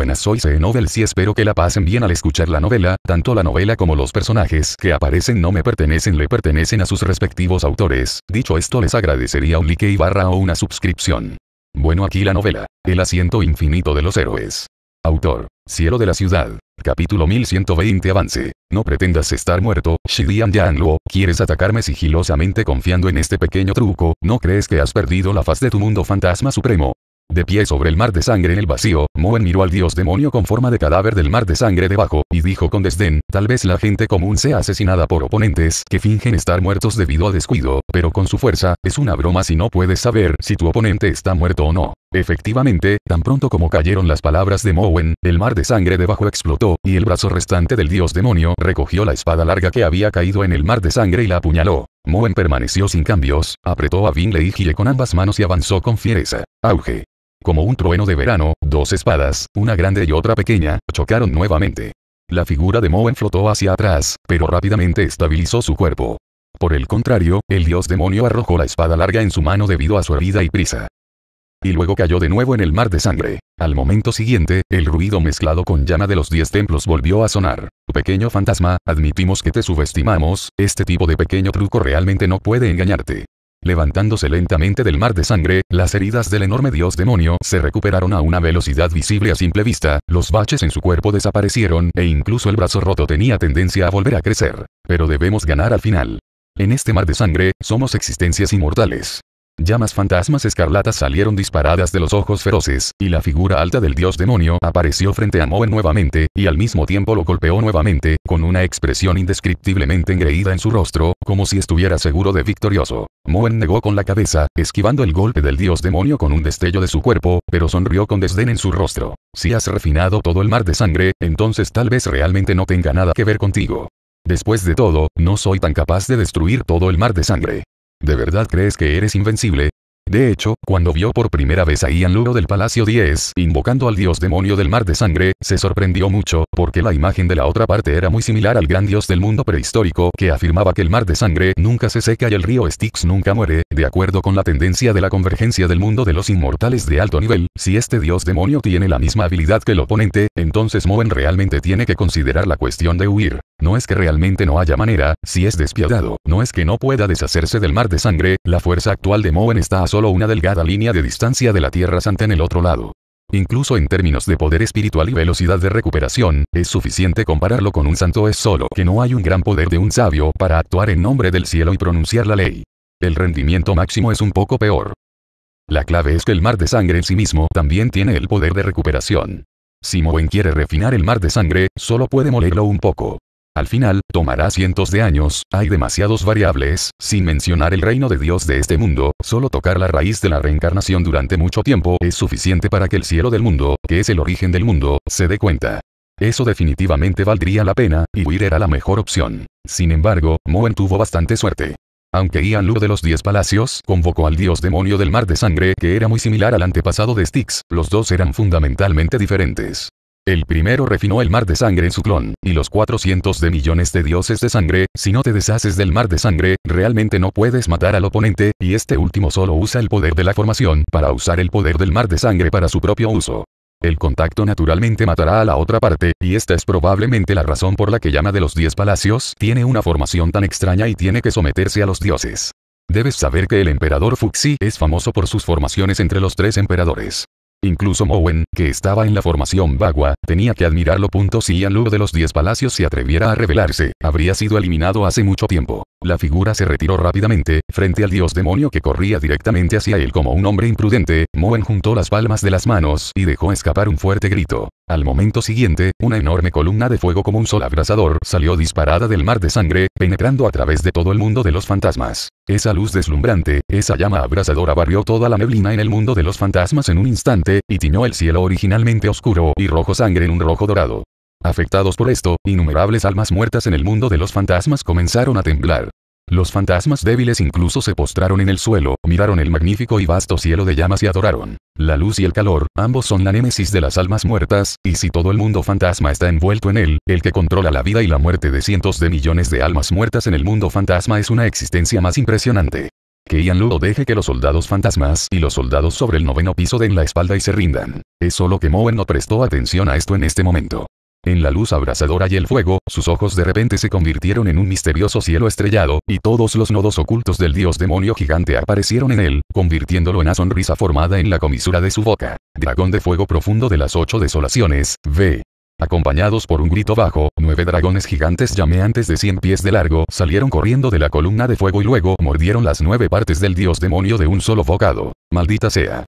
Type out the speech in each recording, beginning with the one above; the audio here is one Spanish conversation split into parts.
Buenas soy C. Y espero que la pasen bien al escuchar la novela, tanto la novela como los personajes que aparecen no me pertenecen le pertenecen a sus respectivos autores, dicho esto les agradecería un like y barra o una suscripción. Bueno aquí la novela, El asiento infinito de los héroes. Autor, Cielo de la ciudad. Capítulo 1120 Avance. No pretendas estar muerto, Shidian Yanluo, quieres atacarme sigilosamente confiando en este pequeño truco, ¿no crees que has perdido la faz de tu mundo fantasma supremo? De pie sobre el mar de sangre en el vacío, Moen miró al dios demonio con forma de cadáver del mar de sangre debajo, y dijo con desdén, tal vez la gente común sea asesinada por oponentes que fingen estar muertos debido a descuido, pero con su fuerza, es una broma si no puedes saber si tu oponente está muerto o no. Efectivamente, tan pronto como cayeron las palabras de Moen, el mar de sangre debajo explotó, y el brazo restante del dios demonio recogió la espada larga que había caído en el mar de sangre y la apuñaló. Moen permaneció sin cambios, apretó a Vin Leigile con ambas manos y avanzó con fiereza. Auge. Como un trueno de verano, dos espadas, una grande y otra pequeña, chocaron nuevamente. La figura de Moen flotó hacia atrás, pero rápidamente estabilizó su cuerpo. Por el contrario, el dios demonio arrojó la espada larga en su mano debido a su herida y prisa. Y luego cayó de nuevo en el mar de sangre. Al momento siguiente, el ruido mezclado con llama de los diez templos volvió a sonar. Pequeño fantasma, admitimos que te subestimamos, este tipo de pequeño truco realmente no puede engañarte. Levantándose lentamente del mar de sangre, las heridas del enorme dios demonio se recuperaron a una velocidad visible a simple vista, los baches en su cuerpo desaparecieron e incluso el brazo roto tenía tendencia a volver a crecer. Pero debemos ganar al final. En este mar de sangre, somos existencias inmortales. Llamas fantasmas escarlatas salieron disparadas de los ojos feroces, y la figura alta del dios demonio apareció frente a Moen nuevamente, y al mismo tiempo lo golpeó nuevamente, con una expresión indescriptiblemente engreída en su rostro, como si estuviera seguro de victorioso. Moen negó con la cabeza, esquivando el golpe del dios demonio con un destello de su cuerpo, pero sonrió con desdén en su rostro. Si has refinado todo el mar de sangre, entonces tal vez realmente no tenga nada que ver contigo. Después de todo, no soy tan capaz de destruir todo el mar de sangre. ¿De verdad crees que eres invencible? De hecho, cuando vio por primera vez a Ian Ludo del Palacio 10, invocando al dios demonio del mar de sangre, se sorprendió mucho, porque la imagen de la otra parte era muy similar al gran dios del mundo prehistórico, que afirmaba que el mar de sangre nunca se seca y el río Styx nunca muere, de acuerdo con la tendencia de la convergencia del mundo de los inmortales de alto nivel, si este dios demonio tiene la misma habilidad que el oponente, entonces Moen realmente tiene que considerar la cuestión de huir. No es que realmente no haya manera, si es despiadado, no es que no pueda deshacerse del mar de sangre, la fuerza actual de Moen está a solo una delgada línea de distancia de la Tierra Santa en el otro lado. Incluso en términos de poder espiritual y velocidad de recuperación, es suficiente compararlo con un santo es solo que no hay un gran poder de un sabio para actuar en nombre del cielo y pronunciar la ley. El rendimiento máximo es un poco peor. La clave es que el mar de sangre en sí mismo también tiene el poder de recuperación. Si Moen quiere refinar el mar de sangre, solo puede molerlo un poco. Al final, tomará cientos de años, hay demasiados variables, sin mencionar el reino de Dios de este mundo, solo tocar la raíz de la reencarnación durante mucho tiempo es suficiente para que el cielo del mundo, que es el origen del mundo, se dé cuenta. Eso definitivamente valdría la pena, y huir era la mejor opción. Sin embargo, Moen tuvo bastante suerte. Aunque Ian Lu de los Diez Palacios convocó al dios demonio del mar de sangre que era muy similar al antepasado de Styx, los dos eran fundamentalmente diferentes. El primero refinó el mar de sangre en su clon, y los 400 de millones de dioses de sangre, si no te deshaces del mar de sangre, realmente no puedes matar al oponente, y este último solo usa el poder de la formación para usar el poder del mar de sangre para su propio uso. El contacto naturalmente matará a la otra parte, y esta es probablemente la razón por la que llama de los diez palacios tiene una formación tan extraña y tiene que someterse a los dioses. Debes saber que el emperador Fuxi es famoso por sus formaciones entre los tres emperadores. Incluso Mowen, que estaba en la formación Bagua, tenía que admirarlo. Si Ian Lu de los Diez Palacios se atreviera a revelarse, habría sido eliminado hace mucho tiempo. La figura se retiró rápidamente, frente al dios demonio que corría directamente hacia él como un hombre imprudente, Moen juntó las palmas de las manos y dejó escapar un fuerte grito. Al momento siguiente, una enorme columna de fuego como un sol abrasador salió disparada del mar de sangre, penetrando a través de todo el mundo de los fantasmas. Esa luz deslumbrante, esa llama abrasadora barrió toda la neblina en el mundo de los fantasmas en un instante, y tiñó el cielo originalmente oscuro y rojo sangre en un rojo dorado. Afectados por esto, innumerables almas muertas en el mundo de los fantasmas comenzaron a temblar. Los fantasmas débiles incluso se postraron en el suelo, miraron el magnífico y vasto cielo de llamas y adoraron. La luz y el calor, ambos son la némesis de las almas muertas, y si todo el mundo fantasma está envuelto en él, el que controla la vida y la muerte de cientos de millones de almas muertas en el mundo fantasma es una existencia más impresionante. Que Ian Ludo deje que los soldados fantasmas y los soldados sobre el noveno piso den la espalda y se rindan. Es solo que Moen no prestó atención a esto en este momento. En la luz abrasadora y el fuego, sus ojos de repente se convirtieron en un misterioso cielo estrellado, y todos los nodos ocultos del dios demonio gigante aparecieron en él, convirtiéndolo en una sonrisa formada en la comisura de su boca. Dragón de fuego profundo de las ocho desolaciones, v. Acompañados por un grito bajo, nueve dragones gigantes llameantes de cien pies de largo salieron corriendo de la columna de fuego y luego mordieron las nueve partes del dios demonio de un solo bocado. Maldita sea.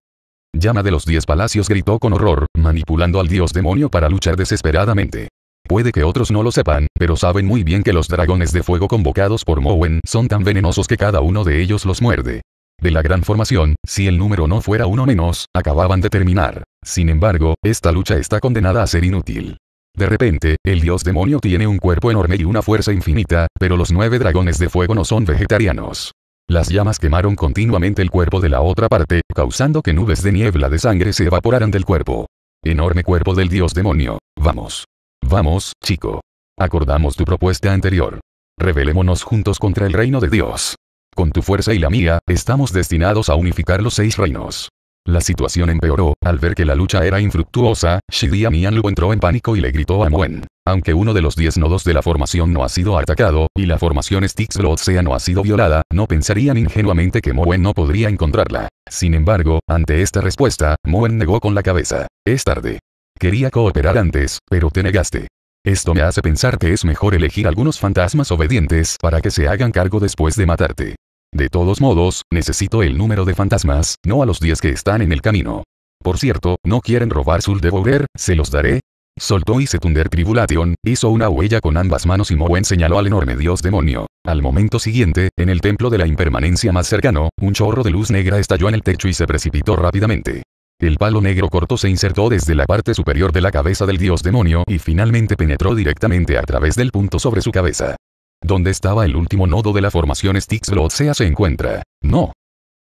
Llama de los diez palacios gritó con horror, manipulando al dios demonio para luchar desesperadamente. Puede que otros no lo sepan, pero saben muy bien que los dragones de fuego convocados por Mowen son tan venenosos que cada uno de ellos los muerde. De la gran formación, si el número no fuera uno menos, acababan de terminar. Sin embargo, esta lucha está condenada a ser inútil. De repente, el dios demonio tiene un cuerpo enorme y una fuerza infinita, pero los nueve dragones de fuego no son vegetarianos. Las llamas quemaron continuamente el cuerpo de la otra parte, causando que nubes de niebla de sangre se evaporaran del cuerpo. Enorme cuerpo del dios demonio. Vamos. Vamos, chico. Acordamos tu propuesta anterior. Revelémonos juntos contra el reino de Dios. Con tu fuerza y la mía, estamos destinados a unificar los seis reinos. La situación empeoró, al ver que la lucha era infructuosa, Shidi Mianlu entró en pánico y le gritó a Muen. Aunque uno de los diez nodos de la formación no ha sido atacado, y la formación Styx Sea no ha sido violada, no pensarían ingenuamente que Moen no podría encontrarla. Sin embargo, ante esta respuesta, Moen negó con la cabeza. Es tarde. Quería cooperar antes, pero te negaste. Esto me hace pensar que es mejor elegir algunos fantasmas obedientes para que se hagan cargo después de matarte. De todos modos, necesito el número de fantasmas, no a los 10 que están en el camino. Por cierto, ¿no quieren robar Sul de ¿Se los daré? Soltó y Setunder Tribulation, hizo una huella con ambas manos y Mowen señaló al enorme dios demonio. Al momento siguiente, en el templo de la impermanencia más cercano, un chorro de luz negra estalló en el techo y se precipitó rápidamente. El palo negro corto se insertó desde la parte superior de la cabeza del dios demonio y finalmente penetró directamente a través del punto sobre su cabeza. ¿Dónde estaba el último nodo de la formación Styx Sea se encuentra? No.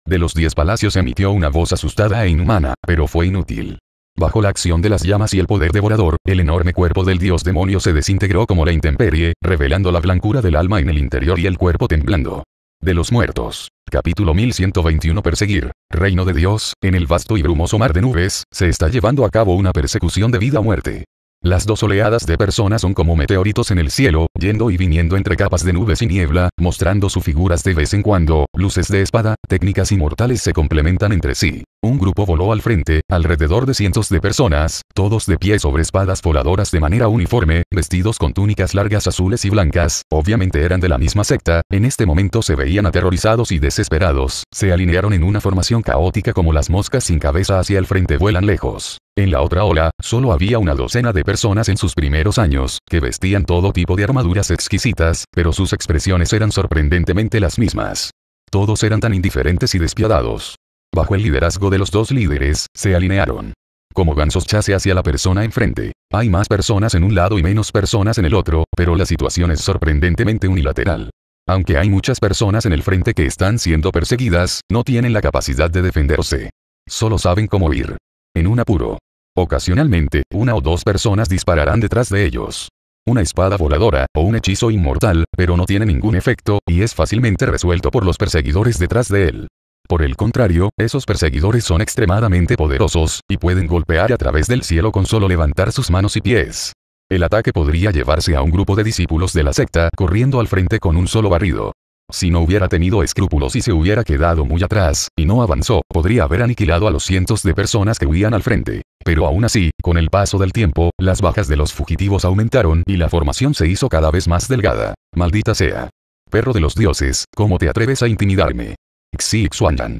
De los diez palacios emitió una voz asustada e inhumana, pero fue inútil. Bajo la acción de las llamas y el poder devorador, el enorme cuerpo del dios demonio se desintegró como la intemperie, revelando la blancura del alma en el interior y el cuerpo temblando. De los muertos. Capítulo 1121 Perseguir. Reino de Dios, en el vasto y brumoso mar de nubes, se está llevando a cabo una persecución de vida a muerte. Las dos oleadas de personas son como meteoritos en el cielo, yendo y viniendo entre capas de nubes y niebla, mostrando sus figuras de vez en cuando, luces de espada, técnicas inmortales se complementan entre sí. Un grupo voló al frente, alrededor de cientos de personas, todos de pie sobre espadas voladoras de manera uniforme, vestidos con túnicas largas azules y blancas, obviamente eran de la misma secta, en este momento se veían aterrorizados y desesperados, se alinearon en una formación caótica como las moscas sin cabeza hacia el frente vuelan lejos. En la otra ola, solo había una docena de personas en sus primeros años, que vestían todo tipo de armaduras exquisitas, pero sus expresiones eran sorprendentemente las mismas. Todos eran tan indiferentes y despiadados. Bajo el liderazgo de los dos líderes, se alinearon. Como gansos chase hacia la persona enfrente. Hay más personas en un lado y menos personas en el otro, pero la situación es sorprendentemente unilateral. Aunque hay muchas personas en el frente que están siendo perseguidas, no tienen la capacidad de defenderse. Solo saben cómo ir. En un apuro. Ocasionalmente, una o dos personas dispararán detrás de ellos. Una espada voladora, o un hechizo inmortal, pero no tiene ningún efecto, y es fácilmente resuelto por los perseguidores detrás de él. Por el contrario, esos perseguidores son extremadamente poderosos, y pueden golpear a través del cielo con solo levantar sus manos y pies. El ataque podría llevarse a un grupo de discípulos de la secta corriendo al frente con un solo barrido. Si no hubiera tenido escrúpulos y se hubiera quedado muy atrás, y no avanzó, podría haber aniquilado a los cientos de personas que huían al frente. Pero aún así, con el paso del tiempo, las bajas de los fugitivos aumentaron y la formación se hizo cada vez más delgada. Maldita sea. Perro de los dioses, ¿cómo te atreves a intimidarme? Xi Xuanyan.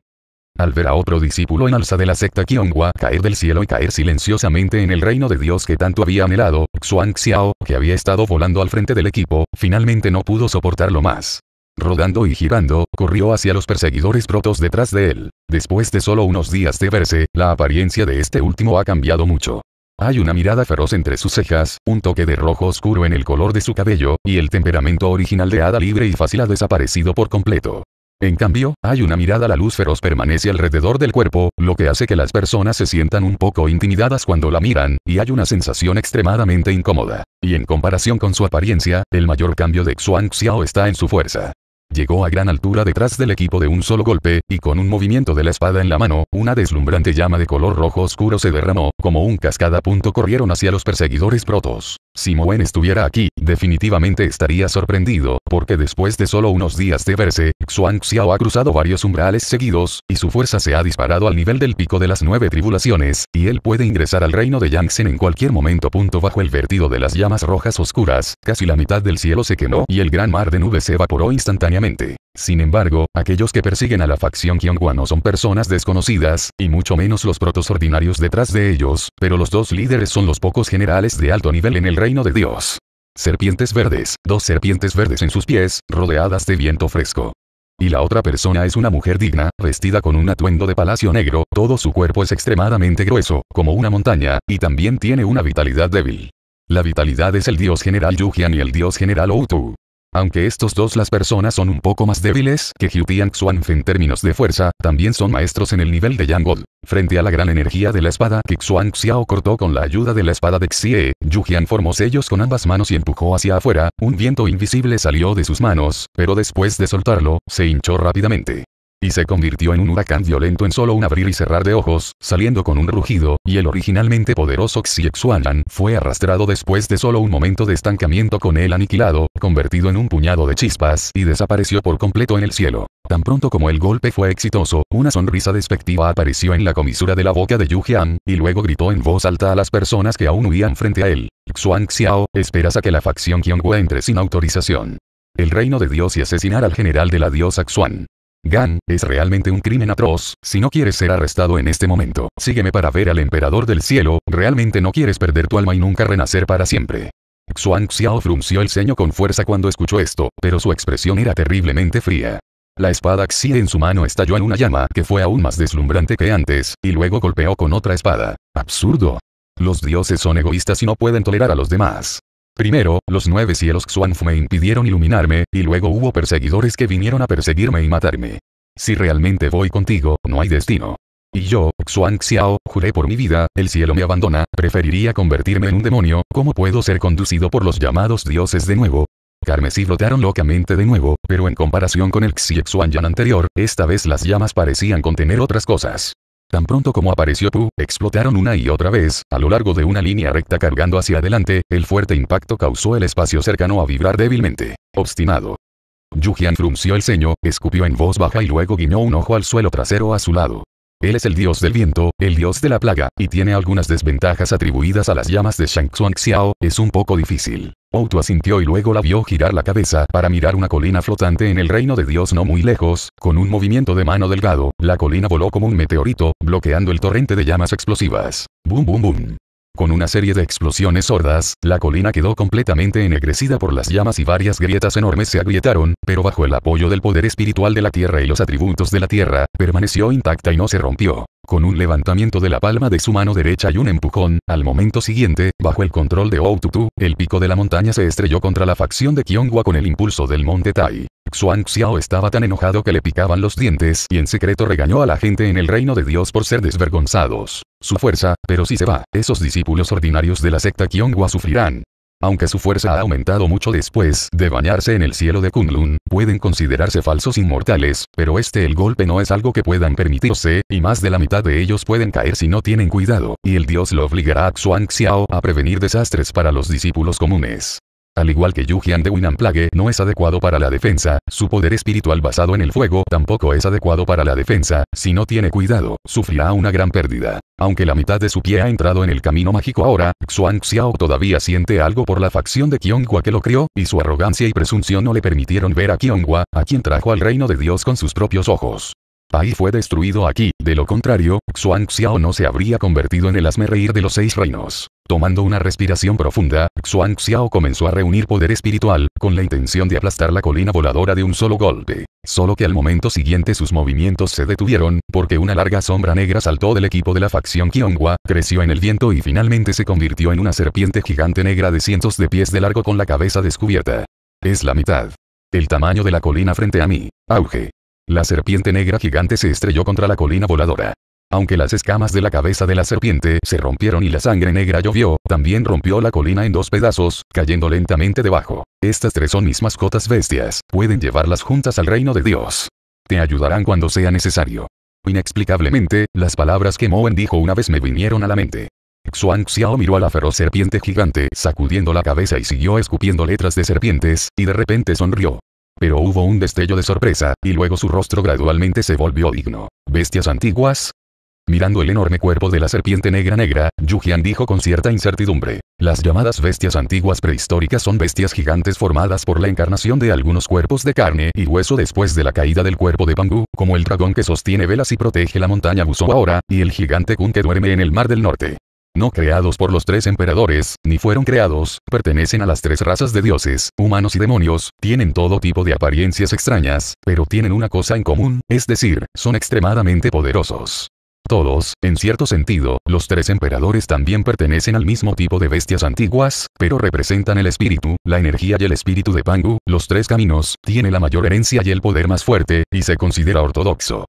Al ver a otro discípulo en alza de la secta Qionghua caer del cielo y caer silenciosamente en el reino de Dios que tanto había anhelado, Xuan Xiao, que había estado volando al frente del equipo, finalmente no pudo soportarlo más. Rodando y girando, corrió hacia los perseguidores protos detrás de él. Después de solo unos días de verse, la apariencia de este último ha cambiado mucho. Hay una mirada feroz entre sus cejas, un toque de rojo oscuro en el color de su cabello, y el temperamento original de hada libre y fácil ha desaparecido por completo. En cambio, hay una mirada la luz feroz permanece alrededor del cuerpo, lo que hace que las personas se sientan un poco intimidadas cuando la miran, y hay una sensación extremadamente incómoda. Y en comparación con su apariencia, el mayor cambio de Xuan Xiao está en su fuerza. Llegó a gran altura detrás del equipo de un solo golpe, y con un movimiento de la espada en la mano, una deslumbrante llama de color rojo oscuro se derramó, como un cascada. Punto corrieron hacia los perseguidores protos. Si Moen estuviera aquí, definitivamente estaría sorprendido, porque después de solo unos días de verse, Xuan Xiao ha cruzado varios umbrales seguidos, y su fuerza se ha disparado al nivel del pico de las nueve tribulaciones, y él puede ingresar al reino de Yangtze en cualquier momento. Punto bajo el vertido de las llamas rojas oscuras, casi la mitad del cielo se quemó y el gran mar de nubes se evaporó instantáneamente. Sin embargo, aquellos que persiguen a la facción Kyonghua no son personas desconocidas, y mucho menos los protos ordinarios detrás de ellos, pero los dos líderes son los pocos generales de alto nivel en el reino de Dios. Serpientes verdes, dos serpientes verdes en sus pies, rodeadas de viento fresco. Y la otra persona es una mujer digna, vestida con un atuendo de palacio negro, todo su cuerpo es extremadamente grueso, como una montaña, y también tiene una vitalidad débil. La vitalidad es el dios general Yujian y el dios general Outu. Aunque estos dos las personas son un poco más débiles que Hyutian Xuanf en términos de fuerza, también son maestros en el nivel de Yang Frente a la gran energía de la espada que Xuan Xiao cortó con la ayuda de la espada de Xie, Yujian formó sellos con ambas manos y empujó hacia afuera, un viento invisible salió de sus manos, pero después de soltarlo, se hinchó rápidamente. Y se convirtió en un huracán violento en solo un abrir y cerrar de ojos, saliendo con un rugido, y el originalmente poderoso Xuan fue arrastrado después de solo un momento de estancamiento con él aniquilado, convertido en un puñado de chispas, y desapareció por completo en el cielo. Tan pronto como el golpe fue exitoso, una sonrisa despectiva apareció en la comisura de la boca de Yu Jian, y luego gritó en voz alta a las personas que aún huían frente a él. Xuan Xiao, esperas a que la facción Kyonghua entre sin autorización. El reino de Dios y asesinar al general de la diosa Xuan. Gan, es realmente un crimen atroz, si no quieres ser arrestado en este momento, sígueme para ver al emperador del cielo, realmente no quieres perder tu alma y nunca renacer para siempre. Xuan Xiao frunció el ceño con fuerza cuando escuchó esto, pero su expresión era terriblemente fría. La espada Xie en su mano estalló en una llama que fue aún más deslumbrante que antes, y luego golpeó con otra espada. Absurdo. Los dioses son egoístas y no pueden tolerar a los demás. Primero, los nueve cielos Xuanfu me impidieron iluminarme, y luego hubo perseguidores que vinieron a perseguirme y matarme. Si realmente voy contigo, no hay destino. Y yo, Xuan Xiao, juré por mi vida, el cielo me abandona, preferiría convertirme en un demonio, ¿cómo puedo ser conducido por los llamados dioses de nuevo? Carmesí flotaron locamente de nuevo, pero en comparación con el Xuan anterior, esta vez las llamas parecían contener otras cosas. Tan pronto como apareció Pu, explotaron una y otra vez, a lo largo de una línea recta cargando hacia adelante, el fuerte impacto causó el espacio cercano a vibrar débilmente. Obstinado. Yujian frunció el ceño, escupió en voz baja y luego guiñó un ojo al suelo trasero a su lado. Él es el dios del viento, el dios de la plaga, y tiene algunas desventajas atribuidas a las llamas de Shang Xiao, es un poco difícil. Outu asintió y luego la vio girar la cabeza para mirar una colina flotante en el reino de Dios no muy lejos, con un movimiento de mano delgado, la colina voló como un meteorito, bloqueando el torrente de llamas explosivas. Boom boom boom. Con una serie de explosiones sordas, la colina quedó completamente ennegrecida por las llamas y varias grietas enormes se agrietaron, pero bajo el apoyo del poder espiritual de la tierra y los atributos de la tierra, permaneció intacta y no se rompió. Con un levantamiento de la palma de su mano derecha y un empujón, al momento siguiente, bajo el control de Oututu, el pico de la montaña se estrelló contra la facción de Kyonghua con el impulso del monte Tai. Xuan Xiao estaba tan enojado que le picaban los dientes y en secreto regañó a la gente en el reino de Dios por ser desvergonzados. Su fuerza, pero si se va, esos discípulos ordinarios de la secta Kyonghua sufrirán. Aunque su fuerza ha aumentado mucho después de bañarse en el cielo de Kunlun, pueden considerarse falsos inmortales, pero este el golpe no es algo que puedan permitirse, y más de la mitad de ellos pueden caer si no tienen cuidado, y el dios lo obligará a Xuan Xiao a prevenir desastres para los discípulos comunes. Al igual que Yujian de Winan Plague no es adecuado para la defensa, su poder espiritual basado en el fuego tampoco es adecuado para la defensa, si no tiene cuidado, sufrirá una gran pérdida. Aunque la mitad de su pie ha entrado en el camino mágico ahora, Xuan Xiao todavía siente algo por la facción de Kyonghua que lo crió, y su arrogancia y presunción no le permitieron ver a Kyonghua, a quien trajo al reino de Dios con sus propios ojos. Ahí fue destruido aquí, de lo contrario, Xuan Xiao no se habría convertido en el reír de los seis reinos. Tomando una respiración profunda, Xuan Xiao comenzó a reunir poder espiritual, con la intención de aplastar la colina voladora de un solo golpe. Solo que al momento siguiente sus movimientos se detuvieron, porque una larga sombra negra saltó del equipo de la facción Kyonghua, creció en el viento y finalmente se convirtió en una serpiente gigante negra de cientos de pies de largo con la cabeza descubierta. Es la mitad. El tamaño de la colina frente a mí. Auge. La serpiente negra gigante se estrelló contra la colina voladora. Aunque las escamas de la cabeza de la serpiente se rompieron y la sangre negra llovió, también rompió la colina en dos pedazos, cayendo lentamente debajo. Estas tres son mis mascotas bestias, pueden llevarlas juntas al reino de Dios. Te ayudarán cuando sea necesario. Inexplicablemente, las palabras que Moen dijo una vez me vinieron a la mente. Xuan Xiao miró a la feroz serpiente gigante, sacudiendo la cabeza y siguió escupiendo letras de serpientes, y de repente sonrió. Pero hubo un destello de sorpresa, y luego su rostro gradualmente se volvió digno. ¿Bestias antiguas? Mirando el enorme cuerpo de la serpiente negra negra, Yujian dijo con cierta incertidumbre. Las llamadas bestias antiguas prehistóricas son bestias gigantes formadas por la encarnación de algunos cuerpos de carne y hueso después de la caída del cuerpo de Bangú, como el dragón que sostiene velas y protege la montaña Buso ahora, y el gigante Kun que duerme en el mar del norte no creados por los tres emperadores, ni fueron creados, pertenecen a las tres razas de dioses, humanos y demonios, tienen todo tipo de apariencias extrañas, pero tienen una cosa en común, es decir, son extremadamente poderosos. Todos, en cierto sentido, los tres emperadores también pertenecen al mismo tipo de bestias antiguas, pero representan el espíritu, la energía y el espíritu de Pangu, los tres caminos, tiene la mayor herencia y el poder más fuerte, y se considera ortodoxo.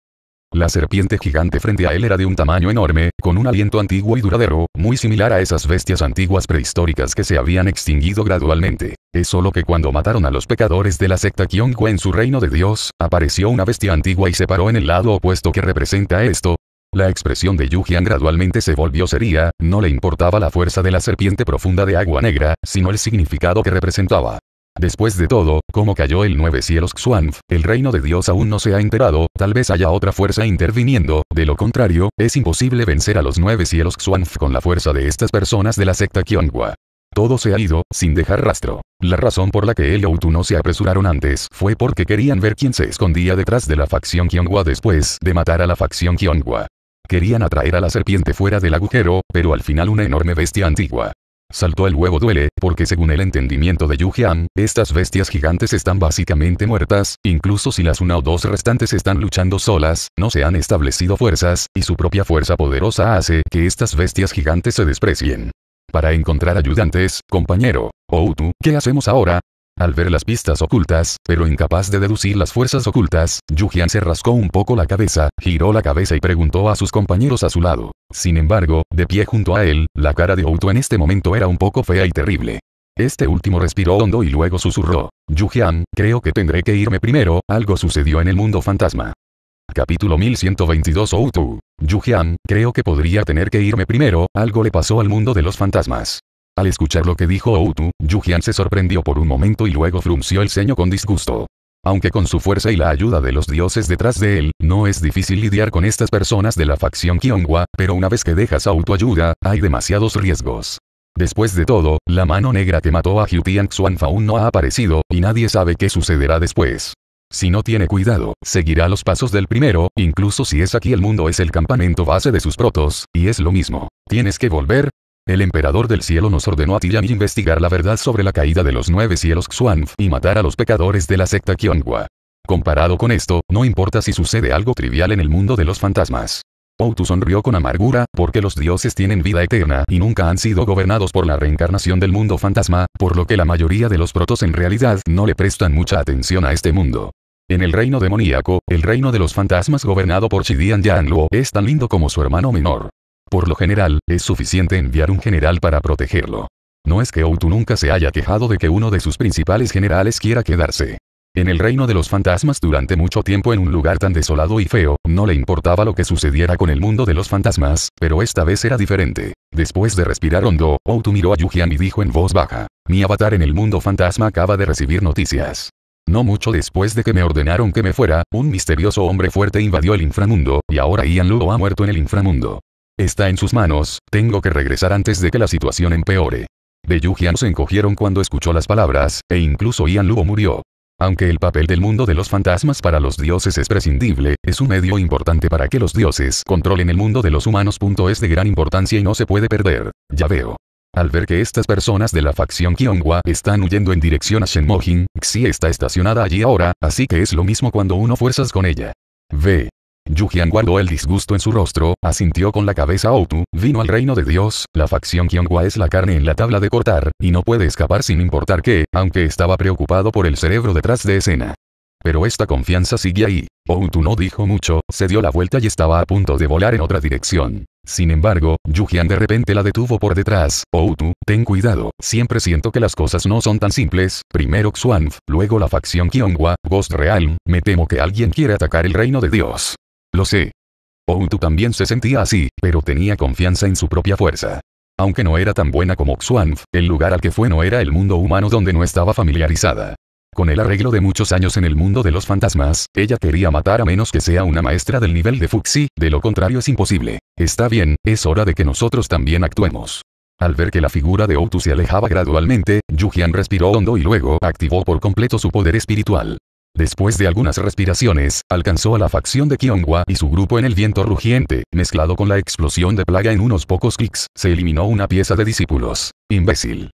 La serpiente gigante frente a él era de un tamaño enorme, con un aliento antiguo y duradero, muy similar a esas bestias antiguas prehistóricas que se habían extinguido gradualmente. Es solo que cuando mataron a los pecadores de la secta Kyonggu en su reino de Dios, apareció una bestia antigua y se paró en el lado opuesto que representa esto. La expresión de Yujian gradualmente se volvió seria, no le importaba la fuerza de la serpiente profunda de agua negra, sino el significado que representaba. Después de todo, como cayó el nueve cielos Xuanf, el reino de Dios aún no se ha enterado, tal vez haya otra fuerza interviniendo, de lo contrario, es imposible vencer a los nueve cielos Xuanf con la fuerza de estas personas de la secta Kyonghua. Todo se ha ido, sin dejar rastro. La razón por la que y Outu no se apresuraron antes fue porque querían ver quién se escondía detrás de la facción Kyonghua después de matar a la facción Kyonghua. Querían atraer a la serpiente fuera del agujero, pero al final una enorme bestia antigua, Saltó el huevo duele, porque según el entendimiento de Yu Jian, estas bestias gigantes están básicamente muertas, incluso si las una o dos restantes están luchando solas, no se han establecido fuerzas, y su propia fuerza poderosa hace que estas bestias gigantes se desprecien. Para encontrar ayudantes, compañero, Outu, ¿qué hacemos ahora? Al ver las pistas ocultas, pero incapaz de deducir las fuerzas ocultas, Yujian se rascó un poco la cabeza, giró la cabeza y preguntó a sus compañeros a su lado. Sin embargo, de pie junto a él, la cara de Outo en este momento era un poco fea y terrible. Este último respiró hondo y luego susurró. Yujian, creo que tendré que irme primero, algo sucedió en el mundo fantasma. Capítulo 1122 Outu. Yujian, creo que podría tener que irme primero, algo le pasó al mundo de los fantasmas. Al escuchar lo que dijo Outu, Yujian se sorprendió por un momento y luego frunció el ceño con disgusto. Aunque con su fuerza y la ayuda de los dioses detrás de él, no es difícil lidiar con estas personas de la facción Kyonghua, pero una vez que dejas autoayuda, hay demasiados riesgos. Después de todo, la mano negra que mató a Hyutian Xuanfa aún no ha aparecido, y nadie sabe qué sucederá después. Si no tiene cuidado, seguirá los pasos del primero, incluso si es aquí el mundo es el campamento base de sus protos, y es lo mismo. Tienes que volver, el emperador del cielo nos ordenó a ti investigar la verdad sobre la caída de los nueve cielos Xuanf y matar a los pecadores de la secta Kyonghua. Comparado con esto, no importa si sucede algo trivial en el mundo de los fantasmas. Outu sonrió con amargura, porque los dioses tienen vida eterna y nunca han sido gobernados por la reencarnación del mundo fantasma, por lo que la mayoría de los protos en realidad no le prestan mucha atención a este mundo. En el reino demoníaco, el reino de los fantasmas gobernado por Shidian Yanluo es tan lindo como su hermano menor. Por lo general, es suficiente enviar un general para protegerlo. No es que Outu nunca se haya quejado de que uno de sus principales generales quiera quedarse. En el reino de los fantasmas durante mucho tiempo en un lugar tan desolado y feo, no le importaba lo que sucediera con el mundo de los fantasmas, pero esta vez era diferente. Después de respirar hondo, Outu miró a Yujian y dijo en voz baja, mi avatar en el mundo fantasma acaba de recibir noticias. No mucho después de que me ordenaron que me fuera, un misterioso hombre fuerte invadió el inframundo, y ahora Ian Luo ha muerto en el inframundo. Está en sus manos, tengo que regresar antes de que la situación empeore. De Yujian se encogieron cuando escuchó las palabras, e incluso Ian Luo murió. Aunque el papel del mundo de los fantasmas para los dioses es prescindible, es un medio importante para que los dioses controlen el mundo de los humanos. Es de gran importancia y no se puede perder. Ya veo. Al ver que estas personas de la facción Kyonghua están huyendo en dirección a Shenmojin, Xi está estacionada allí ahora, así que es lo mismo cuando uno fuerzas con ella. Ve. Yujian guardó el disgusto en su rostro, asintió con la cabeza Outu, vino al reino de Dios, la facción Kyonghua es la carne en la tabla de cortar, y no puede escapar sin importar qué, aunque estaba preocupado por el cerebro detrás de escena. Pero esta confianza sigue ahí. Outu no dijo mucho, se dio la vuelta y estaba a punto de volar en otra dirección. Sin embargo, Yujian de repente la detuvo por detrás. Outu, ten cuidado, siempre siento que las cosas no son tan simples, primero Xuanf, luego la facción Kyonghua, Ghost Realm, me temo que alguien quiere atacar el reino de Dios. Lo sé. Outu también se sentía así, pero tenía confianza en su propia fuerza. Aunque no era tan buena como Xuanf, el lugar al que fue no era el mundo humano donde no estaba familiarizada. Con el arreglo de muchos años en el mundo de los fantasmas, ella quería matar a menos que sea una maestra del nivel de Fuxi, de lo contrario es imposible. Está bien, es hora de que nosotros también actuemos. Al ver que la figura de Outu se alejaba gradualmente, Yujian respiró hondo y luego activó por completo su poder espiritual. Después de algunas respiraciones, alcanzó a la facción de Kyonghua y su grupo en el viento rugiente, mezclado con la explosión de plaga en unos pocos kicks, se eliminó una pieza de discípulos. Imbécil.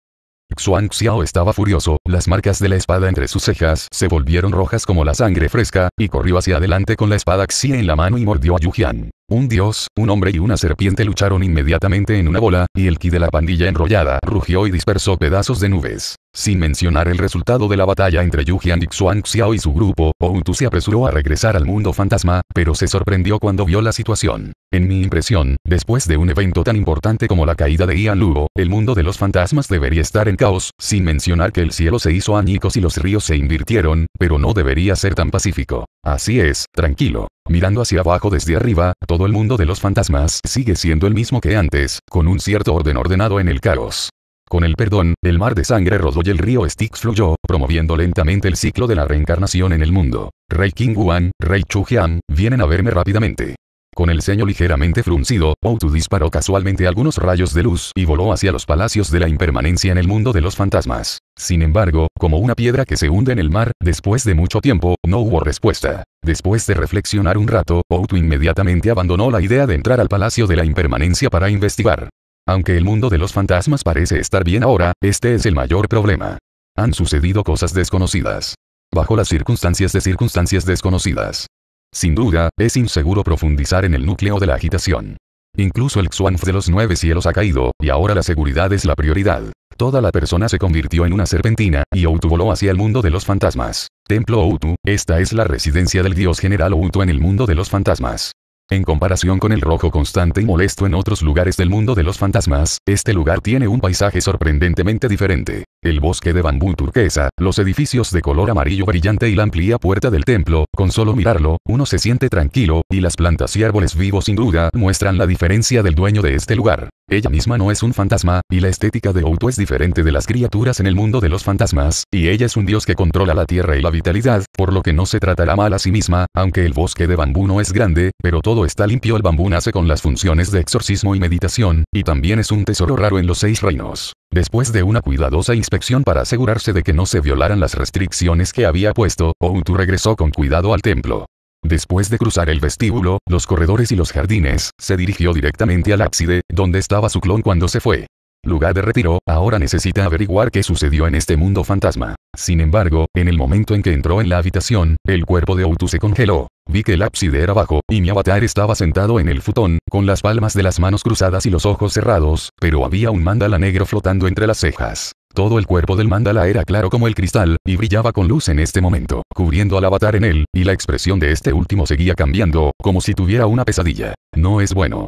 Xuan Xiao estaba furioso, las marcas de la espada entre sus cejas se volvieron rojas como la sangre fresca, y corrió hacia adelante con la espada Xie en la mano y mordió a Yujian. Un dios, un hombre y una serpiente lucharon inmediatamente en una bola, y el ki de la pandilla enrollada rugió y dispersó pedazos de nubes. Sin mencionar el resultado de la batalla entre Yujian y Xuan Xiao y su grupo, Outu se apresuró a regresar al mundo fantasma, pero se sorprendió cuando vio la situación. En mi impresión, después de un evento tan importante como la caída de Ian Lugo, el mundo de los fantasmas debería estar en caos, sin mencionar que el cielo se hizo añicos y los ríos se invirtieron, pero no debería ser tan pacífico. Así es, tranquilo. Mirando hacia abajo desde arriba, todo el mundo de los fantasmas sigue siendo el mismo que antes, con un cierto orden ordenado en el caos. Con el perdón, el mar de sangre rodó y el río Styx fluyó, promoviendo lentamente el ciclo de la reencarnación en el mundo. Rey King Wuan, Rey Chu Jian, vienen a verme rápidamente. Con el ceño ligeramente fruncido, Outu disparó casualmente algunos rayos de luz y voló hacia los palacios de la impermanencia en el mundo de los fantasmas. Sin embargo, como una piedra que se hunde en el mar, después de mucho tiempo, no hubo respuesta. Después de reflexionar un rato, Outu inmediatamente abandonó la idea de entrar al palacio de la impermanencia para investigar. Aunque el mundo de los fantasmas parece estar bien ahora, este es el mayor problema. Han sucedido cosas desconocidas. Bajo las circunstancias de circunstancias desconocidas. Sin duda, es inseguro profundizar en el núcleo de la agitación. Incluso el Xuanf de los nueve cielos ha caído, y ahora la seguridad es la prioridad. Toda la persona se convirtió en una serpentina, y Outu voló hacia el mundo de los fantasmas. Templo Outu, esta es la residencia del dios general Outu en el mundo de los fantasmas. En comparación con el rojo constante y molesto en otros lugares del mundo de los fantasmas, este lugar tiene un paisaje sorprendentemente diferente. El bosque de bambú turquesa, los edificios de color amarillo brillante y la amplia puerta del templo, con solo mirarlo, uno se siente tranquilo, y las plantas y árboles vivos sin duda muestran la diferencia del dueño de este lugar. Ella misma no es un fantasma, y la estética de Outu es diferente de las criaturas en el mundo de los fantasmas, y ella es un dios que controla la tierra y la vitalidad, por lo que no se tratará mal a sí misma, aunque el bosque de bambú no es grande, pero todo está limpio. El bambú nace con las funciones de exorcismo y meditación, y también es un tesoro raro en los seis reinos. Después de una cuidadosa inspección para asegurarse de que no se violaran las restricciones que había puesto, Outu regresó con cuidado al templo. Después de cruzar el vestíbulo, los corredores y los jardines, se dirigió directamente al ábside, donde estaba su clon cuando se fue. Lugar de retiro, ahora necesita averiguar qué sucedió en este mundo fantasma. Sin embargo, en el momento en que entró en la habitación, el cuerpo de Outu se congeló. Vi que el ábside era bajo, y mi avatar estaba sentado en el futón, con las palmas de las manos cruzadas y los ojos cerrados, pero había un mandala negro flotando entre las cejas. Todo el cuerpo del mandala era claro como el cristal, y brillaba con luz en este momento, cubriendo al avatar en él, y la expresión de este último seguía cambiando, como si tuviera una pesadilla. No es bueno.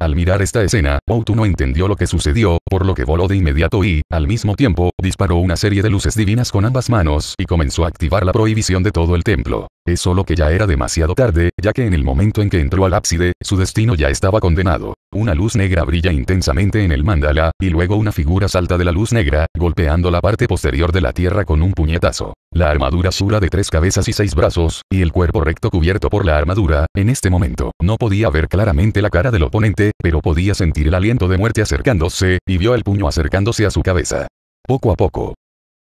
Al mirar esta escena, Outu no entendió lo que sucedió, por lo que voló de inmediato y, al mismo tiempo, disparó una serie de luces divinas con ambas manos y comenzó a activar la prohibición de todo el templo. Es solo que ya era demasiado tarde, ya que en el momento en que entró al ábside, su destino ya estaba condenado. Una luz negra brilla intensamente en el mandala, y luego una figura salta de la luz negra, golpeando la parte posterior de la tierra con un puñetazo. La armadura sura de tres cabezas y seis brazos, y el cuerpo recto cubierto por la armadura, en este momento, no podía ver claramente la cara del oponente, pero podía sentir el aliento de muerte acercándose, y vio el puño acercándose a su cabeza. Poco a poco.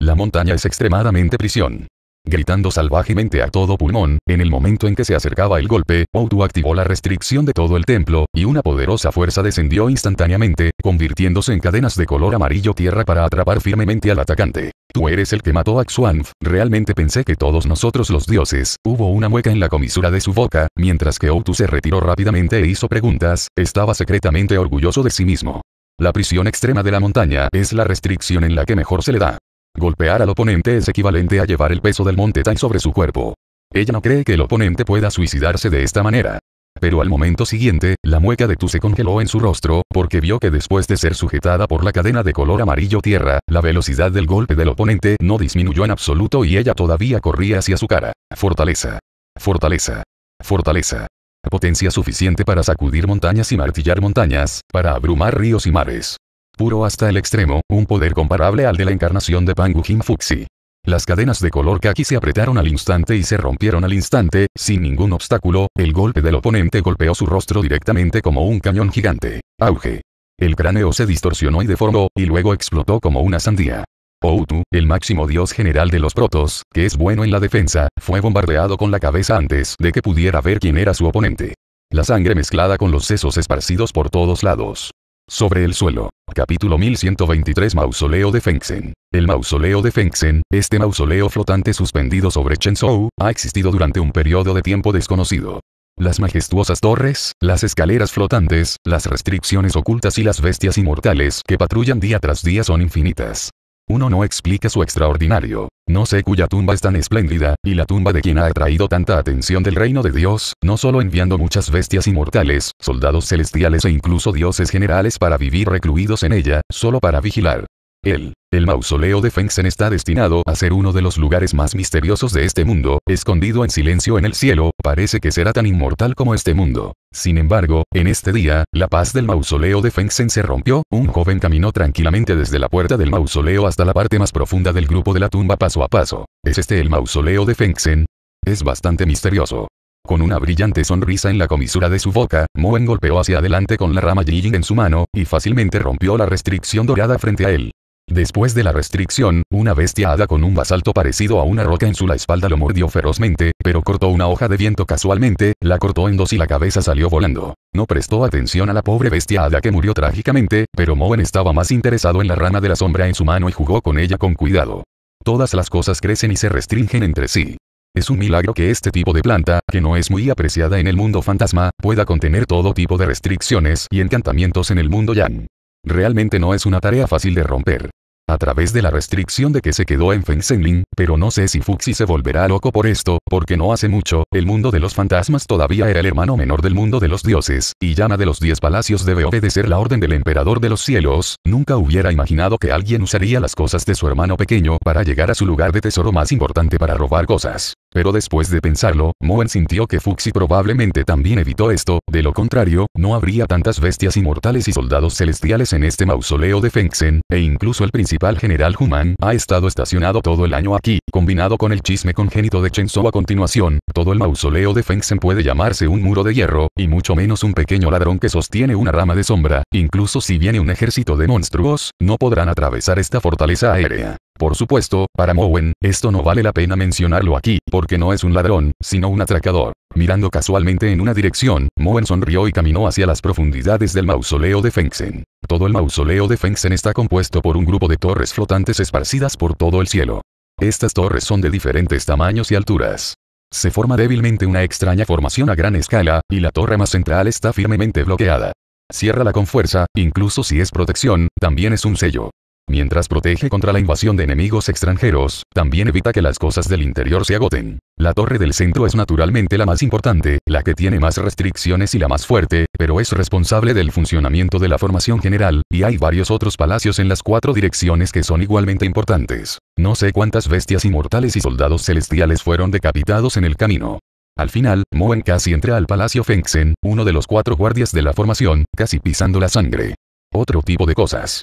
La montaña es extremadamente prisión. Gritando salvajemente a todo pulmón, en el momento en que se acercaba el golpe, Outu activó la restricción de todo el templo, y una poderosa fuerza descendió instantáneamente, convirtiéndose en cadenas de color amarillo tierra para atrapar firmemente al atacante. Tú eres el que mató a Xuanf, realmente pensé que todos nosotros los dioses, hubo una mueca en la comisura de su boca, mientras que Outu se retiró rápidamente e hizo preguntas, estaba secretamente orgulloso de sí mismo. La prisión extrema de la montaña es la restricción en la que mejor se le da. Golpear al oponente es equivalente a llevar el peso del monte Tai sobre su cuerpo. Ella no cree que el oponente pueda suicidarse de esta manera. Pero al momento siguiente, la mueca de Tu se congeló en su rostro, porque vio que después de ser sujetada por la cadena de color amarillo tierra, la velocidad del golpe del oponente no disminuyó en absoluto y ella todavía corría hacia su cara. Fortaleza. Fortaleza. Fortaleza. Potencia suficiente para sacudir montañas y martillar montañas, para abrumar ríos y mares. Puro hasta el extremo, un poder comparable al de la encarnación de Pangu Jin Fuxi. Las cadenas de color kaki se apretaron al instante y se rompieron al instante, sin ningún obstáculo, el golpe del oponente golpeó su rostro directamente como un cañón gigante. Auge. El cráneo se distorsionó y deformó, y luego explotó como una sandía. Outu, el máximo dios general de los protos, que es bueno en la defensa, fue bombardeado con la cabeza antes de que pudiera ver quién era su oponente. La sangre mezclada con los sesos esparcidos por todos lados. Sobre el suelo. Capítulo 1123 Mausoleo de Fengsen. El mausoleo de Fengsen, este mausoleo flotante suspendido sobre Chenzhou, ha existido durante un periodo de tiempo desconocido. Las majestuosas torres, las escaleras flotantes, las restricciones ocultas y las bestias inmortales que patrullan día tras día son infinitas. Uno no explica su extraordinario. No sé cuya tumba es tan espléndida, y la tumba de quien ha atraído tanta atención del reino de Dios, no solo enviando muchas bestias inmortales, soldados celestiales e incluso dioses generales para vivir recluidos en ella, solo para vigilar. Él, el mausoleo de Fengsen está destinado a ser uno de los lugares más misteriosos de este mundo, escondido en silencio en el cielo, parece que será tan inmortal como este mundo. Sin embargo, en este día, la paz del mausoleo de Fengsen se rompió, un joven caminó tranquilamente desde la puerta del mausoleo hasta la parte más profunda del grupo de la tumba paso a paso. ¿Es este el mausoleo de Fengsen? Es bastante misterioso. Con una brillante sonrisa en la comisura de su boca, Moen golpeó hacia adelante con la rama Yijing en su mano, y fácilmente rompió la restricción dorada frente a él. Después de la restricción, una bestia hada con un basalto parecido a una roca en su la espalda lo mordió ferozmente, pero cortó una hoja de viento casualmente, la cortó en dos y la cabeza salió volando. No prestó atención a la pobre bestia hada que murió trágicamente, pero Moen estaba más interesado en la rama de la sombra en su mano y jugó con ella con cuidado. Todas las cosas crecen y se restringen entre sí. Es un milagro que este tipo de planta, que no es muy apreciada en el mundo fantasma, pueda contener todo tipo de restricciones y encantamientos en el mundo yang. Realmente no es una tarea fácil de romper a través de la restricción de que se quedó en Fengsenling, pero no sé si Fuxi se volverá loco por esto, porque no hace mucho, el mundo de los fantasmas todavía era el hermano menor del mundo de los dioses, y llama de los diez palacios debe obedecer la orden del emperador de los cielos, nunca hubiera imaginado que alguien usaría las cosas de su hermano pequeño para llegar a su lugar de tesoro más importante para robar cosas. Pero después de pensarlo, Moen sintió que Fuxi probablemente también evitó esto, de lo contrario, no habría tantas bestias inmortales y soldados celestiales en este mausoleo de Fengsen, e incluso el principal general Human ha estado estacionado todo el año aquí, combinado con el chisme congénito de Chenzhou a continuación, todo el mausoleo de Fengsen puede llamarse un muro de hierro, y mucho menos un pequeño ladrón que sostiene una rama de sombra, incluso si viene un ejército de monstruos, no podrán atravesar esta fortaleza aérea. Por supuesto, para Mowen, esto no vale la pena mencionarlo aquí, porque no es un ladrón, sino un atracador. Mirando casualmente en una dirección, Mowen sonrió y caminó hacia las profundidades del mausoleo de Fengsen. Todo el mausoleo de Fengsen está compuesto por un grupo de torres flotantes esparcidas por todo el cielo. Estas torres son de diferentes tamaños y alturas. Se forma débilmente una extraña formación a gran escala, y la torre más central está firmemente bloqueada. Ciérrala con fuerza, incluso si es protección, también es un sello. Mientras protege contra la invasión de enemigos extranjeros, también evita que las cosas del interior se agoten. La torre del centro es naturalmente la más importante, la que tiene más restricciones y la más fuerte, pero es responsable del funcionamiento de la formación general, y hay varios otros palacios en las cuatro direcciones que son igualmente importantes. No sé cuántas bestias inmortales y soldados celestiales fueron decapitados en el camino. Al final, Moen casi entra al palacio Fengsen, uno de los cuatro guardias de la formación, casi pisando la sangre. Otro tipo de cosas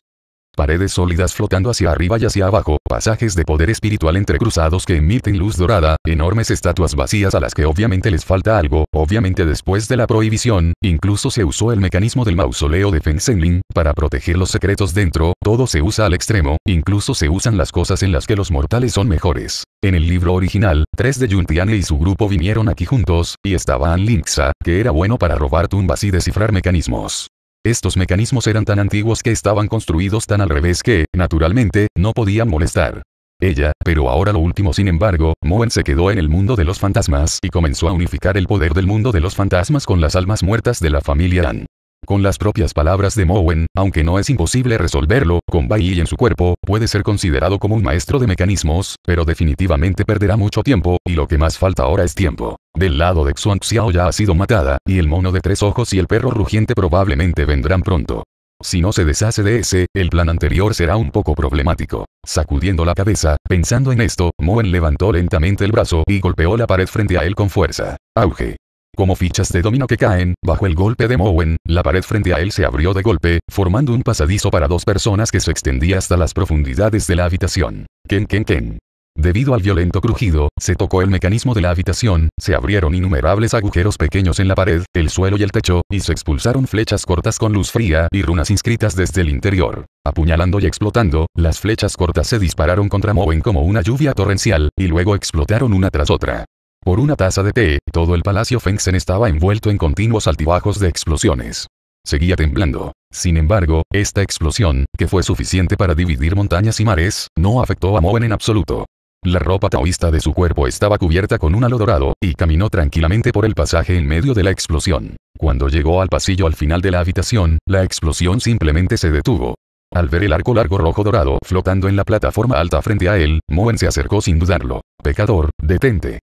paredes sólidas flotando hacia arriba y hacia abajo, pasajes de poder espiritual entrecruzados que emiten luz dorada, enormes estatuas vacías a las que obviamente les falta algo, obviamente después de la prohibición, incluso se usó el mecanismo del mausoleo de Fengsenling, para proteger los secretos dentro, todo se usa al extremo, incluso se usan las cosas en las que los mortales son mejores. En el libro original, tres de Juntiane y su grupo vinieron aquí juntos, y estaba An Linksa, que era bueno para robar tumbas y descifrar mecanismos. Estos mecanismos eran tan antiguos que estaban construidos tan al revés que, naturalmente, no podían molestar. Ella, pero ahora lo último sin embargo, Moen se quedó en el mundo de los fantasmas y comenzó a unificar el poder del mundo de los fantasmas con las almas muertas de la familia Dan. Con las propias palabras de Mowen, aunque no es imposible resolverlo, con Bai en su cuerpo, puede ser considerado como un maestro de mecanismos, pero definitivamente perderá mucho tiempo, y lo que más falta ahora es tiempo. Del lado de Xuan Xiao ya ha sido matada, y el mono de tres ojos y el perro rugiente probablemente vendrán pronto. Si no se deshace de ese, el plan anterior será un poco problemático. Sacudiendo la cabeza, pensando en esto, Moen levantó lentamente el brazo y golpeó la pared frente a él con fuerza. Auge. Como fichas de dominó que caen, bajo el golpe de Mowen, la pared frente a él se abrió de golpe, formando un pasadizo para dos personas que se extendía hasta las profundidades de la habitación. Ken Ken Ken. Debido al violento crujido, se tocó el mecanismo de la habitación, se abrieron innumerables agujeros pequeños en la pared, el suelo y el techo, y se expulsaron flechas cortas con luz fría y runas inscritas desde el interior. Apuñalando y explotando, las flechas cortas se dispararon contra Moen como una lluvia torrencial, y luego explotaron una tras otra. Por una taza de té, todo el palacio Fengsen estaba envuelto en continuos altibajos de explosiones. Seguía temblando. Sin embargo, esta explosión, que fue suficiente para dividir montañas y mares, no afectó a Moen en absoluto. La ropa taoísta de su cuerpo estaba cubierta con un halo dorado, y caminó tranquilamente por el pasaje en medio de la explosión. Cuando llegó al pasillo al final de la habitación, la explosión simplemente se detuvo. Al ver el arco largo rojo dorado flotando en la plataforma alta frente a él, Moen se acercó sin dudarlo. Pecador, detente.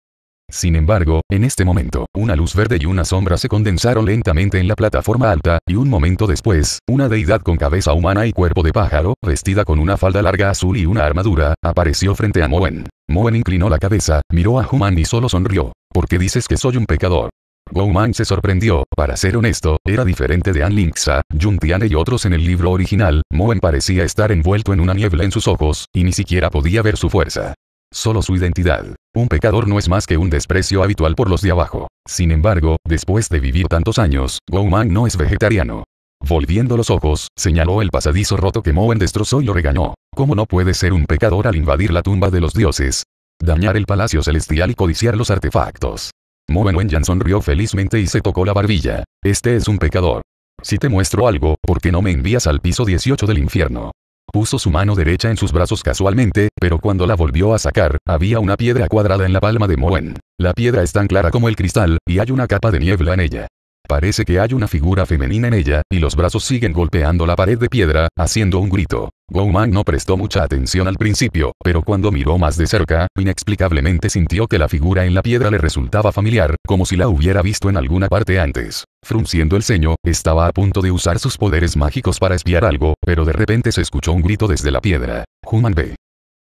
Sin embargo, en este momento, una luz verde y una sombra se condensaron lentamente en la plataforma alta, y un momento después, una deidad con cabeza humana y cuerpo de pájaro, vestida con una falda larga azul y una armadura, apareció frente a Moen. Moen inclinó la cabeza, miró a Human y solo sonrió. ¿Por qué dices que soy un pecador? Gouman se sorprendió, para ser honesto, era diferente de An Linksa, Juntiane y otros en el libro original, Moen parecía estar envuelto en una niebla en sus ojos, y ni siquiera podía ver su fuerza. Solo su identidad. Un pecador no es más que un desprecio habitual por los de abajo. Sin embargo, después de vivir tantos años, Gouman no es vegetariano. Volviendo los ojos, señaló el pasadizo roto que Moen destrozó y lo regañó. ¿Cómo no puede ser un pecador al invadir la tumba de los dioses? Dañar el palacio celestial y codiciar los artefactos. Moen Wenyan sonrió felizmente y se tocó la barbilla. Este es un pecador. Si te muestro algo, ¿por qué no me envías al piso 18 del infierno? Puso su mano derecha en sus brazos casualmente, pero cuando la volvió a sacar, había una piedra cuadrada en la palma de Moen. La piedra es tan clara como el cristal, y hay una capa de niebla en ella. Parece que hay una figura femenina en ella, y los brazos siguen golpeando la pared de piedra, haciendo un grito. Gouman no prestó mucha atención al principio, pero cuando miró más de cerca, inexplicablemente sintió que la figura en la piedra le resultaba familiar, como si la hubiera visto en alguna parte antes. Frunciendo el ceño, estaba a punto de usar sus poderes mágicos para espiar algo, pero de repente se escuchó un grito desde la piedra. Human B.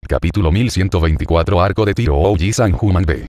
Capítulo 1124 Arco de Tiro Ouji San Human B.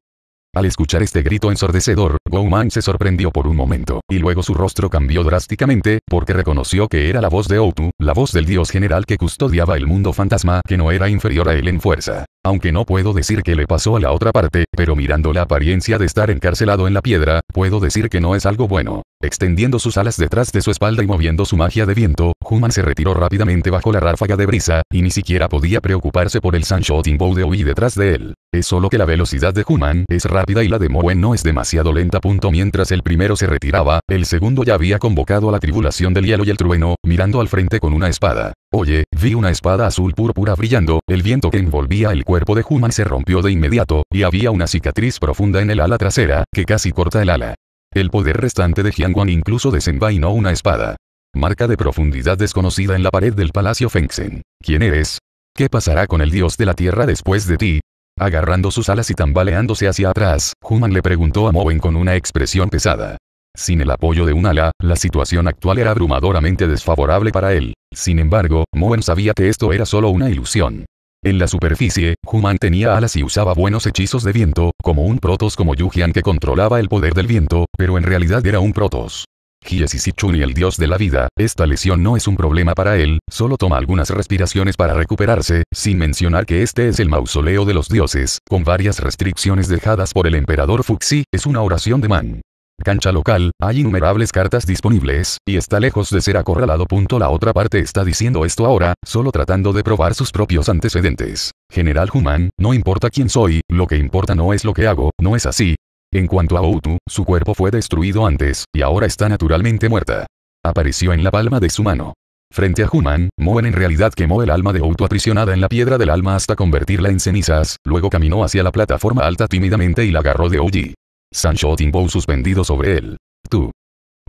Al escuchar este grito ensordecedor, Gouman se sorprendió por un momento, y luego su rostro cambió drásticamente, porque reconoció que era la voz de Outu, la voz del dios general que custodiaba el mundo fantasma, que no era inferior a él en fuerza. Aunque no puedo decir que le pasó a la otra parte, pero mirando la apariencia de estar encarcelado en la piedra, puedo decir que no es algo bueno. Extendiendo sus alas detrás de su espalda y moviendo su magia de viento, Human se retiró rápidamente bajo la ráfaga de brisa, y ni siquiera podía preocuparse por el Sanshouting Bow de Oi detrás de él. Es solo que la velocidad de Human es rápida y la de Moen no es demasiado lenta. Punto mientras el primero se retiraba, el segundo ya había convocado a la tribulación del hielo y el trueno, mirando al frente con una espada. Oye, vi una espada azul púrpura brillando, el viento que envolvía el cuerpo de Human se rompió de inmediato, y había una cicatriz profunda en el ala trasera, que casi corta el ala. El poder restante de Jiangwan incluso desenvainó una espada. Marca de profundidad desconocida en la pared del palacio Fengsen. ¿Quién eres? ¿Qué pasará con el dios de la tierra después de ti? Agarrando sus alas y tambaleándose hacia atrás, Human le preguntó a Moen con una expresión pesada. Sin el apoyo de un ala, la situación actual era abrumadoramente desfavorable para él. Sin embargo, Moen sabía que esto era solo una ilusión. En la superficie, Human tenía alas y usaba buenos hechizos de viento, como un Protoss como Yujian que controlaba el poder del viento, pero en realidad era un Protoss. Sichun el dios de la vida, esta lesión no es un problema para él, solo toma algunas respiraciones para recuperarse, sin mencionar que este es el mausoleo de los dioses, con varias restricciones dejadas por el emperador Fuxi, es una oración de man cancha local, hay innumerables cartas disponibles, y está lejos de ser acorralado. La otra parte está diciendo esto ahora, solo tratando de probar sus propios antecedentes. General Human, no importa quién soy, lo que importa no es lo que hago, no es así. En cuanto a Outu, su cuerpo fue destruido antes, y ahora está naturalmente muerta. Apareció en la palma de su mano. Frente a Human, Moen en realidad quemó el alma de Outu aprisionada en la piedra del alma hasta convertirla en cenizas, luego caminó hacia la plataforma alta tímidamente y la agarró de Oji. Sancho Timbo suspendido sobre él. Tú.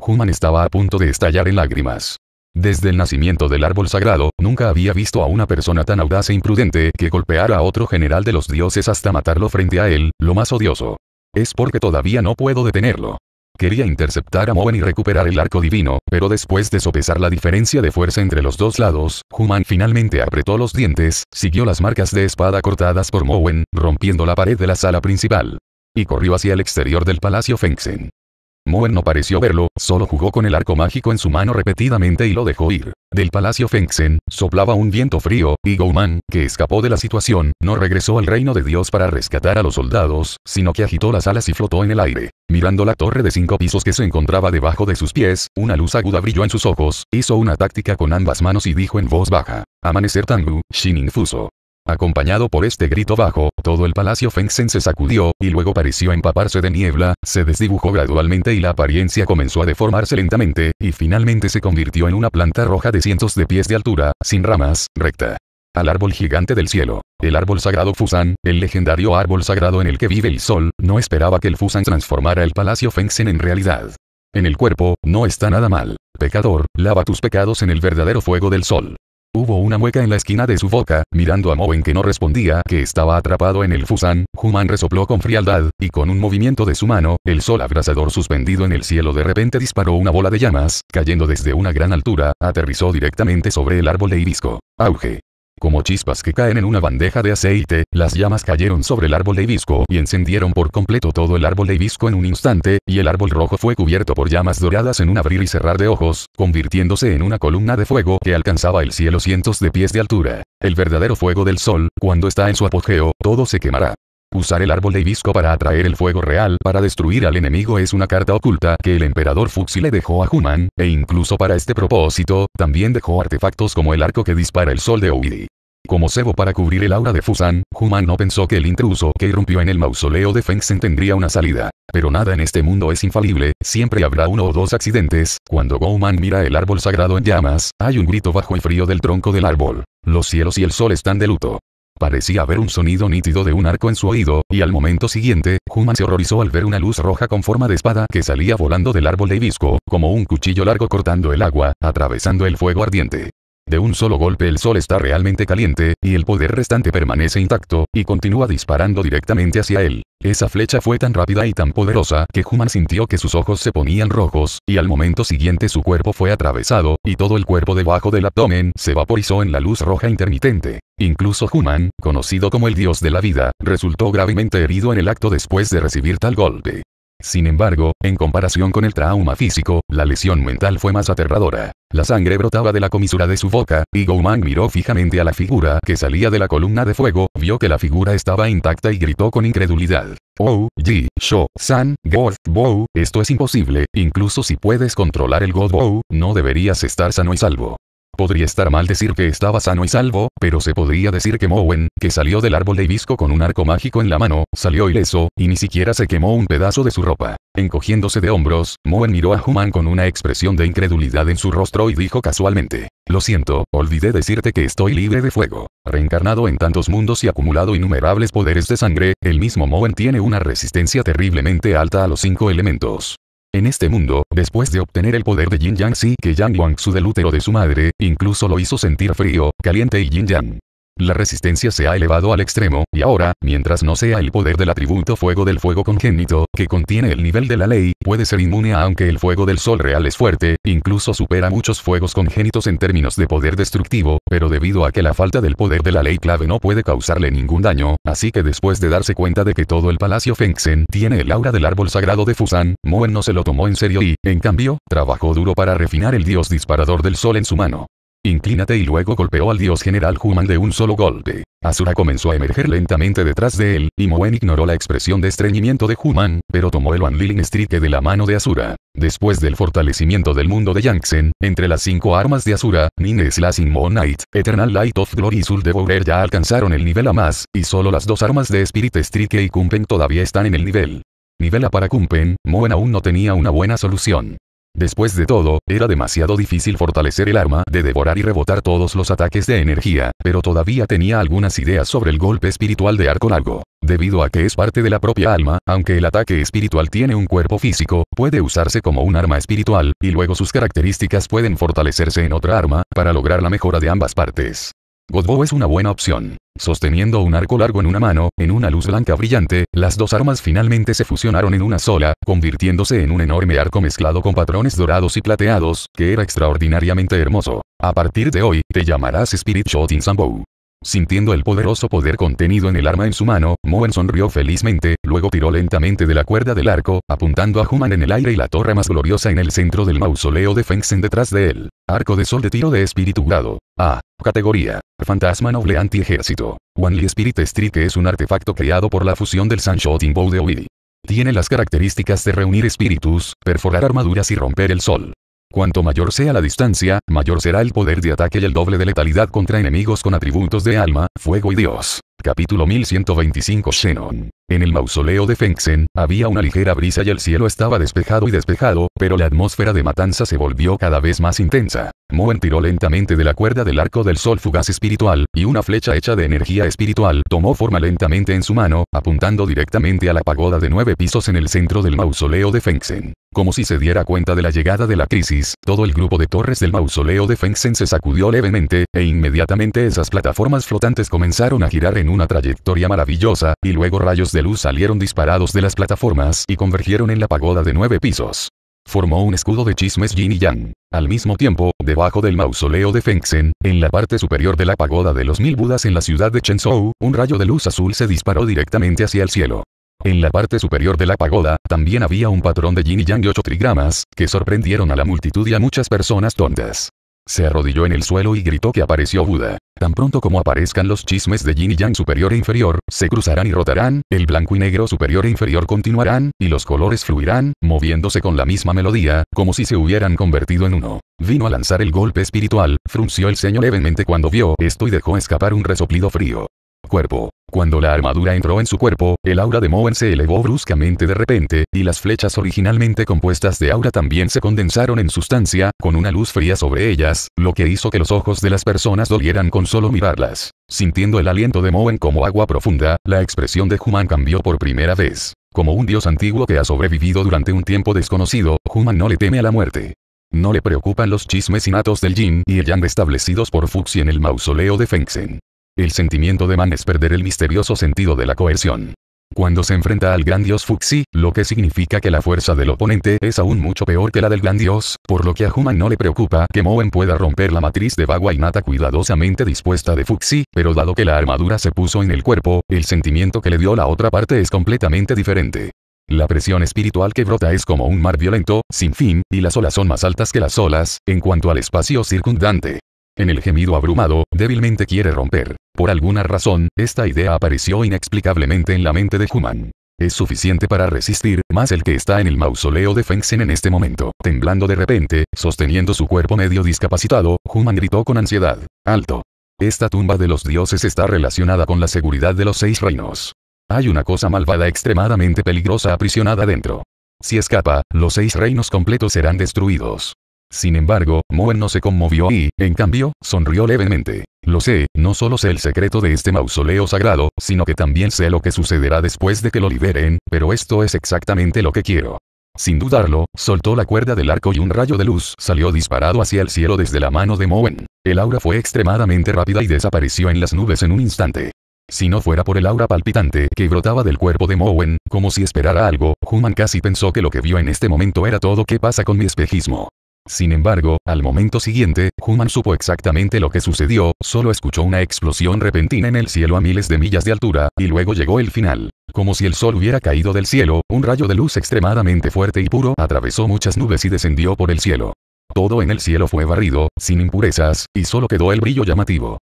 Human estaba a punto de estallar en lágrimas. Desde el nacimiento del árbol sagrado, nunca había visto a una persona tan audaz e imprudente que golpeara a otro general de los dioses hasta matarlo frente a él, lo más odioso. Es porque todavía no puedo detenerlo. Quería interceptar a Moen y recuperar el arco divino, pero después de sopesar la diferencia de fuerza entre los dos lados, Human finalmente apretó los dientes, siguió las marcas de espada cortadas por Moen, rompiendo la pared de la sala principal. Y corrió hacia el exterior del palacio Fengsen. Moen no pareció verlo, solo jugó con el arco mágico en su mano repetidamente y lo dejó ir. Del palacio Fengsen, soplaba un viento frío, y Gouman, que escapó de la situación, no regresó al reino de Dios para rescatar a los soldados, sino que agitó las alas y flotó en el aire. Mirando la torre de cinco pisos que se encontraba debajo de sus pies, una luz aguda brilló en sus ojos, hizo una táctica con ambas manos y dijo en voz baja, Amanecer Tangu, Shin Infuso. Acompañado por este grito bajo, todo el palacio Fengsen se sacudió, y luego pareció empaparse de niebla, se desdibujó gradualmente y la apariencia comenzó a deformarse lentamente, y finalmente se convirtió en una planta roja de cientos de pies de altura, sin ramas, recta. Al árbol gigante del cielo. El árbol sagrado Fusan, el legendario árbol sagrado en el que vive el sol, no esperaba que el Fusan transformara el palacio Fengsen en realidad. En el cuerpo, no está nada mal. Pecador, lava tus pecados en el verdadero fuego del sol. Hubo una mueca en la esquina de su boca, mirando a Moen que no respondía, que estaba atrapado en el Fusan, Human resopló con frialdad, y con un movimiento de su mano, el sol abrasador suspendido en el cielo de repente disparó una bola de llamas, cayendo desde una gran altura, aterrizó directamente sobre el árbol de hibisco. Auge. Como chispas que caen en una bandeja de aceite, las llamas cayeron sobre el árbol de hibisco y encendieron por completo todo el árbol de hibisco en un instante, y el árbol rojo fue cubierto por llamas doradas en un abrir y cerrar de ojos, convirtiéndose en una columna de fuego que alcanzaba el cielo cientos de pies de altura. El verdadero fuego del sol, cuando está en su apogeo, todo se quemará. Usar el árbol de hibisco para atraer el fuego real para destruir al enemigo es una carta oculta que el emperador Fuxi le dejó a Human, e incluso para este propósito, también dejó artefactos como el arco que dispara el sol de Oudi. Como cebo para cubrir el aura de Fusan, Human no pensó que el intruso que irrumpió en el mausoleo de Fengsen tendría una salida. Pero nada en este mundo es infalible, siempre habrá uno o dos accidentes. Cuando Gouman mira el árbol sagrado en llamas, hay un grito bajo y frío del tronco del árbol. Los cielos y el sol están de luto. Parecía haber un sonido nítido de un arco en su oído, y al momento siguiente, Human se horrorizó al ver una luz roja con forma de espada que salía volando del árbol de hibisco, como un cuchillo largo cortando el agua, atravesando el fuego ardiente. De un solo golpe el sol está realmente caliente, y el poder restante permanece intacto, y continúa disparando directamente hacia él. Esa flecha fue tan rápida y tan poderosa que Human sintió que sus ojos se ponían rojos, y al momento siguiente su cuerpo fue atravesado, y todo el cuerpo debajo del abdomen se vaporizó en la luz roja intermitente. Incluso Human, conocido como el dios de la vida, resultó gravemente herido en el acto después de recibir tal golpe. Sin embargo, en comparación con el trauma físico, la lesión mental fue más aterradora. La sangre brotaba de la comisura de su boca, y Gouman miró fijamente a la figura que salía de la columna de fuego, vio que la figura estaba intacta y gritó con incredulidad. Oh, Ji, Sho, San, God, Bow, esto es imposible, incluso si puedes controlar el God Bow, no deberías estar sano y salvo. Podría estar mal decir que estaba sano y salvo, pero se podría decir que Mowen, que salió del árbol de hibisco con un arco mágico en la mano, salió ileso, y ni siquiera se quemó un pedazo de su ropa. Encogiéndose de hombros, Mowen miró a Human con una expresión de incredulidad en su rostro y dijo casualmente, Lo siento, olvidé decirte que estoy libre de fuego. Reencarnado en tantos mundos y acumulado innumerables poderes de sangre, el mismo Mowen tiene una resistencia terriblemente alta a los cinco elementos. En este mundo, después de obtener el poder de Yin Yang Si que Yang Wang su del útero de su madre, incluso lo hizo sentir frío, caliente y Yin Yang. La resistencia se ha elevado al extremo, y ahora, mientras no sea el poder del atributo fuego del fuego congénito, que contiene el nivel de la ley, puede ser inmune a aunque el fuego del sol real es fuerte, incluso supera muchos fuegos congénitos en términos de poder destructivo, pero debido a que la falta del poder de la ley clave no puede causarle ningún daño, así que después de darse cuenta de que todo el palacio Fengsen tiene el aura del árbol sagrado de Fusan, Moen no se lo tomó en serio y, en cambio, trabajó duro para refinar el dios disparador del sol en su mano. Inclínate y luego golpeó al dios general Human de un solo golpe. Asura comenzó a emerger lentamente detrás de él, y Moen ignoró la expresión de estreñimiento de Human, pero tomó el Wanlilin Strike de la mano de Asura. Después del fortalecimiento del mundo de Yangtze, entre las cinco armas de Asura, Nin Slashing Moon Knight, Eternal Light of Glory y Soul Devourer ya alcanzaron el nivel A más, y solo las dos armas de Spirit Strike y Kumpen todavía están en el nivel. Nivel A para Kumpen, Moen aún no tenía una buena solución. Después de todo, era demasiado difícil fortalecer el arma de devorar y rebotar todos los ataques de energía, pero todavía tenía algunas ideas sobre el golpe espiritual de arco largo. Debido a que es parte de la propia alma, aunque el ataque espiritual tiene un cuerpo físico, puede usarse como un arma espiritual, y luego sus características pueden fortalecerse en otra arma, para lograr la mejora de ambas partes. Godbow es una buena opción. Sosteniendo un arco largo en una mano, en una luz blanca brillante, las dos armas finalmente se fusionaron en una sola, convirtiéndose en un enorme arco mezclado con patrones dorados y plateados, que era extraordinariamente hermoso. A partir de hoy, te llamarás Spirit Shot in Sambo. Sintiendo el poderoso poder contenido en el arma en su mano, Moen sonrió felizmente, luego tiró lentamente de la cuerda del arco, apuntando a Human en el aire y la torre más gloriosa en el centro del mausoleo de Fengsen detrás de él. Arco de sol de tiro de espíritu grado. A. Categoría. Fantasma noble anti-ejército. Wanli Spirit Street que es un artefacto creado por la fusión del Sunshot Bow de Oidi. Tiene las características de reunir espíritus, perforar armaduras y romper el sol. Cuanto mayor sea la distancia, mayor será el poder de ataque y el doble de letalidad contra enemigos con atributos de alma, fuego y dios. Capítulo 1125 Xenon. En el mausoleo de Fengsen, había una ligera brisa y el cielo estaba despejado y despejado, pero la atmósfera de matanza se volvió cada vez más intensa. Moen tiró lentamente de la cuerda del arco del sol fugaz espiritual, y una flecha hecha de energía espiritual tomó forma lentamente en su mano, apuntando directamente a la pagoda de nueve pisos en el centro del mausoleo de Fengsen. Como si se diera cuenta de la llegada de la crisis, todo el grupo de torres del mausoleo de Fengsen se sacudió levemente, e inmediatamente esas plataformas flotantes comenzaron a girar en una trayectoria maravillosa, y luego rayos de luz salieron disparados de las plataformas y convergieron en la pagoda de nueve pisos. Formó un escudo de chismes yin y yang. Al mismo tiempo, debajo del mausoleo de Fengsen, en la parte superior de la pagoda de los mil budas en la ciudad de Chenzhou, un rayo de luz azul se disparó directamente hacia el cielo. En la parte superior de la pagoda, también había un patrón de yin y yang de 8 trigramas, que sorprendieron a la multitud y a muchas personas tontas. Se arrodilló en el suelo y gritó que apareció Buda. Tan pronto como aparezcan los chismes de yin y yang superior e inferior, se cruzarán y rotarán, el blanco y negro superior e inferior continuarán, y los colores fluirán, moviéndose con la misma melodía, como si se hubieran convertido en uno. Vino a lanzar el golpe espiritual, frunció el ceño levemente cuando vio esto y dejó escapar un resoplido frío. Cuerpo. Cuando la armadura entró en su cuerpo, el aura de Moen se elevó bruscamente de repente, y las flechas originalmente compuestas de aura también se condensaron en sustancia, con una luz fría sobre ellas, lo que hizo que los ojos de las personas dolieran con solo mirarlas. Sintiendo el aliento de Moen como agua profunda, la expresión de Human cambió por primera vez. Como un dios antiguo que ha sobrevivido durante un tiempo desconocido, Human no le teme a la muerte. No le preocupan los chismes innatos del Jin y el Yang establecidos por Fuxi en el mausoleo de Fengsen. El sentimiento de Man es perder el misterioso sentido de la coerción. Cuando se enfrenta al gran dios Fuxi, lo que significa que la fuerza del oponente es aún mucho peor que la del gran dios, por lo que a Human no le preocupa que Moen pueda romper la matriz de Bagua Nata cuidadosamente dispuesta de Fuxi, pero dado que la armadura se puso en el cuerpo, el sentimiento que le dio la otra parte es completamente diferente. La presión espiritual que brota es como un mar violento, sin fin, y las olas son más altas que las olas, en cuanto al espacio circundante. En el gemido abrumado, débilmente quiere romper. Por alguna razón, esta idea apareció inexplicablemente en la mente de Human. Es suficiente para resistir, más el que está en el mausoleo de Fengsen en este momento. Temblando de repente, sosteniendo su cuerpo medio discapacitado, Human gritó con ansiedad. ¡Alto! Esta tumba de los dioses está relacionada con la seguridad de los seis reinos. Hay una cosa malvada extremadamente peligrosa aprisionada dentro. Si escapa, los seis reinos completos serán destruidos. Sin embargo, Moen no se conmovió y, en cambio, sonrió levemente. Lo sé, no solo sé el secreto de este mausoleo sagrado, sino que también sé lo que sucederá después de que lo liberen, pero esto es exactamente lo que quiero. Sin dudarlo, soltó la cuerda del arco y un rayo de luz salió disparado hacia el cielo desde la mano de Moen. El aura fue extremadamente rápida y desapareció en las nubes en un instante. Si no fuera por el aura palpitante que brotaba del cuerpo de Moen, como si esperara algo, Human casi pensó que lo que vio en este momento era todo que pasa con mi espejismo. Sin embargo, al momento siguiente, Human supo exactamente lo que sucedió, solo escuchó una explosión repentina en el cielo a miles de millas de altura, y luego llegó el final. Como si el sol hubiera caído del cielo, un rayo de luz extremadamente fuerte y puro atravesó muchas nubes y descendió por el cielo. Todo en el cielo fue barrido, sin impurezas, y solo quedó el brillo llamativo.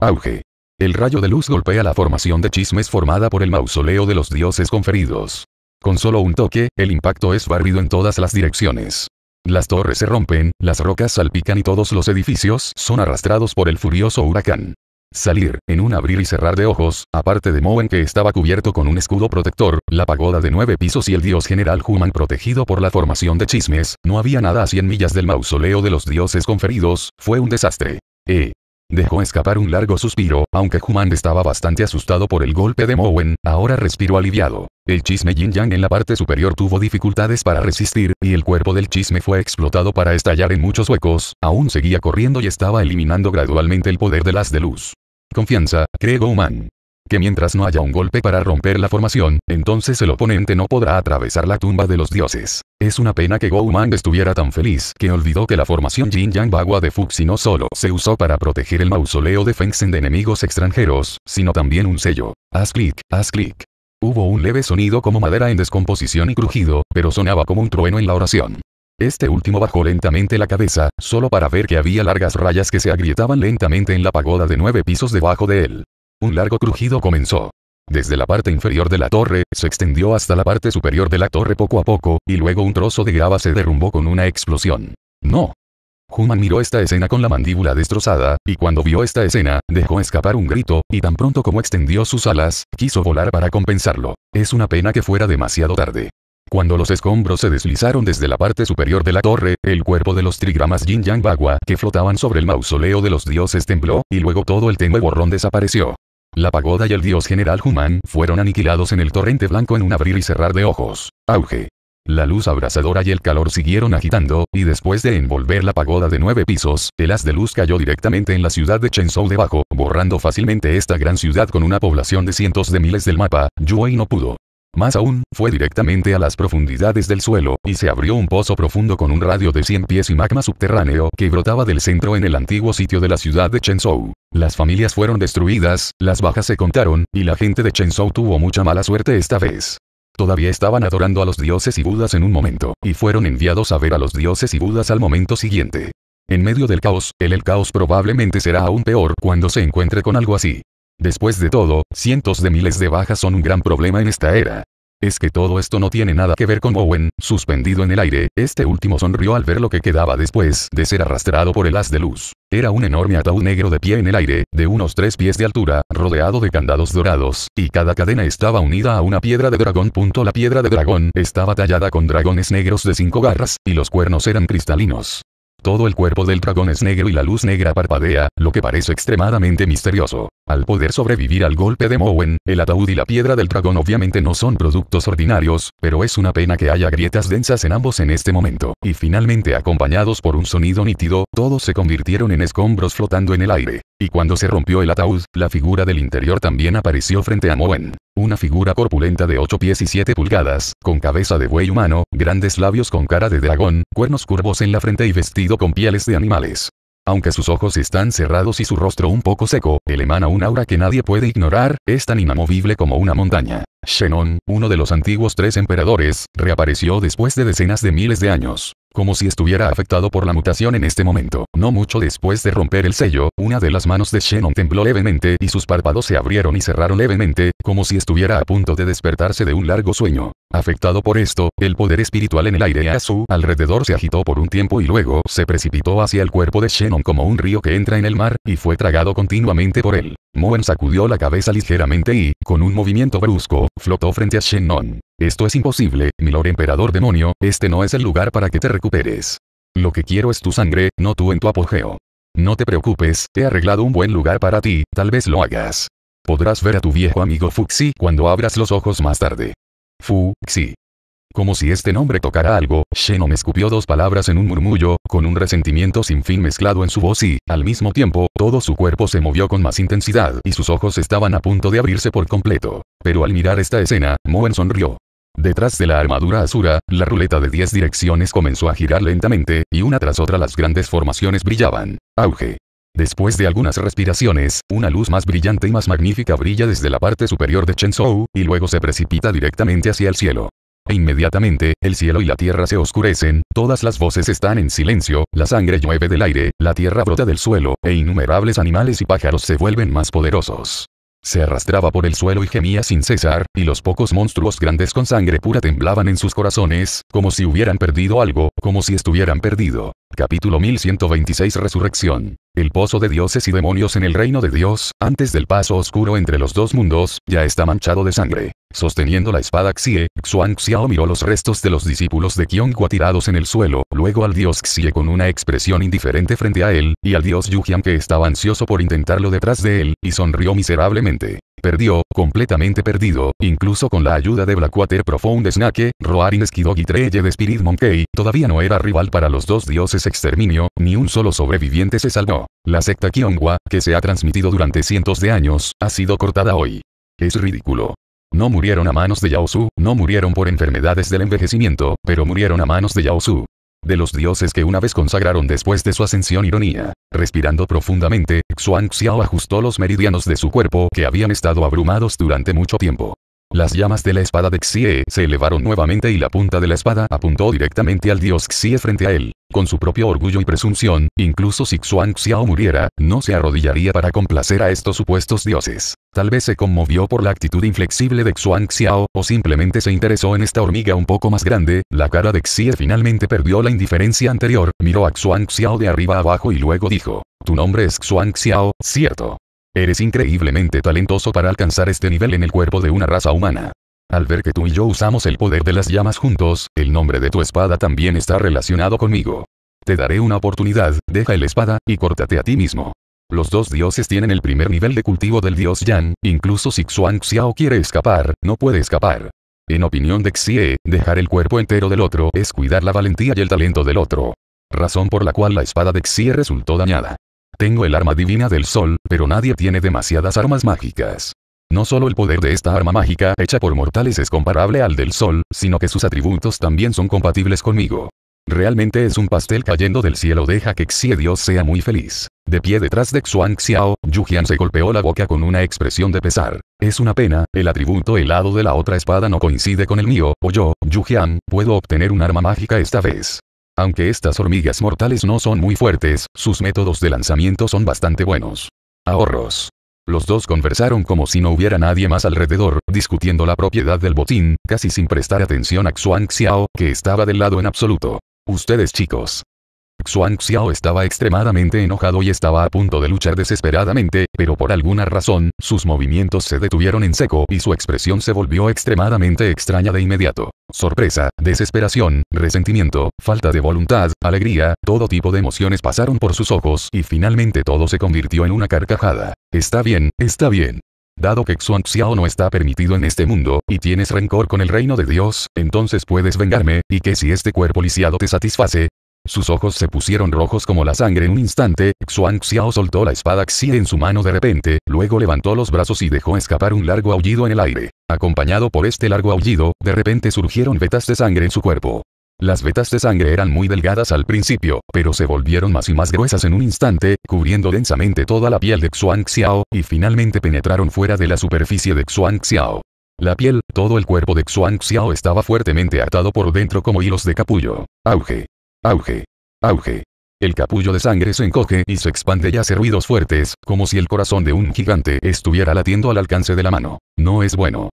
Auge. El rayo de luz golpea la formación de chismes formada por el mausoleo de los dioses conferidos. Con solo un toque, el impacto es barrido en todas las direcciones. Las torres se rompen, las rocas salpican y todos los edificios son arrastrados por el furioso huracán. Salir, en un abrir y cerrar de ojos, aparte de Moen que estaba cubierto con un escudo protector, la pagoda de nueve pisos y el dios general Human protegido por la formación de chismes, no había nada a cien millas del mausoleo de los dioses conferidos, fue un desastre. Eh. Dejó escapar un largo suspiro, aunque Human estaba bastante asustado por el golpe de Mowen, ahora respiró aliviado. El chisme Yin Yang en la parte superior tuvo dificultades para resistir, y el cuerpo del chisme fue explotado para estallar en muchos huecos, aún seguía corriendo y estaba eliminando gradualmente el poder de las de luz. Confianza, cree Human que mientras no haya un golpe para romper la formación, entonces el oponente no podrá atravesar la tumba de los dioses. Es una pena que Gouman estuviera tan feliz que olvidó que la formación Jin Yang Bagua de Fuxi no solo se usó para proteger el mausoleo de Fengsen de enemigos extranjeros, sino también un sello. Haz clic, haz clic. Hubo un leve sonido como madera en descomposición y crujido, pero sonaba como un trueno en la oración. Este último bajó lentamente la cabeza, solo para ver que había largas rayas que se agrietaban lentamente en la pagoda de nueve pisos debajo de él. Un largo crujido comenzó. Desde la parte inferior de la torre, se extendió hasta la parte superior de la torre poco a poco, y luego un trozo de grava se derrumbó con una explosión. ¡No! Human miró esta escena con la mandíbula destrozada, y cuando vio esta escena, dejó escapar un grito, y tan pronto como extendió sus alas, quiso volar para compensarlo. Es una pena que fuera demasiado tarde. Cuando los escombros se deslizaron desde la parte superior de la torre, el cuerpo de los trigramas Yin Yang Bagua que flotaban sobre el mausoleo de los dioses tembló, y luego todo el temble borrón desapareció. La pagoda y el dios general Human fueron aniquilados en el torrente blanco en un abrir y cerrar de ojos. Auge. La luz abrasadora y el calor siguieron agitando, y después de envolver la pagoda de nueve pisos, el haz de luz cayó directamente en la ciudad de Chenzhou debajo, borrando fácilmente esta gran ciudad con una población de cientos de miles del mapa, Yuei no pudo. Más aún, fue directamente a las profundidades del suelo, y se abrió un pozo profundo con un radio de 100 pies y magma subterráneo que brotaba del centro en el antiguo sitio de la ciudad de Chenzhou. Las familias fueron destruidas, las bajas se contaron, y la gente de Chenzhou tuvo mucha mala suerte esta vez. Todavía estaban adorando a los dioses y budas en un momento, y fueron enviados a ver a los dioses y budas al momento siguiente. En medio del caos, el el caos probablemente será aún peor cuando se encuentre con algo así. Después de todo, cientos de miles de bajas son un gran problema en esta era. Es que todo esto no tiene nada que ver con Owen, suspendido en el aire, este último sonrió al ver lo que quedaba después de ser arrastrado por el haz de luz. Era un enorme ataúd negro de pie en el aire, de unos tres pies de altura, rodeado de candados dorados, y cada cadena estaba unida a una piedra de dragón. La piedra de dragón estaba tallada con dragones negros de cinco garras, y los cuernos eran cristalinos. Todo el cuerpo del dragón es negro y la luz negra parpadea, lo que parece extremadamente misterioso. Al poder sobrevivir al golpe de Mowen, el ataúd y la piedra del dragón obviamente no son productos ordinarios, pero es una pena que haya grietas densas en ambos en este momento. Y finalmente acompañados por un sonido nítido, todos se convirtieron en escombros flotando en el aire. Y cuando se rompió el ataúd, la figura del interior también apareció frente a Mowen. Una figura corpulenta de 8 pies y 7 pulgadas, con cabeza de buey humano, grandes labios con cara de dragón, cuernos curvos en la frente y vestido con pieles de animales. Aunque sus ojos están cerrados y su rostro un poco seco, él emana un aura que nadie puede ignorar, es tan inamovible como una montaña. Shenon, uno de los antiguos tres emperadores, reapareció después de decenas de miles de años como si estuviera afectado por la mutación en este momento. No mucho después de romper el sello, una de las manos de Shannon tembló levemente y sus párpados se abrieron y cerraron levemente, como si estuviera a punto de despertarse de un largo sueño. Afectado por esto, el poder espiritual en el aire a su alrededor se agitó por un tiempo y luego se precipitó hacia el cuerpo de Shannon como un río que entra en el mar, y fue tragado continuamente por él. Moen sacudió la cabeza ligeramente y, con un movimiento brusco, flotó frente a Shannon. Esto es imposible, mi lord emperador demonio, este no es el lugar para que te recuperes. Lo que quiero es tu sangre, no tú en tu apogeo. No te preocupes, he arreglado un buen lugar para ti, tal vez lo hagas. Podrás ver a tu viejo amigo Fuxi cuando abras los ojos más tarde. Fuxi. Como si este nombre tocara algo, Shannon escupió dos palabras en un murmullo, con un resentimiento sin fin mezclado en su voz y, al mismo tiempo, todo su cuerpo se movió con más intensidad y sus ojos estaban a punto de abrirse por completo. Pero al mirar esta escena, Moen sonrió. Detrás de la armadura azura, la ruleta de 10 direcciones comenzó a girar lentamente, y una tras otra las grandes formaciones brillaban. Auge. Después de algunas respiraciones, una luz más brillante y más magnífica brilla desde la parte superior de Chenzhou, y luego se precipita directamente hacia el cielo. E inmediatamente, el cielo y la tierra se oscurecen, todas las voces están en silencio, la sangre llueve del aire, la tierra brota del suelo, e innumerables animales y pájaros se vuelven más poderosos. Se arrastraba por el suelo y gemía sin cesar, y los pocos monstruos grandes con sangre pura temblaban en sus corazones, como si hubieran perdido algo, como si estuvieran perdido. Capítulo 1126 Resurrección. El pozo de dioses y demonios en el reino de Dios, antes del paso oscuro entre los dos mundos, ya está manchado de sangre. Sosteniendo la espada Xie, Xuan Xiao miró los restos de los discípulos de Qiongqua tirados en el suelo, luego al dios Xie con una expresión indiferente frente a él, y al dios Yujian que estaba ansioso por intentarlo detrás de él, y sonrió miserablemente. Perdió, completamente perdido, incluso con la ayuda de Blackwater Profound Snake, Roaring Skidogi Treye de Spirit Monkey, todavía no era rival para los dos dioses exterminio, ni un solo sobreviviente se salvó. La secta Qiongwa, que se ha transmitido durante cientos de años, ha sido cortada hoy. Es ridículo. No murieron a manos de Yao Su, no murieron por enfermedades del envejecimiento, pero murieron a manos de Yao Su. De los dioses que una vez consagraron después de su ascensión ironía. Respirando profundamente, Xuan Xiao ajustó los meridianos de su cuerpo que habían estado abrumados durante mucho tiempo. Las llamas de la espada de Xie se elevaron nuevamente y la punta de la espada apuntó directamente al dios Xie frente a él. Con su propio orgullo y presunción, incluso si Xuan Xiao muriera, no se arrodillaría para complacer a estos supuestos dioses. Tal vez se conmovió por la actitud inflexible de Xuan Xiao, o simplemente se interesó en esta hormiga un poco más grande, la cara de Xie finalmente perdió la indiferencia anterior, miró a Xuan Xiao de arriba abajo y luego dijo, tu nombre es Xuan Xiao, ¿cierto? Eres increíblemente talentoso para alcanzar este nivel en el cuerpo de una raza humana. Al ver que tú y yo usamos el poder de las llamas juntos, el nombre de tu espada también está relacionado conmigo. Te daré una oportunidad, deja el espada, y córtate a ti mismo. Los dos dioses tienen el primer nivel de cultivo del dios Yan, incluso si Xuan Xiao quiere escapar, no puede escapar. En opinión de Xie, dejar el cuerpo entero del otro es cuidar la valentía y el talento del otro. Razón por la cual la espada de Xie resultó dañada. Tengo el arma divina del sol, pero nadie tiene demasiadas armas mágicas. No solo el poder de esta arma mágica hecha por mortales es comparable al del sol, sino que sus atributos también son compatibles conmigo. Realmente es un pastel cayendo del cielo deja que Xie Dios sea muy feliz. De pie detrás de Xuan Xiao, Yujian se golpeó la boca con una expresión de pesar. Es una pena, el atributo helado de la otra espada no coincide con el mío, o yo, Yujian, puedo obtener un arma mágica esta vez. Aunque estas hormigas mortales no son muy fuertes, sus métodos de lanzamiento son bastante buenos. Ahorros. Los dos conversaron como si no hubiera nadie más alrededor, discutiendo la propiedad del botín, casi sin prestar atención a Xuan Xiao, que estaba del lado en absoluto. Ustedes chicos. Xuan Xiao estaba extremadamente enojado y estaba a punto de luchar desesperadamente, pero por alguna razón, sus movimientos se detuvieron en seco y su expresión se volvió extremadamente extraña de inmediato. Sorpresa, desesperación, resentimiento, falta de voluntad, alegría, todo tipo de emociones pasaron por sus ojos y finalmente todo se convirtió en una carcajada. Está bien, está bien. Dado que Xuan Xiao no está permitido en este mundo, y tienes rencor con el reino de Dios, entonces puedes vengarme, y que si este cuerpo lisiado te satisface, sus ojos se pusieron rojos como la sangre en un instante, Xuan Xiao soltó la espada Xie en su mano de repente, luego levantó los brazos y dejó escapar un largo aullido en el aire. Acompañado por este largo aullido, de repente surgieron vetas de sangre en su cuerpo. Las vetas de sangre eran muy delgadas al principio, pero se volvieron más y más gruesas en un instante, cubriendo densamente toda la piel de Xuan Xiao, y finalmente penetraron fuera de la superficie de Xuan Xiao. La piel, todo el cuerpo de Xuan Xiao estaba fuertemente atado por dentro como hilos de capullo. Auge. Auge. Auge. El capullo de sangre se encoge y se expande y hace ruidos fuertes, como si el corazón de un gigante estuviera latiendo al alcance de la mano. No es bueno.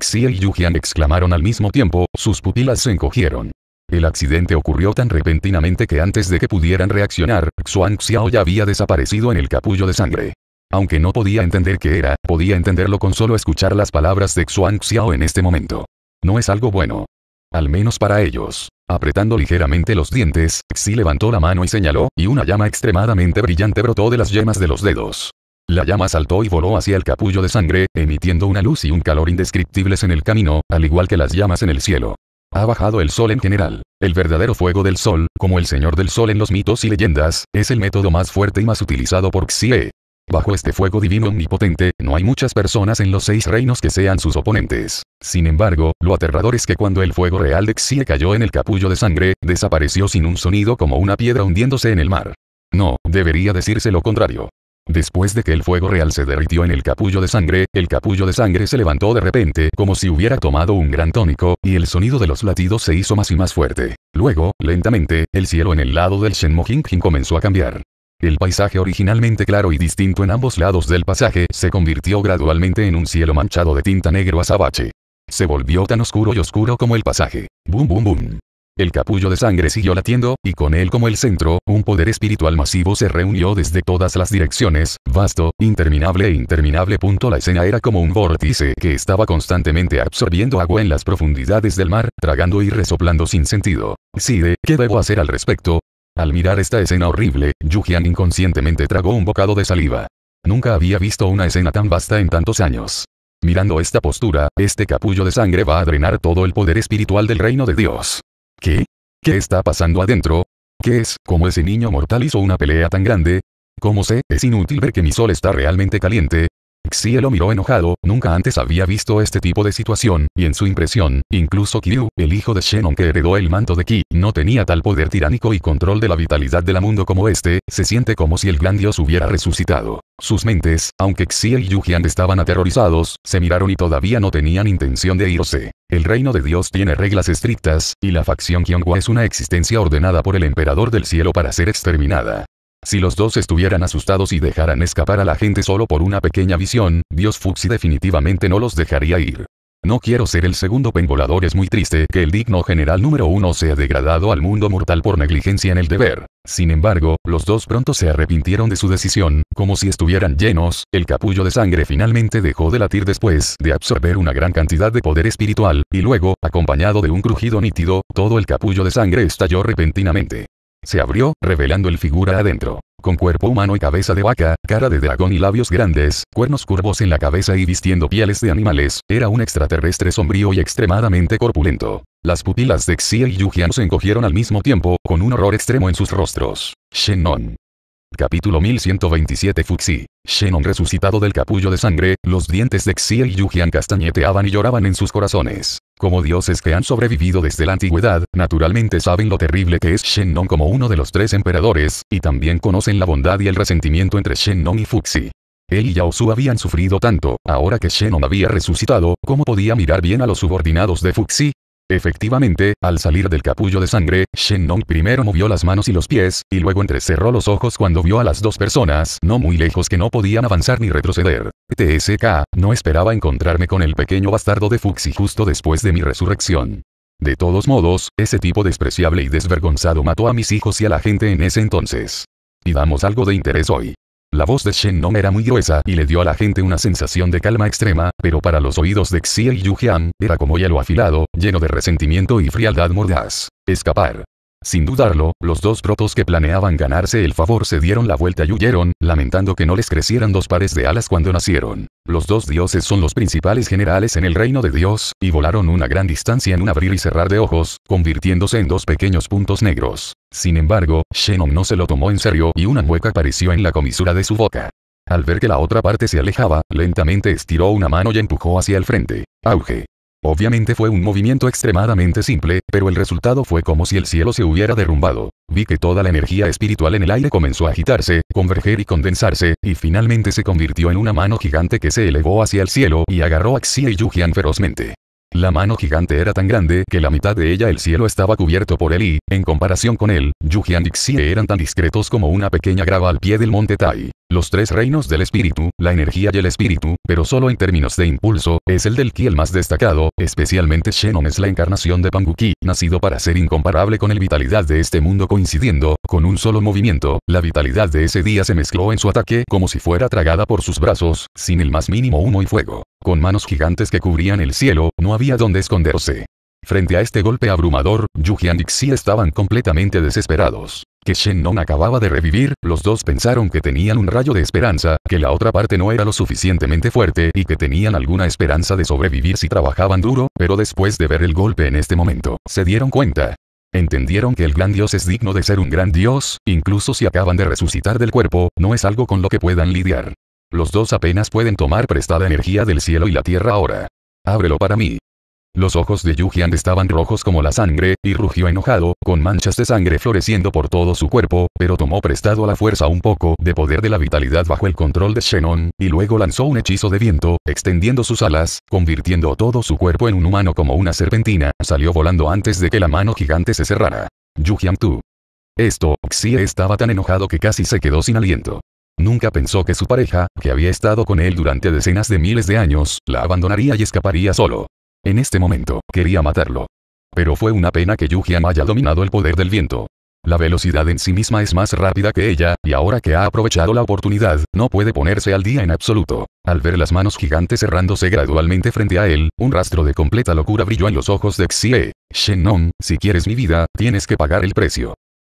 Xie y Yujian exclamaron al mismo tiempo, sus pupilas se encogieron. El accidente ocurrió tan repentinamente que antes de que pudieran reaccionar, Xuan Xiao ya había desaparecido en el capullo de sangre. Aunque no podía entender qué era, podía entenderlo con solo escuchar las palabras de Xuan Xiao en este momento. No es algo bueno. Al menos para ellos. Apretando ligeramente los dientes, Xi levantó la mano y señaló, y una llama extremadamente brillante brotó de las yemas de los dedos. La llama saltó y voló hacia el capullo de sangre, emitiendo una luz y un calor indescriptibles en el camino, al igual que las llamas en el cielo. Ha bajado el sol en general. El verdadero fuego del sol, como el señor del sol en los mitos y leyendas, es el método más fuerte y más utilizado por Xie. Bajo este fuego divino omnipotente, no hay muchas personas en los seis reinos que sean sus oponentes. Sin embargo, lo aterrador es que cuando el fuego real de Xie cayó en el capullo de sangre, desapareció sin un sonido como una piedra hundiéndose en el mar. No, debería decirse lo contrario. Después de que el fuego real se derritió en el capullo de sangre, el capullo de sangre se levantó de repente, como si hubiera tomado un gran tónico, y el sonido de los latidos se hizo más y más fuerte. Luego, lentamente, el cielo en el lado del Shenmojin comenzó a cambiar. El paisaje originalmente claro y distinto en ambos lados del pasaje se convirtió gradualmente en un cielo manchado de tinta negro azabache. Se volvió tan oscuro y oscuro como el pasaje. Boom boom boom. El capullo de sangre siguió latiendo, y con él como el centro, un poder espiritual masivo se reunió desde todas las direcciones, vasto, interminable e interminable. La escena era como un vórtice que estaba constantemente absorbiendo agua en las profundidades del mar, tragando y resoplando sin sentido. de ¿qué debo hacer al respecto? Al mirar esta escena horrible, Yujian inconscientemente tragó un bocado de saliva. Nunca había visto una escena tan vasta en tantos años. Mirando esta postura, este capullo de sangre va a drenar todo el poder espiritual del reino de Dios. ¿Qué? ¿Qué está pasando adentro? ¿Qué es? ¿Cómo ese niño mortal hizo una pelea tan grande? ¿Cómo sé? Es inútil ver que mi sol está realmente caliente. Xie lo miró enojado, nunca antes había visto este tipo de situación, y en su impresión, incluso Kyu, el hijo de Shannon que heredó el manto de Ki, no tenía tal poder tiránico y control de la vitalidad de la mundo como este, se siente como si el gran dios hubiera resucitado. Sus mentes, aunque Xie y Yujian estaban aterrorizados, se miraron y todavía no tenían intención de irse. El reino de Dios tiene reglas estrictas, y la facción Kyonghua es una existencia ordenada por el emperador del cielo para ser exterminada. Si los dos estuvieran asustados y dejaran escapar a la gente solo por una pequeña visión, Dios Fuxi definitivamente no los dejaría ir. No quiero ser el segundo pengolador es muy triste que el digno general número uno sea degradado al mundo mortal por negligencia en el deber. Sin embargo, los dos pronto se arrepintieron de su decisión, como si estuvieran llenos, el capullo de sangre finalmente dejó de latir después de absorber una gran cantidad de poder espiritual, y luego, acompañado de un crujido nítido, todo el capullo de sangre estalló repentinamente. Se abrió, revelando el figura adentro. Con cuerpo humano y cabeza de vaca, cara de dragón y labios grandes, cuernos curvos en la cabeza y vistiendo pieles de animales, era un extraterrestre sombrío y extremadamente corpulento. Las pupilas de Xie y Yujian se encogieron al mismo tiempo, con un horror extremo en sus rostros. Shennon. Capítulo 1127 Fuxi. Shennon resucitado del capullo de sangre, los dientes de Xie y Yujian castañeteaban y lloraban en sus corazones. Como dioses que han sobrevivido desde la antigüedad, naturalmente saben lo terrible que es Shennon como uno de los tres emperadores, y también conocen la bondad y el resentimiento entre Shennon y Fuxi. Él y Yao Su habían sufrido tanto, ahora que Shennon había resucitado, ¿cómo podía mirar bien a los subordinados de Fuxi? Efectivamente, al salir del capullo de sangre, Shen-Nong primero movió las manos y los pies, y luego entrecerró los ojos cuando vio a las dos personas no muy lejos que no podían avanzar ni retroceder. TSK, no esperaba encontrarme con el pequeño bastardo de Fuxi justo después de mi resurrección. De todos modos, ese tipo despreciable y desvergonzado mató a mis hijos y a la gente en ese entonces. Y damos algo de interés hoy. La voz de Shen Nong era muy gruesa y le dio a la gente una sensación de calma extrema, pero para los oídos de Xie y Yujian, era como hielo afilado, lleno de resentimiento y frialdad mordaz. Escapar. Sin dudarlo, los dos protos que planeaban ganarse el favor se dieron la vuelta y huyeron, lamentando que no les crecieran dos pares de alas cuando nacieron. Los dos dioses son los principales generales en el reino de Dios, y volaron una gran distancia en un abrir y cerrar de ojos, convirtiéndose en dos pequeños puntos negros. Sin embargo, Shenong no se lo tomó en serio y una mueca apareció en la comisura de su boca. Al ver que la otra parte se alejaba, lentamente estiró una mano y empujó hacia el frente. Auge. Obviamente fue un movimiento extremadamente simple, pero el resultado fue como si el cielo se hubiera derrumbado. Vi que toda la energía espiritual en el aire comenzó a agitarse, converger y condensarse, y finalmente se convirtió en una mano gigante que se elevó hacia el cielo y agarró a Xie y Yujian ferozmente. La mano gigante era tan grande que la mitad de ella el cielo estaba cubierto por él y, en comparación con él, Yujian y Xie eran tan discretos como una pequeña grava al pie del monte Tai. Los tres reinos del espíritu, la energía y el espíritu, pero solo en términos de impulso, es el del ki el más destacado, especialmente Shennon es la encarnación de Panguki, nacido para ser incomparable con el vitalidad de este mundo coincidiendo, con un solo movimiento, la vitalidad de ese día se mezcló en su ataque como si fuera tragada por sus brazos, sin el más mínimo humo y fuego. Con manos gigantes que cubrían el cielo, no había donde esconderse. Frente a este golpe abrumador, Yujian y Xi estaban completamente desesperados. Que Shen non acababa de revivir, los dos pensaron que tenían un rayo de esperanza, que la otra parte no era lo suficientemente fuerte y que tenían alguna esperanza de sobrevivir si trabajaban duro, pero después de ver el golpe en este momento, se dieron cuenta. Entendieron que el gran dios es digno de ser un gran dios, incluso si acaban de resucitar del cuerpo, no es algo con lo que puedan lidiar. Los dos apenas pueden tomar prestada energía del cielo y la tierra ahora. Ábrelo para mí. Los ojos de Yujian estaban rojos como la sangre, y rugió enojado, con manchas de sangre floreciendo por todo su cuerpo, pero tomó prestado a la fuerza un poco de poder de la vitalidad bajo el control de Shennon, y luego lanzó un hechizo de viento, extendiendo sus alas, convirtiendo todo su cuerpo en un humano como una serpentina, salió volando antes de que la mano gigante se cerrara. Yujian Tu. Esto, Xie estaba tan enojado que casi se quedó sin aliento. Nunca pensó que su pareja, que había estado con él durante decenas de miles de años, la abandonaría y escaparía solo. En este momento, quería matarlo. Pero fue una pena que Yujian haya dominado el poder del viento. La velocidad en sí misma es más rápida que ella, y ahora que ha aprovechado la oportunidad, no puede ponerse al día en absoluto. Al ver las manos gigantes cerrándose gradualmente frente a él, un rastro de completa locura brilló en los ojos de Xie. Shennon, si quieres mi vida, tienes que pagar el precio.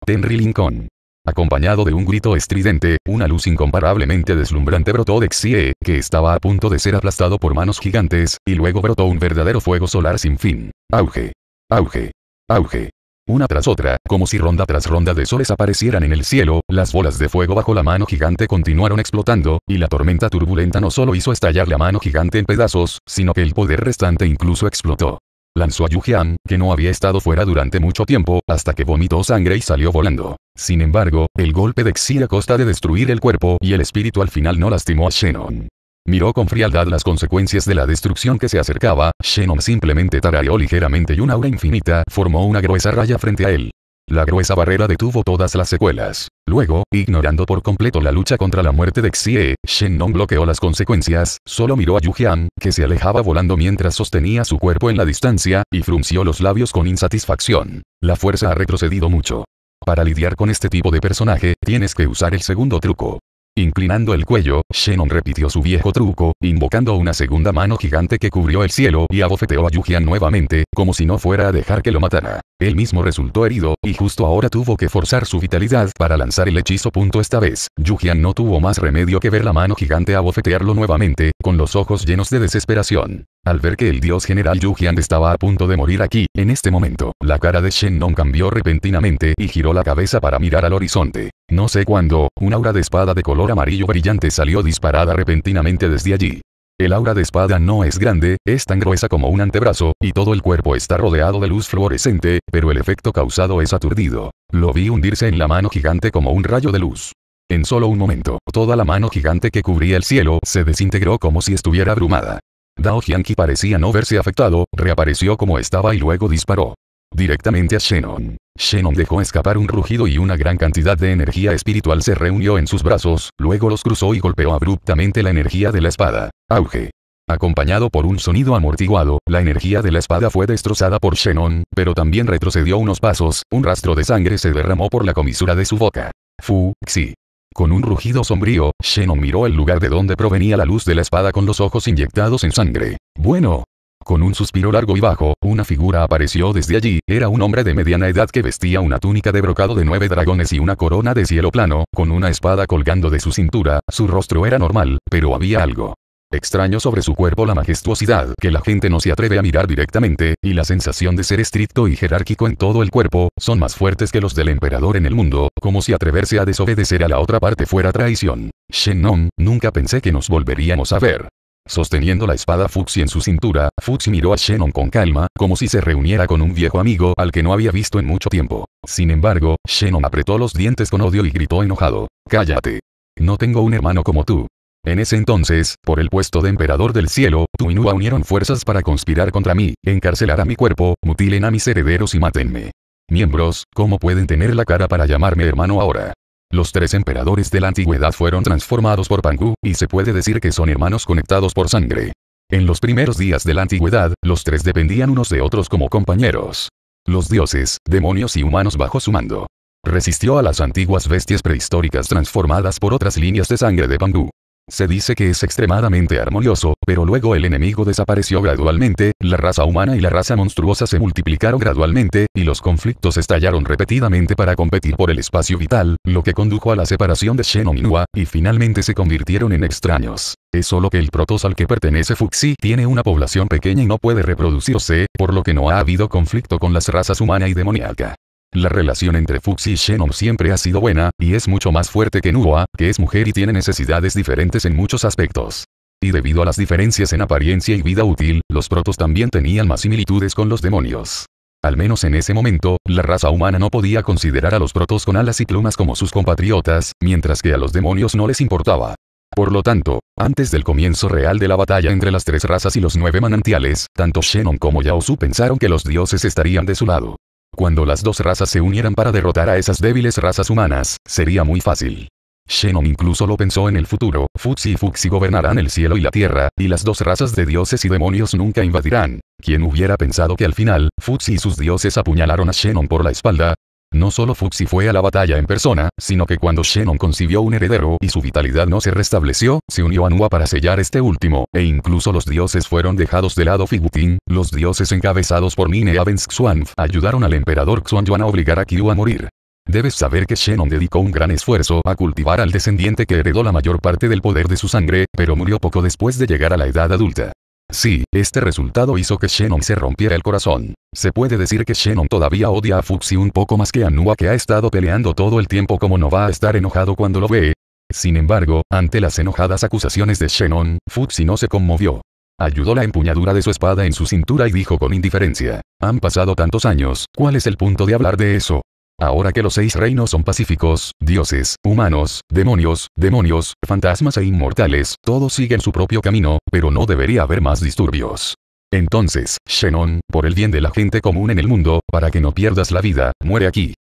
Tenri Lincoln. Acompañado de un grito estridente, una luz incomparablemente deslumbrante brotó de Xie, que estaba a punto de ser aplastado por manos gigantes, y luego brotó un verdadero fuego solar sin fin. Auge. Auge. Auge. Una tras otra, como si ronda tras ronda de soles aparecieran en el cielo, las bolas de fuego bajo la mano gigante continuaron explotando, y la tormenta turbulenta no solo hizo estallar la mano gigante en pedazos, sino que el poder restante incluso explotó. Lanzó a Yujian, que no había estado fuera durante mucho tiempo, hasta que vomitó sangre y salió volando. Sin embargo, el golpe de Xi a costa de destruir el cuerpo y el espíritu al final no lastimó a Shannon. Miró con frialdad las consecuencias de la destrucción que se acercaba, Shannon simplemente tarareó ligeramente y una aura infinita formó una gruesa raya frente a él. La gruesa barrera detuvo todas las secuelas. Luego, ignorando por completo la lucha contra la muerte de Xie, Shennon bloqueó las consecuencias, solo miró a Yujian, que se alejaba volando mientras sostenía su cuerpo en la distancia, y frunció los labios con insatisfacción. La fuerza ha retrocedido mucho. Para lidiar con este tipo de personaje, tienes que usar el segundo truco. Inclinando el cuello, Shannon repitió su viejo truco, invocando una segunda mano gigante que cubrió el cielo y abofeteó a Yujian nuevamente, como si no fuera a dejar que lo matara. Él mismo resultó herido, y justo ahora tuvo que forzar su vitalidad para lanzar el hechizo. Esta vez, Yujian no tuvo más remedio que ver la mano gigante abofetearlo nuevamente, con los ojos llenos de desesperación. Al ver que el dios general Yujian estaba a punto de morir aquí, en este momento, la cara de Shennon cambió repentinamente y giró la cabeza para mirar al horizonte. No sé cuándo, un aura de espada de color amarillo brillante salió disparada repentinamente desde allí. El aura de espada no es grande, es tan gruesa como un antebrazo, y todo el cuerpo está rodeado de luz fluorescente, pero el efecto causado es aturdido. Lo vi hundirse en la mano gigante como un rayo de luz. En solo un momento, toda la mano gigante que cubría el cielo se desintegró como si estuviera abrumada. Dao Jianqi parecía no verse afectado, reapareció como estaba y luego disparó. Directamente a Shannon. Shannon dejó escapar un rugido y una gran cantidad de energía espiritual se reunió en sus brazos, luego los cruzó y golpeó abruptamente la energía de la espada. Auge. Acompañado por un sonido amortiguado, la energía de la espada fue destrozada por Shannon, pero también retrocedió unos pasos, un rastro de sangre se derramó por la comisura de su boca. Fu, Xi. Con un rugido sombrío, Shannon miró el lugar de donde provenía la luz de la espada con los ojos inyectados en sangre. Bueno. Con un suspiro largo y bajo, una figura apareció desde allí, era un hombre de mediana edad que vestía una túnica de brocado de nueve dragones y una corona de cielo plano, con una espada colgando de su cintura, su rostro era normal, pero había algo. Extraño sobre su cuerpo la majestuosidad que la gente no se atreve a mirar directamente, y la sensación de ser estricto y jerárquico en todo el cuerpo, son más fuertes que los del emperador en el mundo, como si atreverse a desobedecer a la otra parte fuera traición. Shennon, nunca pensé que nos volveríamos a ver. Sosteniendo la espada Fuxi en su cintura, Fuxi miró a Shannon con calma, como si se reuniera con un viejo amigo al que no había visto en mucho tiempo. Sin embargo, Shannon apretó los dientes con odio y gritó enojado. Cállate. No tengo un hermano como tú. En ese entonces, por el puesto de emperador del cielo, tú y Nua unieron fuerzas para conspirar contra mí, encarcelar a mi cuerpo, mutilen a mis herederos y mátenme. Miembros, ¿cómo pueden tener la cara para llamarme hermano ahora? Los tres emperadores de la antigüedad fueron transformados por Pangu, y se puede decir que son hermanos conectados por sangre. En los primeros días de la antigüedad, los tres dependían unos de otros como compañeros. Los dioses, demonios y humanos bajo su mando. Resistió a las antiguas bestias prehistóricas transformadas por otras líneas de sangre de Pangu. Se dice que es extremadamente armonioso, pero luego el enemigo desapareció gradualmente, la raza humana y la raza monstruosa se multiplicaron gradualmente, y los conflictos estallaron repetidamente para competir por el espacio vital, lo que condujo a la separación de Shen y y finalmente se convirtieron en extraños. Es solo que el protoss al que pertenece Fuxi tiene una población pequeña y no puede reproducirse, por lo que no ha habido conflicto con las razas humana y demoníaca. La relación entre Fuxi y Shennon siempre ha sido buena, y es mucho más fuerte que Nua, que es mujer y tiene necesidades diferentes en muchos aspectos. Y debido a las diferencias en apariencia y vida útil, los protos también tenían más similitudes con los demonios. Al menos en ese momento, la raza humana no podía considerar a los protos con alas y plumas como sus compatriotas, mientras que a los demonios no les importaba. Por lo tanto, antes del comienzo real de la batalla entre las tres razas y los nueve manantiales, tanto Shennon como Yao Su pensaron que los dioses estarían de su lado. Cuando las dos razas se unieran para derrotar a esas débiles razas humanas, sería muy fácil. Shenon incluso lo pensó en el futuro, Futsi y Fuxi gobernarán el cielo y la tierra, y las dos razas de dioses y demonios nunca invadirán. ¿Quién hubiera pensado que al final, Futsi y sus dioses apuñalaron a Shenon por la espalda? No solo Fuxi fue a la batalla en persona, sino que cuando Shenon concibió un heredero y su vitalidad no se restableció, se unió a Nua para sellar este último, e incluso los dioses fueron dejados de lado Figutin, los dioses encabezados por Nine Avens Xuanf ayudaron al emperador Xuanyuan a obligar a Kyu a morir. Debes saber que Shenon dedicó un gran esfuerzo a cultivar al descendiente que heredó la mayor parte del poder de su sangre, pero murió poco después de llegar a la edad adulta. Sí, este resultado hizo que Shannon se rompiera el corazón. Se puede decir que Shannon todavía odia a Fuxi un poco más que a Nua que ha estado peleando todo el tiempo como no va a estar enojado cuando lo ve. Sin embargo, ante las enojadas acusaciones de Shannon, Fuxi no se conmovió. Ayudó la empuñadura de su espada en su cintura y dijo con indiferencia. Han pasado tantos años, ¿cuál es el punto de hablar de eso? Ahora que los seis reinos son pacíficos, dioses, humanos, demonios, demonios, fantasmas e inmortales, todos siguen su propio camino, pero no debería haber más disturbios. Entonces, Shenon, por el bien de la gente común en el mundo, para que no pierdas la vida, muere aquí.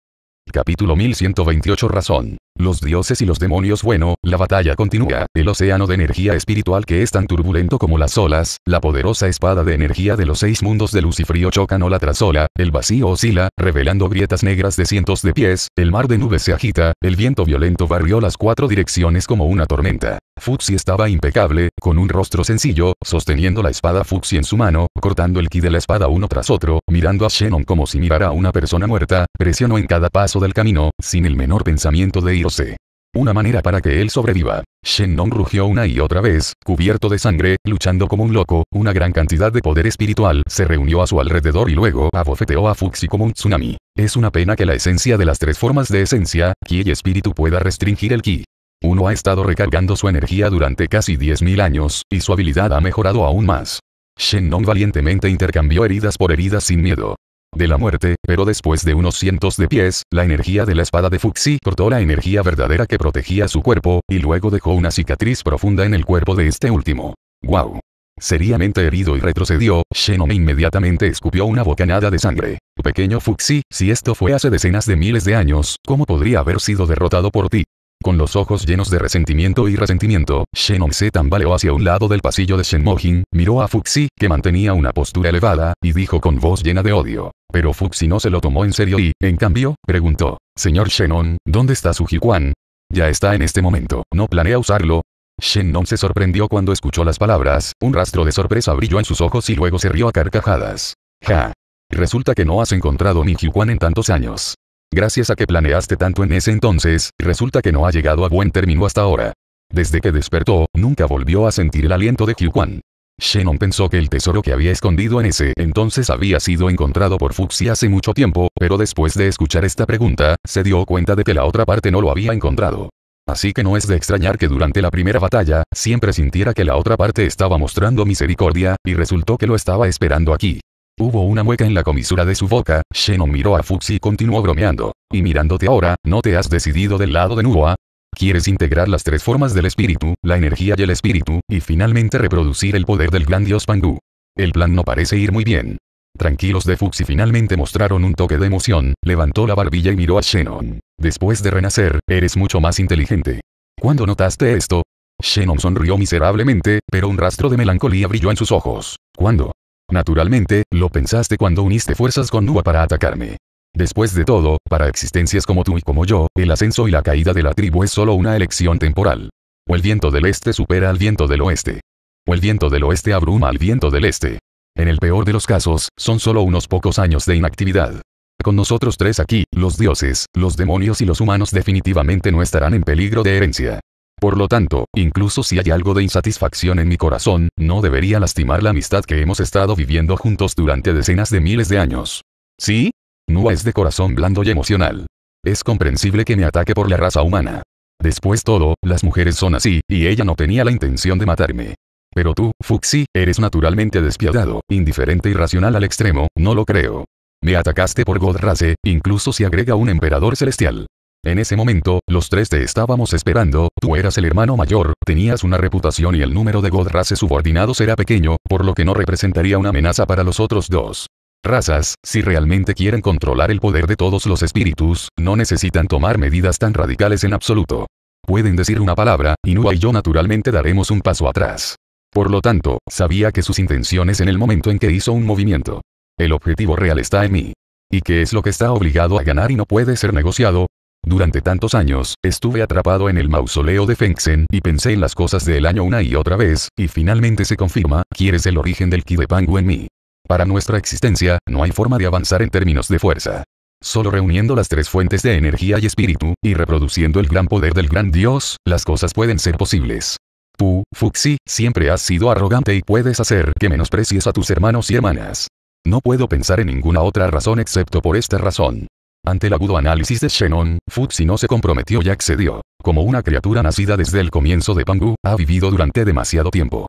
Capítulo 1128 Razón. Los dioses y los demonios bueno, la batalla continúa, el océano de energía espiritual que es tan turbulento como las olas, la poderosa espada de energía de los seis mundos de luz y frío chocan ola tras ola, el vacío oscila, revelando grietas negras de cientos de pies, el mar de nubes se agita, el viento violento barrió las cuatro direcciones como una tormenta. Fuxi estaba impecable, con un rostro sencillo, sosteniendo la espada Fuxi en su mano, cortando el ki de la espada uno tras otro, mirando a Shannon como si mirara a una persona muerta, presionó en cada paso del camino, sin el menor pensamiento de irse. Una manera para que él sobreviva. Shennon rugió una y otra vez, cubierto de sangre, luchando como un loco, una gran cantidad de poder espiritual se reunió a su alrededor y luego abofeteó a Fuxi como un tsunami. Es una pena que la esencia de las tres formas de esencia, ki y espíritu pueda restringir el ki. Uno ha estado recargando su energía durante casi 10.000 años, y su habilidad ha mejorado aún más. Shennon valientemente intercambió heridas por heridas sin miedo. De la muerte, pero después de unos cientos de pies, la energía de la espada de Fuxi cortó la energía verdadera que protegía su cuerpo, y luego dejó una cicatriz profunda en el cuerpo de este último. ¡Wow! Seriamente herido y retrocedió, Shennon inmediatamente escupió una bocanada de sangre. Pequeño Fuxi, si esto fue hace decenas de miles de años, ¿cómo podría haber sido derrotado por ti? Con los ojos llenos de resentimiento y resentimiento, Shenong se tambaleó hacia un lado del pasillo de Shenmojin, miró a Fuxi, que mantenía una postura elevada, y dijo con voz llena de odio. Pero Fuxi no se lo tomó en serio y, en cambio, preguntó, Señor Shenong, ¿dónde está su Jiquan? Ya está en este momento, ¿no planea usarlo? Shennon se sorprendió cuando escuchó las palabras, un rastro de sorpresa brilló en sus ojos y luego se rió a carcajadas. Ja. Resulta que no has encontrado mi Jiquan en tantos años. Gracias a que planeaste tanto en ese entonces, resulta que no ha llegado a buen término hasta ahora. Desde que despertó, nunca volvió a sentir el aliento de Kyuan. Shannon pensó que el tesoro que había escondido en ese entonces había sido encontrado por Fuxi hace mucho tiempo, pero después de escuchar esta pregunta, se dio cuenta de que la otra parte no lo había encontrado. Así que no es de extrañar que durante la primera batalla, siempre sintiera que la otra parte estaba mostrando misericordia, y resultó que lo estaba esperando aquí. Hubo una mueca en la comisura de su boca, Shannon miró a Fuxi y continuó bromeando. Y mirándote ahora, ¿no te has decidido del lado de Nua? ¿Quieres integrar las tres formas del espíritu, la energía y el espíritu, y finalmente reproducir el poder del gran dios Pangu? El plan no parece ir muy bien. Tranquilos de Fuxi finalmente mostraron un toque de emoción, levantó la barbilla y miró a Shannon. Después de renacer, eres mucho más inteligente. ¿Cuándo notaste esto? Shannon sonrió miserablemente, pero un rastro de melancolía brilló en sus ojos. ¿Cuándo? Naturalmente, lo pensaste cuando uniste fuerzas con Nua para atacarme. Después de todo, para existencias como tú y como yo, el ascenso y la caída de la tribu es solo una elección temporal. O el viento del este supera al viento del oeste. O el viento del oeste abruma al viento del este. En el peor de los casos, son solo unos pocos años de inactividad. Con nosotros tres aquí, los dioses, los demonios y los humanos definitivamente no estarán en peligro de herencia. Por lo tanto, incluso si hay algo de insatisfacción en mi corazón, no debería lastimar la amistad que hemos estado viviendo juntos durante decenas de miles de años. ¿Sí? Nua es de corazón blando y emocional. Es comprensible que me ataque por la raza humana. Después todo, las mujeres son así, y ella no tenía la intención de matarme. Pero tú, Fuxi, eres naturalmente despiadado, indiferente y racional al extremo, no lo creo. Me atacaste por Godrace, incluso si agrega un emperador celestial. En ese momento, los tres te estábamos esperando, tú eras el hermano mayor, tenías una reputación y el número de God races subordinados era pequeño, por lo que no representaría una amenaza para los otros dos. Razas, si realmente quieren controlar el poder de todos los espíritus, no necesitan tomar medidas tan radicales en absoluto. pueden decir una palabra, y Nua y yo naturalmente daremos un paso atrás. Por lo tanto, sabía que sus intenciones en el momento en que hizo un movimiento. El objetivo real está en mí. ¿Y qué es lo que está obligado a ganar y no puede ser negociado? Durante tantos años, estuve atrapado en el mausoleo de Fengsen y pensé en las cosas del año una y otra vez, y finalmente se confirma, quieres el origen del Ki de Pangu en mí. Para nuestra existencia, no hay forma de avanzar en términos de fuerza. Solo reuniendo las tres fuentes de energía y espíritu, y reproduciendo el gran poder del gran Dios, las cosas pueden ser posibles. Tú, Fuxi, siempre has sido arrogante y puedes hacer que menosprecies a tus hermanos y hermanas. No puedo pensar en ninguna otra razón excepto por esta razón. Ante el agudo análisis de Shannon, Fuxi no se comprometió y accedió. Como una criatura nacida desde el comienzo de Pangu, ha vivido durante demasiado tiempo.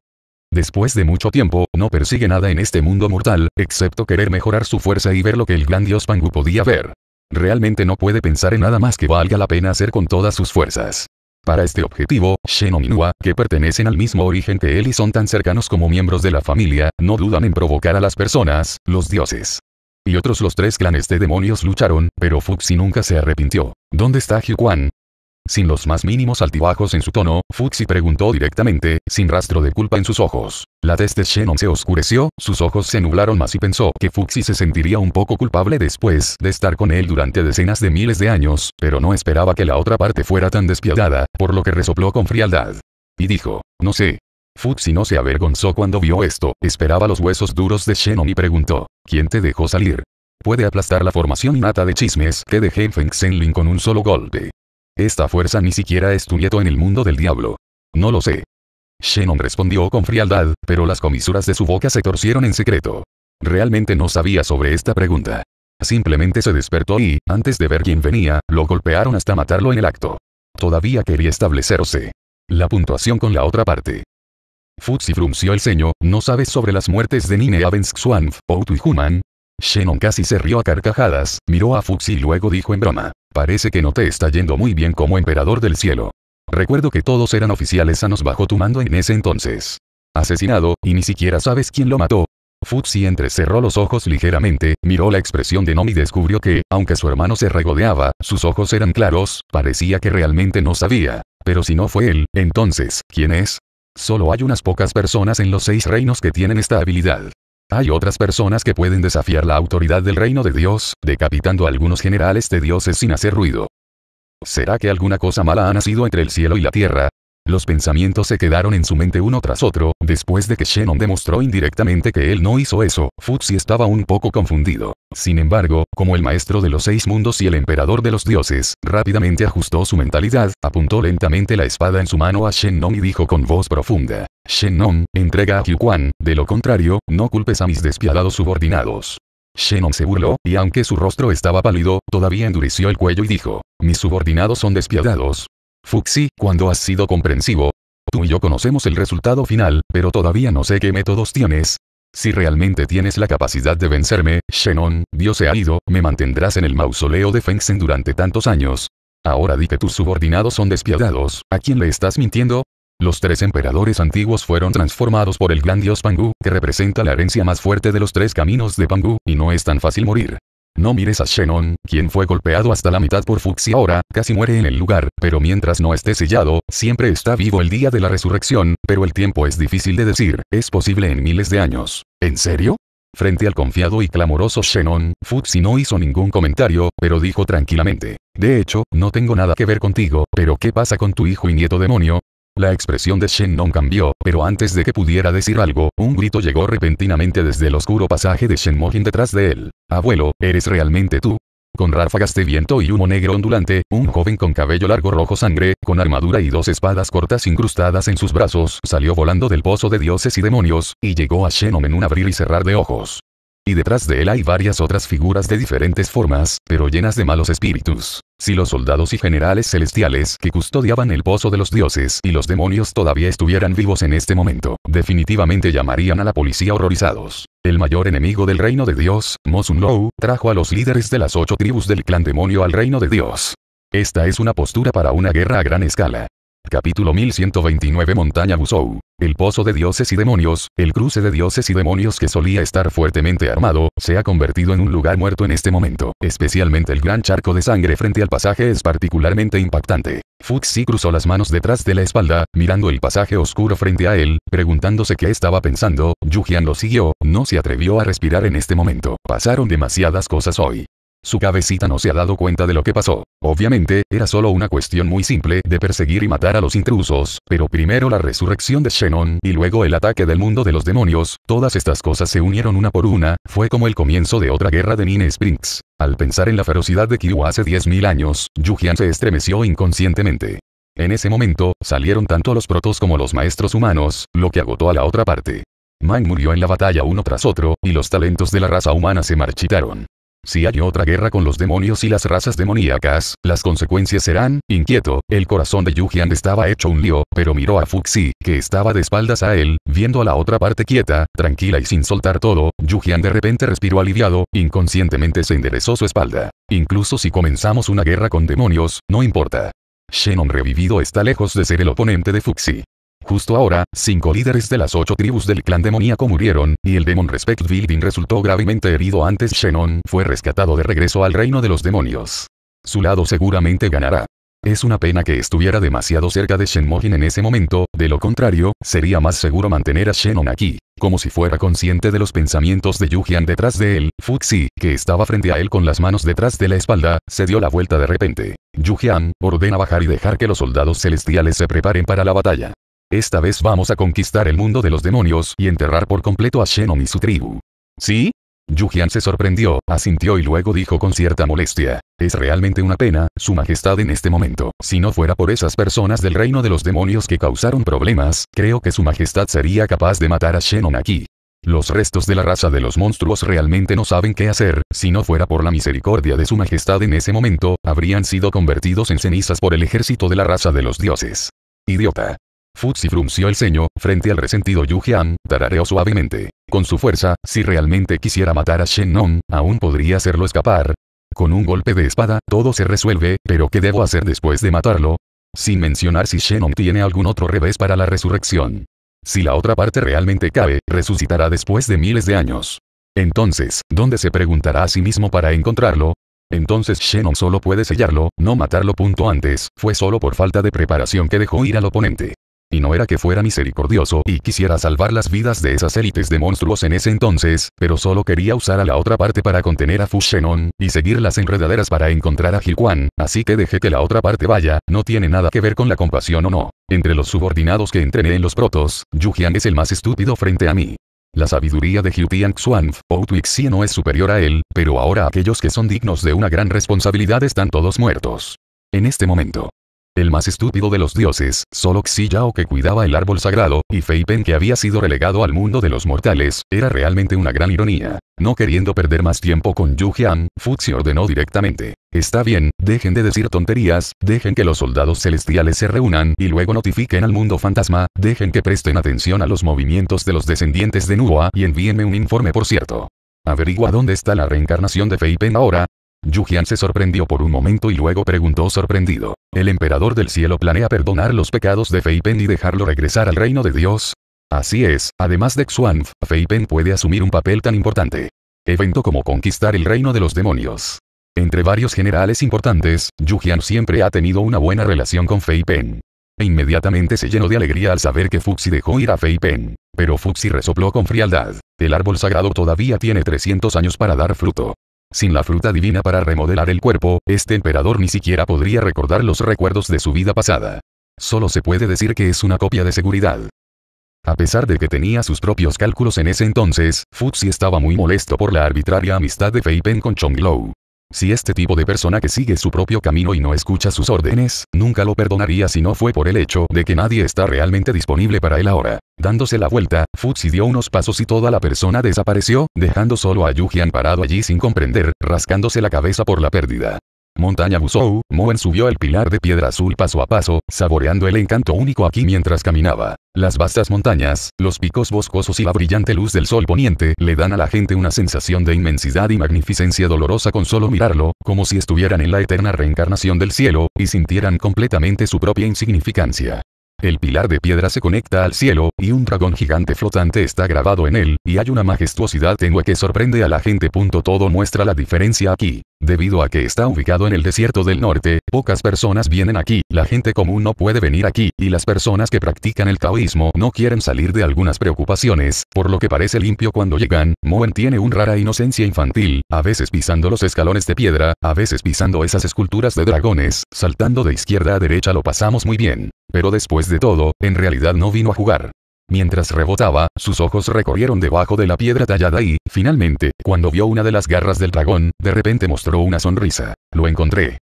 Después de mucho tiempo, no persigue nada en este mundo mortal, excepto querer mejorar su fuerza y ver lo que el gran dios Pangu podía ver. Realmente no puede pensar en nada más que valga la pena hacer con todas sus fuerzas. Para este objetivo, Shen y Minua, que pertenecen al mismo origen que él y son tan cercanos como miembros de la familia, no dudan en provocar a las personas, los dioses. Y otros los tres clanes de demonios lucharon, pero Fuxi nunca se arrepintió. ¿Dónde está Hyuan? Sin los más mínimos altibajos en su tono, Fuxi preguntó directamente, sin rastro de culpa en sus ojos. La tez de Shannon se oscureció, sus ojos se nublaron más y pensó que Fuxi se sentiría un poco culpable después de estar con él durante decenas de miles de años, pero no esperaba que la otra parte fuera tan despiadada, por lo que resopló con frialdad. Y dijo, no sé. Fuxi no se avergonzó cuando vio esto, esperaba los huesos duros de Shannon y preguntó, ¿quién te dejó salir? Puede aplastar la formación innata de chismes que dejé en Feng Senlin con un solo golpe. Esta fuerza ni siquiera es tu nieto en el mundo del diablo. No lo sé. Shannon respondió con frialdad, pero las comisuras de su boca se torcieron en secreto. Realmente no sabía sobre esta pregunta. Simplemente se despertó y, antes de ver quién venía, lo golpearon hasta matarlo en el acto. Todavía quería establecerse. La puntuación con la otra parte. Futsi frunció el ceño, ¿no sabes sobre las muertes de Nine Avensk Outu y Human? Shannon casi se rió a carcajadas, miró a Fuxi y luego dijo en broma. Parece que no te está yendo muy bien como emperador del cielo. Recuerdo que todos eran oficiales sanos bajo tu mando en ese entonces. Asesinado, y ni siquiera sabes quién lo mató. Futsi entrecerró los ojos ligeramente, miró la expresión de Nom y descubrió que, aunque su hermano se regodeaba, sus ojos eran claros, parecía que realmente no sabía. Pero si no fue él, entonces, ¿quién es? Solo hay unas pocas personas en los seis reinos que tienen esta habilidad. Hay otras personas que pueden desafiar la autoridad del reino de Dios, decapitando a algunos generales de dioses sin hacer ruido. ¿Será que alguna cosa mala ha nacido entre el cielo y la tierra? Los pensamientos se quedaron en su mente uno tras otro, después de que Shannon demostró indirectamente que él no hizo eso, Futsi estaba un poco confundido. Sin embargo, como el maestro de los seis mundos y el emperador de los dioses, rápidamente ajustó su mentalidad, apuntó lentamente la espada en su mano a Shennon y dijo con voz profunda. Shennon, entrega a Kyuan, de lo contrario, no culpes a mis despiadados subordinados. Shennon se burló, y aunque su rostro estaba pálido, todavía endureció el cuello y dijo, mis subordinados son despiadados, Fuxi, cuando has sido comprensivo. Tú y yo conocemos el resultado final, pero todavía no sé qué métodos tienes. Si realmente tienes la capacidad de vencerme, Shannon, Dios se ha ido, me mantendrás en el mausoleo de Fengsen durante tantos años. Ahora di que tus subordinados son despiadados, ¿a quién le estás mintiendo? Los tres emperadores antiguos fueron transformados por el gran dios Pangu, que representa la herencia más fuerte de los tres caminos de Pangu, y no es tan fácil morir. No mires a Shannon, quien fue golpeado hasta la mitad por Fuxi ahora, casi muere en el lugar, pero mientras no esté sellado, siempre está vivo el día de la resurrección, pero el tiempo es difícil de decir, es posible en miles de años. ¿En serio? Frente al confiado y clamoroso Shannon, Fuxi no hizo ningún comentario, pero dijo tranquilamente. De hecho, no tengo nada que ver contigo, pero ¿qué pasa con tu hijo y nieto demonio? La expresión de Shen cambió, pero antes de que pudiera decir algo, un grito llegó repentinamente desde el oscuro pasaje de Shenmojin detrás de él. Abuelo, ¿eres realmente tú? Con ráfagas de viento y humo negro ondulante, un joven con cabello largo rojo sangre, con armadura y dos espadas cortas incrustadas en sus brazos, salió volando del pozo de dioses y demonios, y llegó a Shenom en un abrir y cerrar de ojos. Y detrás de él hay varias otras figuras de diferentes formas, pero llenas de malos espíritus. Si los soldados y generales celestiales que custodiaban el pozo de los dioses y los demonios todavía estuvieran vivos en este momento, definitivamente llamarían a la policía horrorizados. El mayor enemigo del reino de Dios, Mosun Lou, trajo a los líderes de las ocho tribus del clan demonio al reino de Dios. Esta es una postura para una guerra a gran escala. Capítulo 1129 Montaña Busou. El pozo de dioses y demonios, el cruce de dioses y demonios que solía estar fuertemente armado, se ha convertido en un lugar muerto en este momento. Especialmente el gran charco de sangre frente al pasaje es particularmente impactante. Fuxi cruzó las manos detrás de la espalda, mirando el pasaje oscuro frente a él, preguntándose qué estaba pensando, Yujian lo siguió, no se atrevió a respirar en este momento. Pasaron demasiadas cosas hoy. Su cabecita no se ha dado cuenta de lo que pasó. Obviamente, era solo una cuestión muy simple de perseguir y matar a los intrusos, pero primero la resurrección de Shannon y luego el ataque del mundo de los demonios, todas estas cosas se unieron una por una, fue como el comienzo de otra guerra de Nine Springs. Al pensar en la ferocidad de Kyu hace 10.000 años, Yujian se estremeció inconscientemente. En ese momento, salieron tanto los protos como los maestros humanos, lo que agotó a la otra parte. Mang murió en la batalla uno tras otro, y los talentos de la raza humana se marchitaron. Si hay otra guerra con los demonios y las razas demoníacas, las consecuencias serán, inquieto, el corazón de Yujian estaba hecho un lío, pero miró a Fuxi, que estaba de espaldas a él, viendo a la otra parte quieta, tranquila y sin soltar todo, Yujian de repente respiró aliviado, inconscientemente se enderezó su espalda. Incluso si comenzamos una guerra con demonios, no importa. Shannon revivido está lejos de ser el oponente de Fuxi. Justo ahora, cinco líderes de las ocho tribus del clan demoníaco murieron, y el Demon Respect Building resultó gravemente herido antes Shannon fue rescatado de regreso al reino de los demonios. Su lado seguramente ganará. Es una pena que estuviera demasiado cerca de Shenmojin en ese momento, de lo contrario, sería más seguro mantener a Shannon aquí. Como si fuera consciente de los pensamientos de Yujian detrás de él, Fuxi, que estaba frente a él con las manos detrás de la espalda, se dio la vuelta de repente. Yujian, ordena bajar y dejar que los soldados celestiales se preparen para la batalla. Esta vez vamos a conquistar el mundo de los demonios y enterrar por completo a Shannon y su tribu. ¿Sí? Yujian se sorprendió, asintió y luego dijo con cierta molestia. Es realmente una pena, su majestad en este momento. Si no fuera por esas personas del reino de los demonios que causaron problemas, creo que su majestad sería capaz de matar a Shannon aquí. Los restos de la raza de los monstruos realmente no saben qué hacer, si no fuera por la misericordia de su majestad en ese momento, habrían sido convertidos en cenizas por el ejército de la raza de los dioses. Idiota. Futsi frunció el ceño, frente al resentido Yu Jian, tarareó suavemente. Con su fuerza, si realmente quisiera matar a Shen Nong, aún podría hacerlo escapar. Con un golpe de espada, todo se resuelve, pero ¿qué debo hacer después de matarlo? Sin mencionar si Shenong tiene algún otro revés para la resurrección. Si la otra parte realmente cabe, resucitará después de miles de años. Entonces, ¿dónde se preguntará a sí mismo para encontrarlo? Entonces Shenong solo puede sellarlo, no matarlo. Punto antes, fue solo por falta de preparación que dejó ir al oponente. Y no era que fuera misericordioso y quisiera salvar las vidas de esas élites de monstruos en ese entonces, pero solo quería usar a la otra parte para contener a Fu Shenong, y seguir las enredaderas para encontrar a Quan, así que dejé que la otra parte vaya, no tiene nada que ver con la compasión o no. Entre los subordinados que entrené en los protos, Yujian es el más estúpido frente a mí. La sabiduría de Tian Xuanf, o Twixie no es superior a él, pero ahora aquellos que son dignos de una gran responsabilidad están todos muertos. En este momento, el más estúpido de los dioses, solo Xi Yao que cuidaba el árbol sagrado, y Fei Pen que había sido relegado al mundo de los mortales, era realmente una gran ironía. No queriendo perder más tiempo con Yu Jian, Fuxi ordenó directamente. Está bien, dejen de decir tonterías, dejen que los soldados celestiales se reúnan y luego notifiquen al mundo fantasma, dejen que presten atención a los movimientos de los descendientes de Nua y envíenme un informe por cierto. Averigua dónde está la reencarnación de Fei Pen ahora, Yujian se sorprendió por un momento y luego preguntó sorprendido. ¿El emperador del cielo planea perdonar los pecados de Fei Pen y dejarlo regresar al reino de Dios? Así es, además de Xuanf, Fei Pen puede asumir un papel tan importante. Evento como conquistar el reino de los demonios. Entre varios generales importantes, Yujian siempre ha tenido una buena relación con Fei Pen. E inmediatamente se llenó de alegría al saber que Fuxi dejó ir a Fei Pen. Pero Fuxi resopló con frialdad. El árbol sagrado todavía tiene 300 años para dar fruto. Sin la fruta divina para remodelar el cuerpo, este emperador ni siquiera podría recordar los recuerdos de su vida pasada. Solo se puede decir que es una copia de seguridad. A pesar de que tenía sus propios cálculos en ese entonces, Futsi estaba muy molesto por la arbitraria amistad de Fei Pen con Chonglou. Si este tipo de persona que sigue su propio camino y no escucha sus órdenes, nunca lo perdonaría si no fue por el hecho de que nadie está realmente disponible para él ahora. Dándose la vuelta, Futsi dio unos pasos y toda la persona desapareció, dejando solo a Yujian parado allí sin comprender, rascándose la cabeza por la pérdida. Montaña Busou, Moen subió el pilar de piedra azul paso a paso, saboreando el encanto único aquí mientras caminaba. Las vastas montañas, los picos boscosos y la brillante luz del sol poniente le dan a la gente una sensación de inmensidad y magnificencia dolorosa con solo mirarlo, como si estuvieran en la eterna reencarnación del cielo, y sintieran completamente su propia insignificancia. El pilar de piedra se conecta al cielo, y un dragón gigante flotante está grabado en él, y hay una majestuosidad tenue que sorprende a la gente. Todo muestra la diferencia aquí. Debido a que está ubicado en el desierto del norte, pocas personas vienen aquí, la gente común no puede venir aquí, y las personas que practican el taoísmo no quieren salir de algunas preocupaciones, por lo que parece limpio cuando llegan, Moen tiene un rara inocencia infantil, a veces pisando los escalones de piedra, a veces pisando esas esculturas de dragones, saltando de izquierda a derecha lo pasamos muy bien. Pero después de todo, en realidad no vino a jugar. Mientras rebotaba, sus ojos recorrieron debajo de la piedra tallada y, finalmente, cuando vio una de las garras del dragón, de repente mostró una sonrisa. Lo encontré.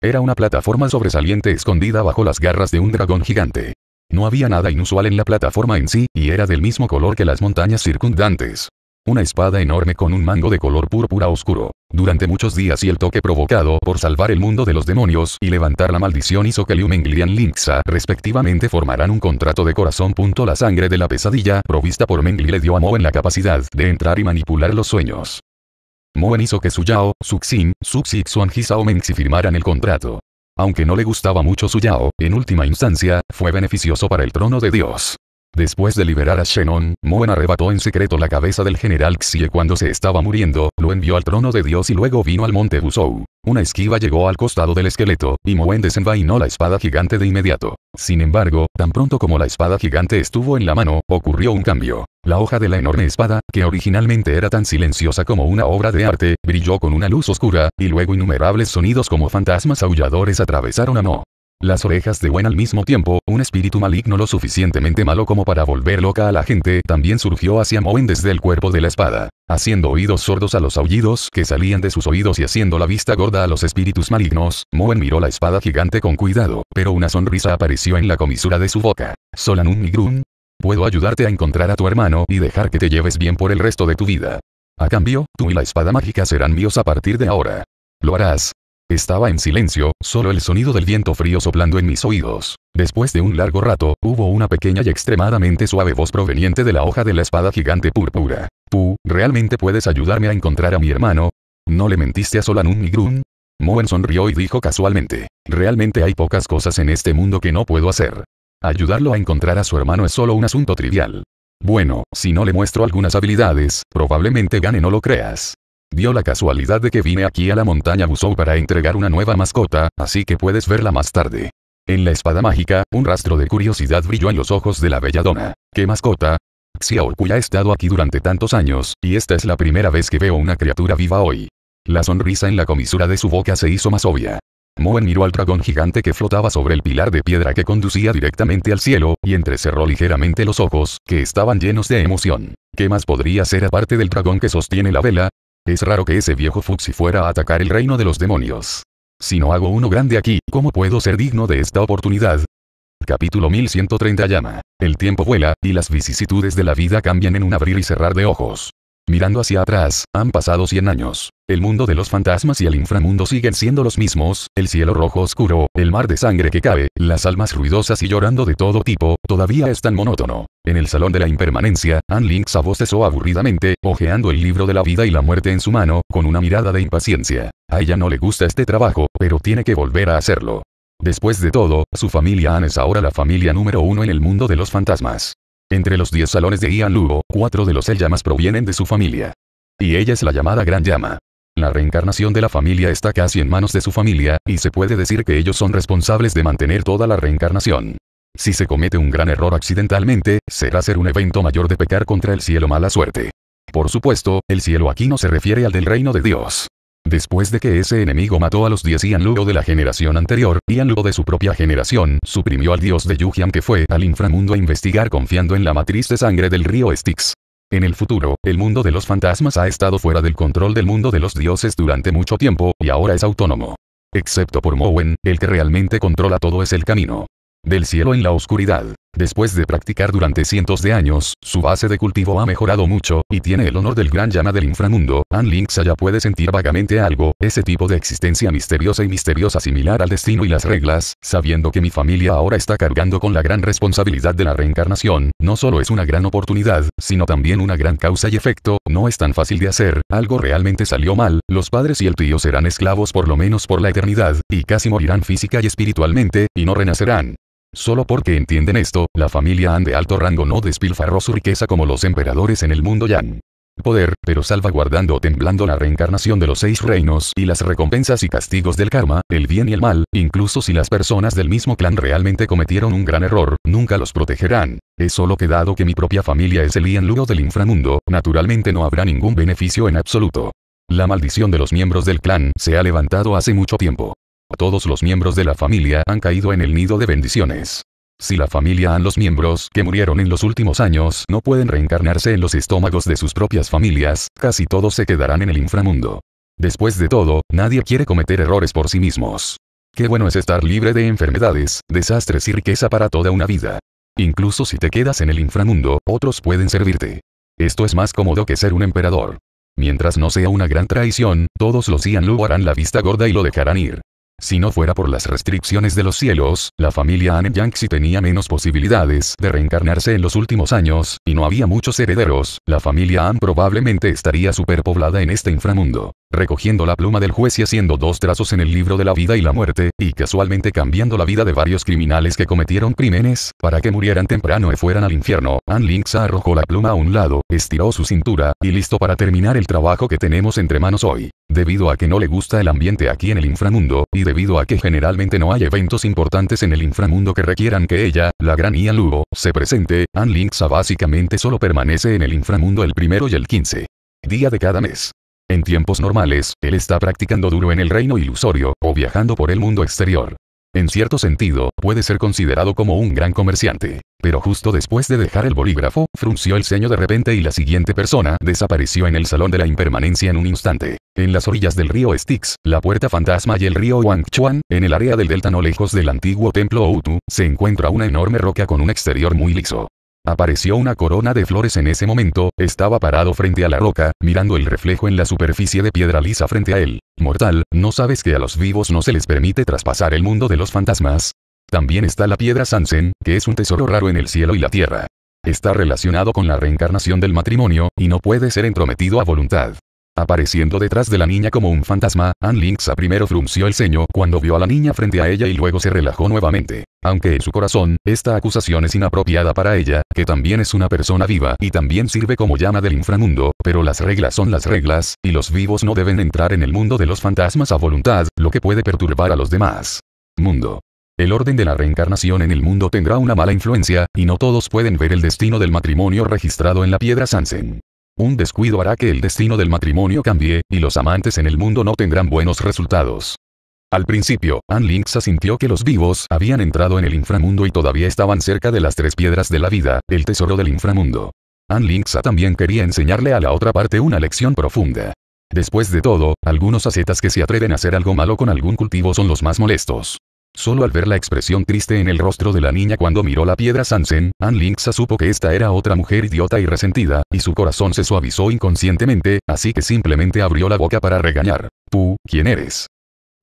Era una plataforma sobresaliente escondida bajo las garras de un dragón gigante. No había nada inusual en la plataforma en sí, y era del mismo color que las montañas circundantes. Una espada enorme con un mango de color púrpura oscuro. Durante muchos días y el toque provocado por salvar el mundo de los demonios y levantar la maldición hizo que Liu y Linksa respectivamente formaran un contrato de corazón. La sangre de la pesadilla provista por Mengli le dio a Moen la capacidad de entrar y manipular los sueños. Moen hizo que Su Yao, Suxin, Suxi y Xuan Hisao Mengxi firmaran el contrato. Aunque no le gustaba mucho Su Yao, en última instancia, fue beneficioso para el trono de Dios. Después de liberar a Shennon, Moen arrebató en secreto la cabeza del general Xie cuando se estaba muriendo, lo envió al trono de Dios y luego vino al monte Busou. Una esquiva llegó al costado del esqueleto, y Moen desenvainó la espada gigante de inmediato. Sin embargo, tan pronto como la espada gigante estuvo en la mano, ocurrió un cambio. La hoja de la enorme espada, que originalmente era tan silenciosa como una obra de arte, brilló con una luz oscura, y luego innumerables sonidos como fantasmas aulladores atravesaron a Mo. Las orejas de Gwen al mismo tiempo, un espíritu maligno lo suficientemente malo como para volver loca a la gente, también surgió hacia Moen desde el cuerpo de la espada, haciendo oídos sordos a los aullidos que salían de sus oídos y haciendo la vista gorda a los espíritus malignos. Moen miró la espada gigante con cuidado, pero una sonrisa apareció en la comisura de su boca. Solanun Migrun, puedo ayudarte a encontrar a tu hermano y dejar que te lleves bien por el resto de tu vida. A cambio, tú y la espada mágica serán míos a partir de ahora. Lo harás, estaba en silencio, solo el sonido del viento frío soplando en mis oídos. Después de un largo rato, hubo una pequeña y extremadamente suave voz proveniente de la hoja de la espada gigante púrpura. Pu, ¿realmente puedes ayudarme a encontrar a mi hermano? ¿No le mentiste a Solanun y Grun? Moen sonrió y dijo casualmente, realmente hay pocas cosas en este mundo que no puedo hacer. Ayudarlo a encontrar a su hermano es solo un asunto trivial. Bueno, si no le muestro algunas habilidades, probablemente gane no lo creas. Dio la casualidad de que vine aquí a la montaña Busou para entregar una nueva mascota, así que puedes verla más tarde. En la espada mágica, un rastro de curiosidad brilló en los ojos de la belladona. ¿Qué mascota? Xiaoku ha estado aquí durante tantos años, y esta es la primera vez que veo una criatura viva hoy. La sonrisa en la comisura de su boca se hizo más obvia. Moen miró al dragón gigante que flotaba sobre el pilar de piedra que conducía directamente al cielo, y entrecerró ligeramente los ojos, que estaban llenos de emoción. ¿Qué más podría ser aparte del dragón que sostiene la vela? Es raro que ese viejo Fuxi fuera a atacar el reino de los demonios. Si no hago uno grande aquí, ¿cómo puedo ser digno de esta oportunidad? Capítulo 1130 llama. El tiempo vuela, y las vicisitudes de la vida cambian en un abrir y cerrar de ojos. Mirando hacia atrás, han pasado 100 años. El mundo de los fantasmas y el inframundo siguen siendo los mismos, el cielo rojo oscuro, el mar de sangre que cabe, las almas ruidosas y llorando de todo tipo, todavía es tan monótono. En el salón de la impermanencia, Ann Lynx abostezó aburridamente, hojeando el libro de la vida y la muerte en su mano, con una mirada de impaciencia. A ella no le gusta este trabajo, pero tiene que volver a hacerlo. Después de todo, su familia Ann es ahora la familia número uno en el mundo de los fantasmas. Entre los 10 salones de Ian Lugo, cuatro de los El llamas provienen de su familia. Y ella es la llamada Gran Llama. La reencarnación de la familia está casi en manos de su familia, y se puede decir que ellos son responsables de mantener toda la reencarnación. Si se comete un gran error accidentalmente, será ser un evento mayor de pecar contra el cielo mala suerte. Por supuesto, el cielo aquí no se refiere al del reino de Dios. Después de que ese enemigo mató a los 10 Ian Lugo de la generación anterior, Ian Lugo de su propia generación, suprimió al dios de Yujian que fue al inframundo a investigar confiando en la matriz de sangre del río Styx. En el futuro, el mundo de los fantasmas ha estado fuera del control del mundo de los dioses durante mucho tiempo, y ahora es autónomo. Excepto por Mowen, el que realmente controla todo es el camino. Del cielo en la oscuridad. Después de practicar durante cientos de años, su base de cultivo ha mejorado mucho, y tiene el honor del gran llama del inframundo. An Linksa ya puede sentir vagamente algo, ese tipo de existencia misteriosa y misteriosa similar al destino y las reglas, sabiendo que mi familia ahora está cargando con la gran responsabilidad de la reencarnación, no solo es una gran oportunidad, sino también una gran causa y efecto, no es tan fácil de hacer, algo realmente salió mal, los padres y el tío serán esclavos por lo menos por la eternidad, y casi morirán física y espiritualmente, y no renacerán. Solo porque entienden esto, la familia Han de alto rango no despilfarró su riqueza como los emperadores en el mundo Yang. Poder, pero salvaguardando o temblando la reencarnación de los seis reinos y las recompensas y castigos del karma, el bien y el mal, incluso si las personas del mismo clan realmente cometieron un gran error, nunca los protegerán. Es solo que dado que mi propia familia es el Ian Lugo del inframundo, naturalmente no habrá ningún beneficio en absoluto. La maldición de los miembros del clan se ha levantado hace mucho tiempo. Todos los miembros de la familia han caído en el nido de bendiciones. Si la familia han los miembros que murieron en los últimos años no pueden reencarnarse en los estómagos de sus propias familias, casi todos se quedarán en el inframundo. Después de todo, nadie quiere cometer errores por sí mismos. Qué bueno es estar libre de enfermedades, desastres y riqueza para toda una vida. Incluso si te quedas en el inframundo, otros pueden servirte. Esto es más cómodo que ser un emperador. Mientras no sea una gran traición, todos los Ian Lu harán la vista gorda y lo dejarán ir. Si no fuera por las restricciones de los cielos, la familia Anen Yangtze tenía menos posibilidades de reencarnarse en los últimos años, y no había muchos herederos, la familia An probablemente estaría superpoblada en este inframundo recogiendo la pluma del juez y haciendo dos trazos en el libro de la vida y la muerte, y casualmente cambiando la vida de varios criminales que cometieron crímenes, para que murieran temprano y fueran al infierno. An Links arrojó la pluma a un lado, estiró su cintura, y listo para terminar el trabajo que tenemos entre manos hoy. Debido a que no le gusta el ambiente aquí en el inframundo, y debido a que generalmente no hay eventos importantes en el inframundo que requieran que ella, la gran Ian Lugo, se presente, An Linksa básicamente solo permanece en el inframundo el primero y el 15 día de cada mes. En tiempos normales, él está practicando duro en el reino ilusorio, o viajando por el mundo exterior. En cierto sentido, puede ser considerado como un gran comerciante. Pero justo después de dejar el bolígrafo, frunció el ceño de repente y la siguiente persona desapareció en el salón de la impermanencia en un instante. En las orillas del río Styx, la puerta fantasma y el río Wangchuan, en el área del delta no lejos del antiguo templo Outu, se encuentra una enorme roca con un exterior muy liso. Apareció una corona de flores en ese momento, estaba parado frente a la roca, mirando el reflejo en la superficie de piedra lisa frente a él. Mortal, ¿no sabes que a los vivos no se les permite traspasar el mundo de los fantasmas? También está la piedra Sansen, que es un tesoro raro en el cielo y la tierra. Está relacionado con la reencarnación del matrimonio, y no puede ser entrometido a voluntad. Apareciendo detrás de la niña como un fantasma, Ann Linksa primero frunció el ceño cuando vio a la niña frente a ella y luego se relajó nuevamente. Aunque en su corazón, esta acusación es inapropiada para ella, que también es una persona viva y también sirve como llama del inframundo, pero las reglas son las reglas, y los vivos no deben entrar en el mundo de los fantasmas a voluntad, lo que puede perturbar a los demás. Mundo. El orden de la reencarnación en el mundo tendrá una mala influencia, y no todos pueden ver el destino del matrimonio registrado en la piedra Sansen. Un descuido hará que el destino del matrimonio cambie, y los amantes en el mundo no tendrán buenos resultados. Al principio, Ann Linksa sintió que los vivos habían entrado en el inframundo y todavía estaban cerca de las tres piedras de la vida, el tesoro del inframundo. Ann Linksa también quería enseñarle a la otra parte una lección profunda. Después de todo, algunos ascetas que se atreven a hacer algo malo con algún cultivo son los más molestos. Solo al ver la expresión triste en el rostro de la niña cuando miró la piedra Sansen, An Linksa supo que esta era otra mujer idiota y resentida, y su corazón se suavizó inconscientemente, así que simplemente abrió la boca para regañar. ¿Tú, quién eres?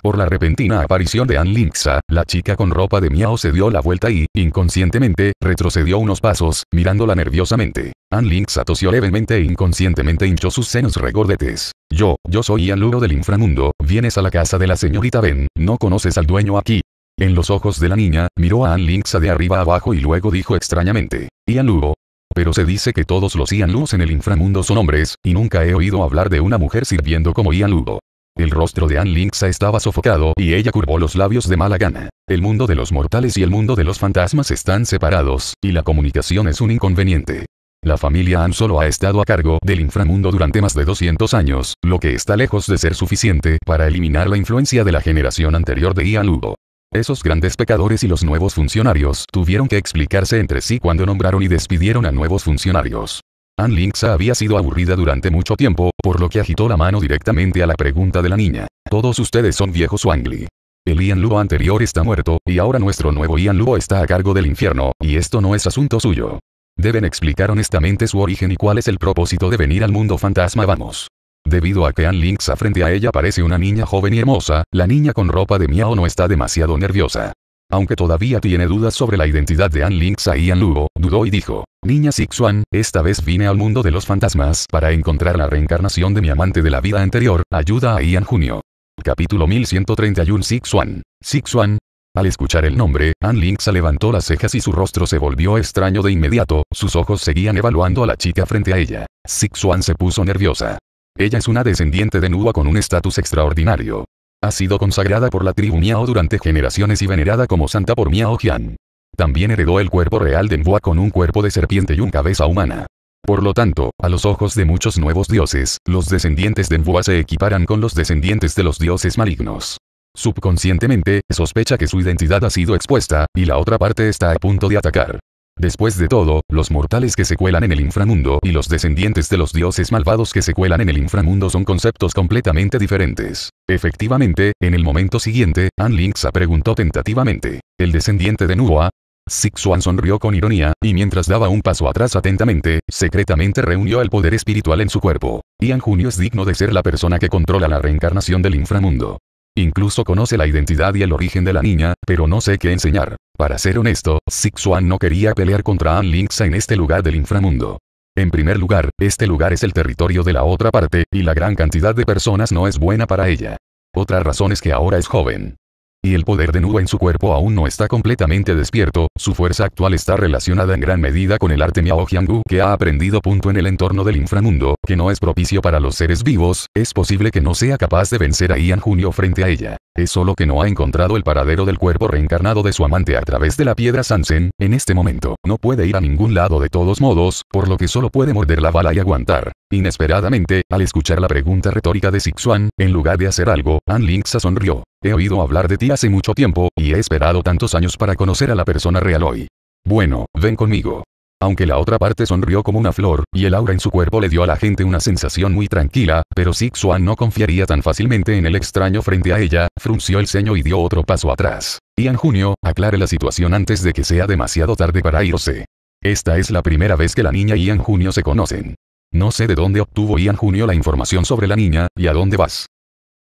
Por la repentina aparición de An Linksa, la chica con ropa de miao se dio la vuelta y, inconscientemente, retrocedió unos pasos, mirándola nerviosamente. An Linksa tosió levemente e inconscientemente hinchó sus senos regordetes. Yo, yo soy Ian Lugo del inframundo, vienes a la casa de la señorita Ben, no conoces al dueño aquí, en los ojos de la niña, miró a Ann Linksa de arriba abajo y luego dijo extrañamente, Ian Lugo. Pero se dice que todos los Ian Lugos en el inframundo son hombres, y nunca he oído hablar de una mujer sirviendo como Ian Lugo. El rostro de Ann Linksa estaba sofocado y ella curvó los labios de mala gana. El mundo de los mortales y el mundo de los fantasmas están separados, y la comunicación es un inconveniente. La familia Ann solo ha estado a cargo del inframundo durante más de 200 años, lo que está lejos de ser suficiente para eliminar la influencia de la generación anterior de Ian Lugo. Esos grandes pecadores y los nuevos funcionarios tuvieron que explicarse entre sí cuando nombraron y despidieron a nuevos funcionarios. Ann Linksa había sido aburrida durante mucho tiempo, por lo que agitó la mano directamente a la pregunta de la niña. Todos ustedes son viejos Wangli. El Ian Luo anterior está muerto, y ahora nuestro nuevo Ian Luo está a cargo del infierno, y esto no es asunto suyo. Deben explicar honestamente su origen y cuál es el propósito de venir al mundo fantasma vamos. Debido a que An Linksa frente a ella parece una niña joven y hermosa, la niña con ropa de Miao no está demasiado nerviosa. Aunque todavía tiene dudas sobre la identidad de An Linksa y An Luo, dudó y dijo, Niña Sixuan, esta vez vine al mundo de los fantasmas para encontrar la reencarnación de mi amante de la vida anterior, ayuda a Ian Junio. Capítulo 1131 Sixuan. Sixuan. Al escuchar el nombre, An Linksa levantó las cejas y su rostro se volvió extraño de inmediato, sus ojos seguían evaluando a la chica frente a ella. Sixuan se puso nerviosa. Ella es una descendiente de Nua con un estatus extraordinario. Ha sido consagrada por la tribu Miao durante generaciones y venerada como santa por Miao Jian. También heredó el cuerpo real de Nua con un cuerpo de serpiente y un cabeza humana. Por lo tanto, a los ojos de muchos nuevos dioses, los descendientes de Nvua se equiparan con los descendientes de los dioses malignos. Subconscientemente, sospecha que su identidad ha sido expuesta, y la otra parte está a punto de atacar. Después de todo, los mortales que se cuelan en el inframundo y los descendientes de los dioses malvados que se cuelan en el inframundo son conceptos completamente diferentes. Efectivamente, en el momento siguiente, An Linksa preguntó tentativamente. ¿El descendiente de Nua? Sixuan sonrió con ironía, y mientras daba un paso atrás atentamente, secretamente reunió el poder espiritual en su cuerpo. Ian Junio es digno de ser la persona que controla la reencarnación del inframundo. Incluso conoce la identidad y el origen de la niña, pero no sé qué enseñar. Para ser honesto, Sixuan no quería pelear contra An Linksa en este lugar del inframundo. En primer lugar, este lugar es el territorio de la otra parte, y la gran cantidad de personas no es buena para ella. Otra razón es que ahora es joven. Y el poder de Nua en su cuerpo aún no está completamente despierto, su fuerza actual está relacionada en gran medida con el arte Miao Jianggu que ha aprendido punto en el entorno del inframundo, que no es propicio para los seres vivos, es posible que no sea capaz de vencer a Ian Junio frente a ella. Es solo que no ha encontrado el paradero del cuerpo reencarnado de su amante a través de la piedra Sansen, en este momento, no puede ir a ningún lado de todos modos, por lo que solo puede morder la bala y aguantar. Inesperadamente, al escuchar la pregunta retórica de Sixuan, en lugar de hacer algo, An Linksa sonrió. He oído hablar de ti hace mucho tiempo, y he esperado tantos años para conocer a la persona real hoy. Bueno, ven conmigo. Aunque la otra parte sonrió como una flor, y el aura en su cuerpo le dio a la gente una sensación muy tranquila, pero Sixuan no confiaría tan fácilmente en el extraño frente a ella, frunció el ceño y dio otro paso atrás. En junio, aclare la situación antes de que sea demasiado tarde para irse. Esta es la primera vez que la niña y Ian Junio se conocen. No sé de dónde obtuvo Ian Junio la información sobre la niña, y a dónde vas.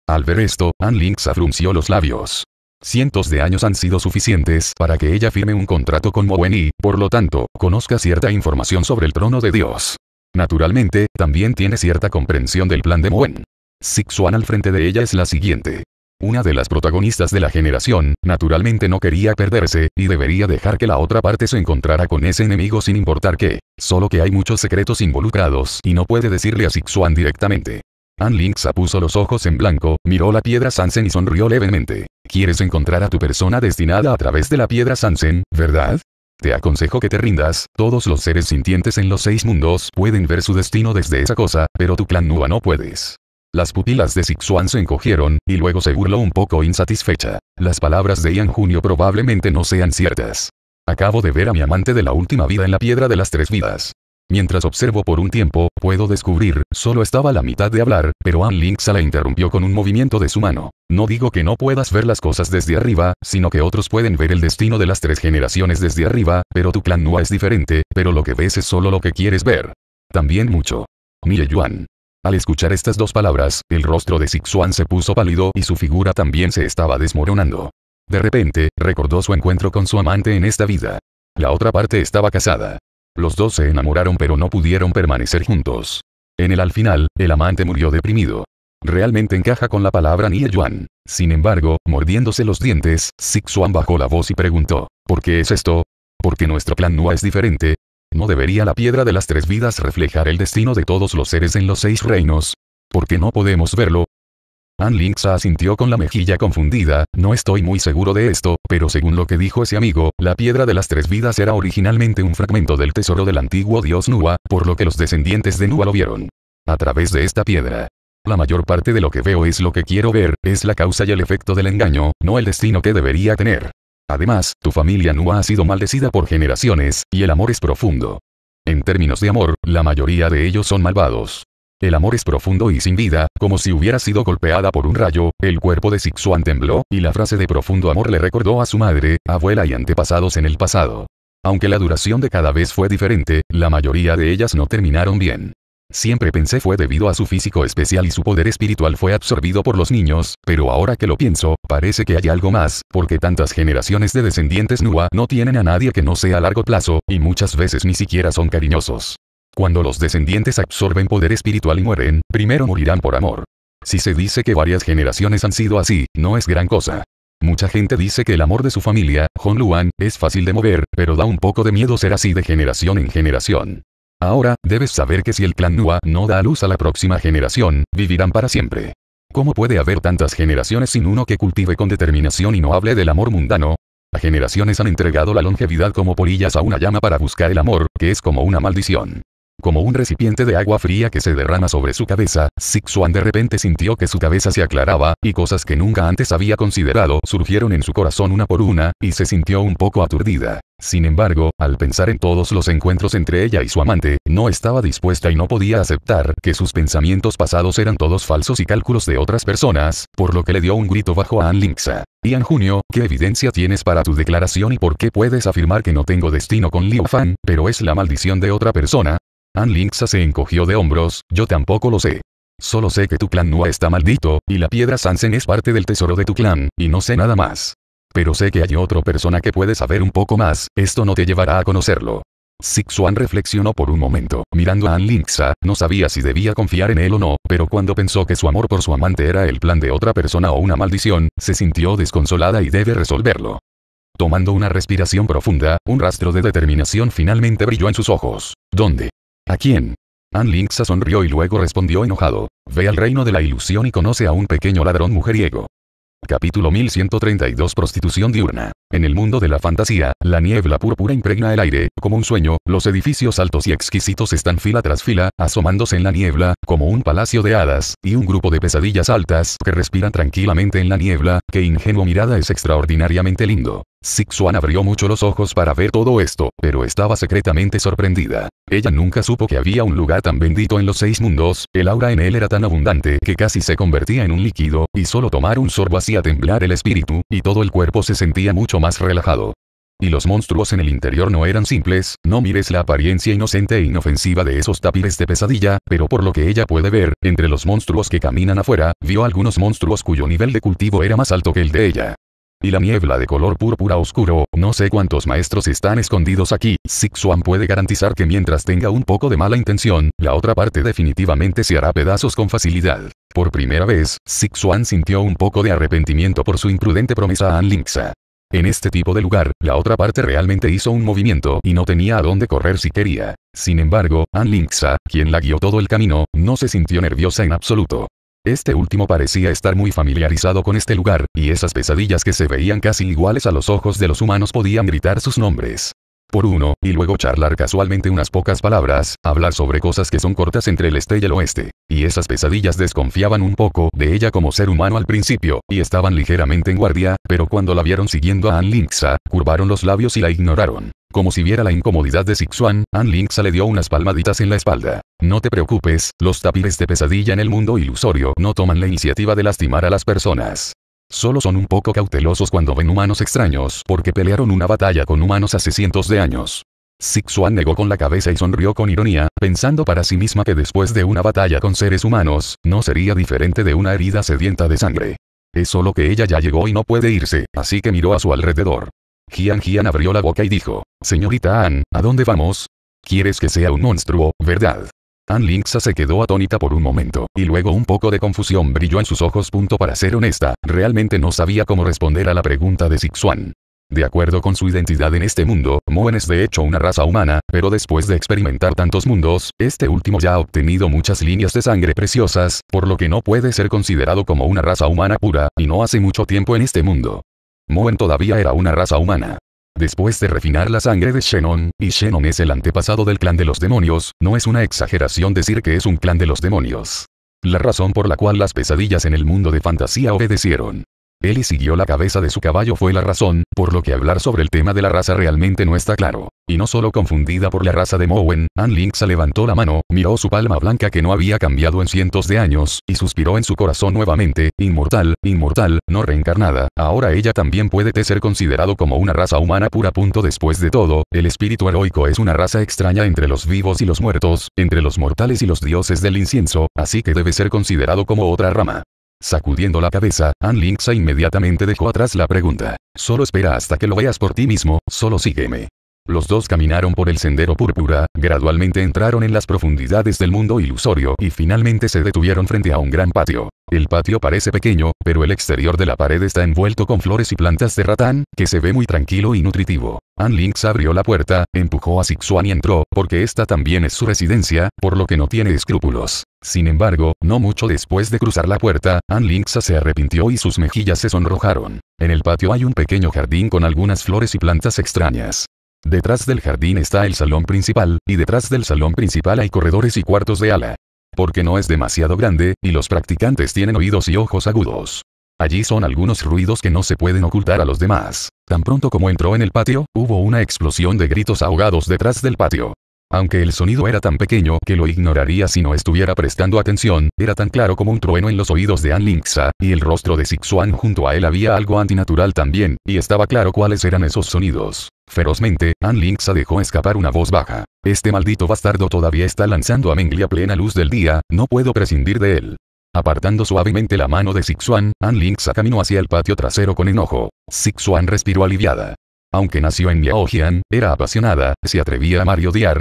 Al ver esto, An Links frunció los labios. Cientos de años han sido suficientes para que ella firme un contrato con Mowen y, por lo tanto, conozca cierta información sobre el trono de Dios. Naturalmente, también tiene cierta comprensión del plan de Mowen. Sixuan al frente de ella es la siguiente. Una de las protagonistas de la generación, naturalmente no quería perderse, y debería dejar que la otra parte se encontrara con ese enemigo sin importar qué. Solo que hay muchos secretos involucrados y no puede decirle a Sixuan directamente. An Linksa puso los ojos en blanco, miró la piedra Sansen y sonrió levemente. ¿Quieres encontrar a tu persona destinada a través de la piedra Sansen, verdad? Te aconsejo que te rindas, todos los seres sintientes en los seis mundos pueden ver su destino desde esa cosa, pero tu clan Nua no puedes. Las pupilas de Sixuan se encogieron, y luego se burló un poco insatisfecha. Las palabras de Ian Junio probablemente no sean ciertas. Acabo de ver a mi amante de la última vida en la piedra de las tres vidas. Mientras observo por un tiempo, puedo descubrir, solo estaba la mitad de hablar, pero An Linksa la interrumpió con un movimiento de su mano. No digo que no puedas ver las cosas desde arriba, sino que otros pueden ver el destino de las tres generaciones desde arriba, pero tu clan no es diferente, pero lo que ves es solo lo que quieres ver. También mucho. Mie Yuan. Al escuchar estas dos palabras, el rostro de Sixuan se puso pálido y su figura también se estaba desmoronando. De repente, recordó su encuentro con su amante en esta vida. La otra parte estaba casada. Los dos se enamoraron pero no pudieron permanecer juntos. En el al final, el amante murió deprimido. Realmente encaja con la palabra Nie Yuan. Sin embargo, mordiéndose los dientes, Sixuan bajó la voz y preguntó, ¿por qué es esto? Porque nuestro clan Nua es diferente. ¿No debería la piedra de las tres vidas reflejar el destino de todos los seres en los seis reinos? ¿Por qué no podemos verlo? An Linksa asintió con la mejilla confundida, no estoy muy seguro de esto, pero según lo que dijo ese amigo, la piedra de las tres vidas era originalmente un fragmento del tesoro del antiguo dios Nua, por lo que los descendientes de Nua lo vieron. A través de esta piedra. La mayor parte de lo que veo es lo que quiero ver, es la causa y el efecto del engaño, no el destino que debería tener. Además, tu familia Nua ha sido maldecida por generaciones, y el amor es profundo. En términos de amor, la mayoría de ellos son malvados. El amor es profundo y sin vida, como si hubiera sido golpeada por un rayo, el cuerpo de Sixuan tembló, y la frase de profundo amor le recordó a su madre, abuela y antepasados en el pasado. Aunque la duración de cada vez fue diferente, la mayoría de ellas no terminaron bien. Siempre pensé fue debido a su físico especial y su poder espiritual fue absorbido por los niños, pero ahora que lo pienso, parece que hay algo más, porque tantas generaciones de descendientes Nua no tienen a nadie que no sea a largo plazo, y muchas veces ni siquiera son cariñosos. Cuando los descendientes absorben poder espiritual y mueren, primero morirán por amor. Si se dice que varias generaciones han sido así, no es gran cosa. Mucha gente dice que el amor de su familia, Hon Luan, es fácil de mover, pero da un poco de miedo ser así de generación en generación. Ahora, debes saber que si el clan Nua no da a luz a la próxima generación, vivirán para siempre. ¿Cómo puede haber tantas generaciones sin uno que cultive con determinación y no hable del amor mundano? Las generaciones han entregado la longevidad como polillas a una llama para buscar el amor, que es como una maldición. Como un recipiente de agua fría que se derrama sobre su cabeza, Sixuan de repente sintió que su cabeza se aclaraba, y cosas que nunca antes había considerado surgieron en su corazón una por una, y se sintió un poco aturdida. Sin embargo, al pensar en todos los encuentros entre ella y su amante, no estaba dispuesta y no podía aceptar que sus pensamientos pasados eran todos falsos y cálculos de otras personas, por lo que le dio un grito bajo a An Linksa. en Junio, ¿qué evidencia tienes para tu declaración y por qué puedes afirmar que no tengo destino con Liu Fan, pero es la maldición de otra persona? An Linksa se encogió de hombros, yo tampoco lo sé. Solo sé que tu clan Nua está maldito, y la piedra Sansen es parte del tesoro de tu clan, y no sé nada más. Pero sé que hay otra persona que puede saber un poco más, esto no te llevará a conocerlo. Sixuan reflexionó por un momento, mirando a An Linksa, no sabía si debía confiar en él o no, pero cuando pensó que su amor por su amante era el plan de otra persona o una maldición, se sintió desconsolada y debe resolverlo. Tomando una respiración profunda, un rastro de determinación finalmente brilló en sus ojos. ¿Dónde? ¿A quién? An Linksa sonrió y luego respondió enojado. Ve al reino de la ilusión y conoce a un pequeño ladrón mujeriego. Capítulo 1132 Prostitución diurna. En el mundo de la fantasía, la niebla púrpura impregna el aire, como un sueño, los edificios altos y exquisitos están fila tras fila, asomándose en la niebla, como un palacio de hadas, y un grupo de pesadillas altas, que respiran tranquilamente en la niebla, que ingenuo mirada es extraordinariamente lindo. Sixuan abrió mucho los ojos para ver todo esto, pero estaba secretamente sorprendida. Ella nunca supo que había un lugar tan bendito en los seis mundos, el aura en él era tan abundante que casi se convertía en un líquido, y solo tomar un sorbo hacía temblar el espíritu, y todo el cuerpo se sentía mucho más relajado. Y los monstruos en el interior no eran simples, no mires la apariencia inocente e inofensiva de esos tapires de pesadilla, pero por lo que ella puede ver, entre los monstruos que caminan afuera, vio algunos monstruos cuyo nivel de cultivo era más alto que el de ella. Y la niebla de color púrpura oscuro, no sé cuántos maestros están escondidos aquí, Sixuan puede garantizar que mientras tenga un poco de mala intención, la otra parte definitivamente se hará pedazos con facilidad. Por primera vez, Sixuan sintió un poco de arrepentimiento por su imprudente promesa a Anlinksa. En este tipo de lugar, la otra parte realmente hizo un movimiento y no tenía a dónde correr si quería. Sin embargo, Anlinksa, quien la guió todo el camino, no se sintió nerviosa en absoluto. Este último parecía estar muy familiarizado con este lugar, y esas pesadillas que se veían casi iguales a los ojos de los humanos podían gritar sus nombres. Por uno, y luego charlar casualmente unas pocas palabras, hablar sobre cosas que son cortas entre el este y el oeste. Y esas pesadillas desconfiaban un poco de ella como ser humano al principio, y estaban ligeramente en guardia, pero cuando la vieron siguiendo a An Linksa, curvaron los labios y la ignoraron. Como si viera la incomodidad de Sixuan, An Linksa le dio unas palmaditas en la espalda. No te preocupes, los tapires de pesadilla en el mundo ilusorio no toman la iniciativa de lastimar a las personas. Solo son un poco cautelosos cuando ven humanos extraños porque pelearon una batalla con humanos hace cientos de años. Sixuan negó con la cabeza y sonrió con ironía, pensando para sí misma que después de una batalla con seres humanos, no sería diferente de una herida sedienta de sangre. Es solo que ella ya llegó y no puede irse, así que miró a su alrededor. Jian Jian abrió la boca y dijo, Señorita An, ¿a dónde vamos? Quieres que sea un monstruo, ¿verdad? An Linksa se quedó atónita por un momento, y luego un poco de confusión brilló en sus ojos. Para ser honesta, realmente no sabía cómo responder a la pregunta de Sixuan. De acuerdo con su identidad en este mundo, Moen es de hecho una raza humana, pero después de experimentar tantos mundos, este último ya ha obtenido muchas líneas de sangre preciosas, por lo que no puede ser considerado como una raza humana pura, y no hace mucho tiempo en este mundo. Moen todavía era una raza humana. Después de refinar la sangre de Shannon, y Shannon es el antepasado del clan de los demonios, no es una exageración decir que es un clan de los demonios. La razón por la cual las pesadillas en el mundo de fantasía obedecieron. Él y siguió la cabeza de su caballo fue la razón, por lo que hablar sobre el tema de la raza realmente no está claro. Y no solo confundida por la raza de Mowen, Ann Linksa levantó la mano, miró su palma blanca que no había cambiado en cientos de años, y suspiró en su corazón nuevamente, inmortal, inmortal, no reencarnada, ahora ella también puede ser considerado como una raza humana pura. Punto después de todo, el espíritu heroico es una raza extraña entre los vivos y los muertos, entre los mortales y los dioses del incienso, así que debe ser considerado como otra rama. Sacudiendo la cabeza, Ann Linksa inmediatamente dejó atrás la pregunta. Solo espera hasta que lo veas por ti mismo, solo sígueme. Los dos caminaron por el sendero púrpura, gradualmente entraron en las profundidades del mundo ilusorio y finalmente se detuvieron frente a un gran patio. El patio parece pequeño, pero el exterior de la pared está envuelto con flores y plantas de ratán, que se ve muy tranquilo y nutritivo. An Links abrió la puerta, empujó a Sixuan y entró, porque esta también es su residencia, por lo que no tiene escrúpulos. Sin embargo, no mucho después de cruzar la puerta, An Linksa se arrepintió y sus mejillas se sonrojaron. En el patio hay un pequeño jardín con algunas flores y plantas extrañas. Detrás del jardín está el salón principal, y detrás del salón principal hay corredores y cuartos de ala. Porque no es demasiado grande, y los practicantes tienen oídos y ojos agudos. Allí son algunos ruidos que no se pueden ocultar a los demás. Tan pronto como entró en el patio, hubo una explosión de gritos ahogados detrás del patio. Aunque el sonido era tan pequeño que lo ignoraría si no estuviera prestando atención, era tan claro como un trueno en los oídos de An Linksa, y el rostro de Sixuan junto a él había algo antinatural también, y estaba claro cuáles eran esos sonidos. Ferozmente, An Linksa dejó escapar una voz baja. Este maldito bastardo todavía está lanzando a Mengli a plena luz del día, no puedo prescindir de él. Apartando suavemente la mano de Sixuan, An Linksa caminó hacia el patio trasero con enojo. Sixuan respiró aliviada. Aunque nació en Liaojian, era apasionada, se atrevía a amar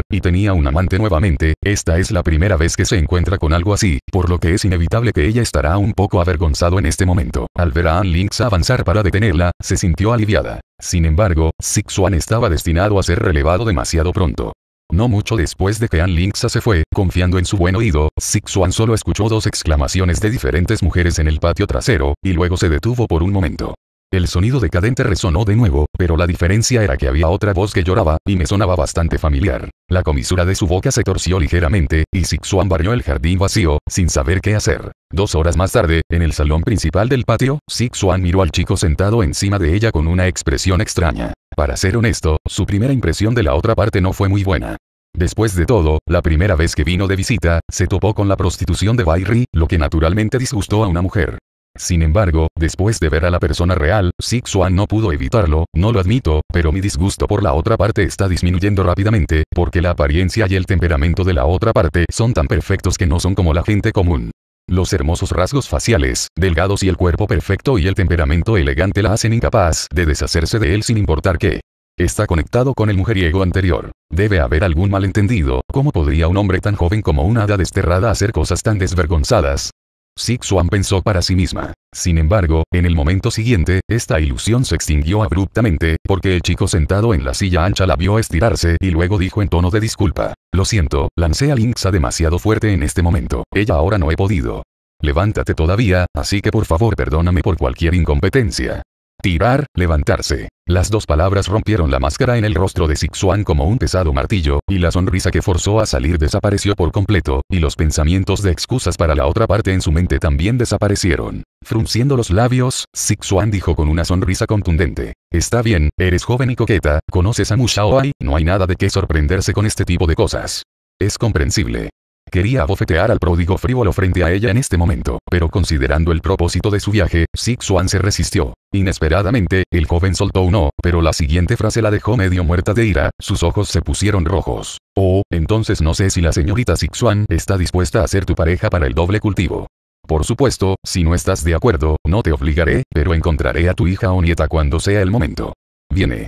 y tenía un amante nuevamente, esta es la primera vez que se encuentra con algo así, por lo que es inevitable que ella estará un poco avergonzado en este momento. Al ver a An Links avanzar para detenerla, se sintió aliviada. Sin embargo, Sixuan estaba destinado a ser relevado demasiado pronto. No mucho después de que An Linksa se fue, confiando en su buen oído, Sixuan solo escuchó dos exclamaciones de diferentes mujeres en el patio trasero, y luego se detuvo por un momento. El sonido decadente resonó de nuevo, pero la diferencia era que había otra voz que lloraba, y me sonaba bastante familiar. La comisura de su boca se torció ligeramente, y Sixuan barrió el jardín vacío, sin saber qué hacer. Dos horas más tarde, en el salón principal del patio, Sixuan miró al chico sentado encima de ella con una expresión extraña. Para ser honesto, su primera impresión de la otra parte no fue muy buena. Después de todo, la primera vez que vino de visita, se topó con la prostitución de Bairi, lo que naturalmente disgustó a una mujer. Sin embargo, después de ver a la persona real, Sixuan no pudo evitarlo, no lo admito, pero mi disgusto por la otra parte está disminuyendo rápidamente, porque la apariencia y el temperamento de la otra parte son tan perfectos que no son como la gente común. Los hermosos rasgos faciales, delgados y el cuerpo perfecto y el temperamento elegante la hacen incapaz de deshacerse de él sin importar qué. Está conectado con el mujeriego anterior. Debe haber algún malentendido, ¿cómo podría un hombre tan joven como una hada desterrada hacer cosas tan desvergonzadas? Sixuan pensó para sí misma. Sin embargo, en el momento siguiente, esta ilusión se extinguió abruptamente, porque el chico sentado en la silla ancha la vio estirarse y luego dijo en tono de disculpa. Lo siento, lancé a Linksa demasiado fuerte en este momento. Ella ahora no he podido. Levántate todavía, así que por favor perdóname por cualquier incompetencia. Tirar, levantarse. Las dos palabras rompieron la máscara en el rostro de Sixuan como un pesado martillo, y la sonrisa que forzó a salir desapareció por completo, y los pensamientos de excusas para la otra parte en su mente también desaparecieron. Frunciendo los labios, Sixuan dijo con una sonrisa contundente. Está bien, eres joven y coqueta, conoces a Mushaoai, no hay nada de qué sorprenderse con este tipo de cosas. Es comprensible. Quería abofetear al pródigo frívolo frente a ella en este momento, pero considerando el propósito de su viaje, Sixuan se resistió. Inesperadamente, el joven soltó un no, pero la siguiente frase la dejó medio muerta de ira, sus ojos se pusieron rojos. Oh, entonces no sé si la señorita Sixuan está dispuesta a ser tu pareja para el doble cultivo. Por supuesto, si no estás de acuerdo, no te obligaré, pero encontraré a tu hija o nieta cuando sea el momento. Viene.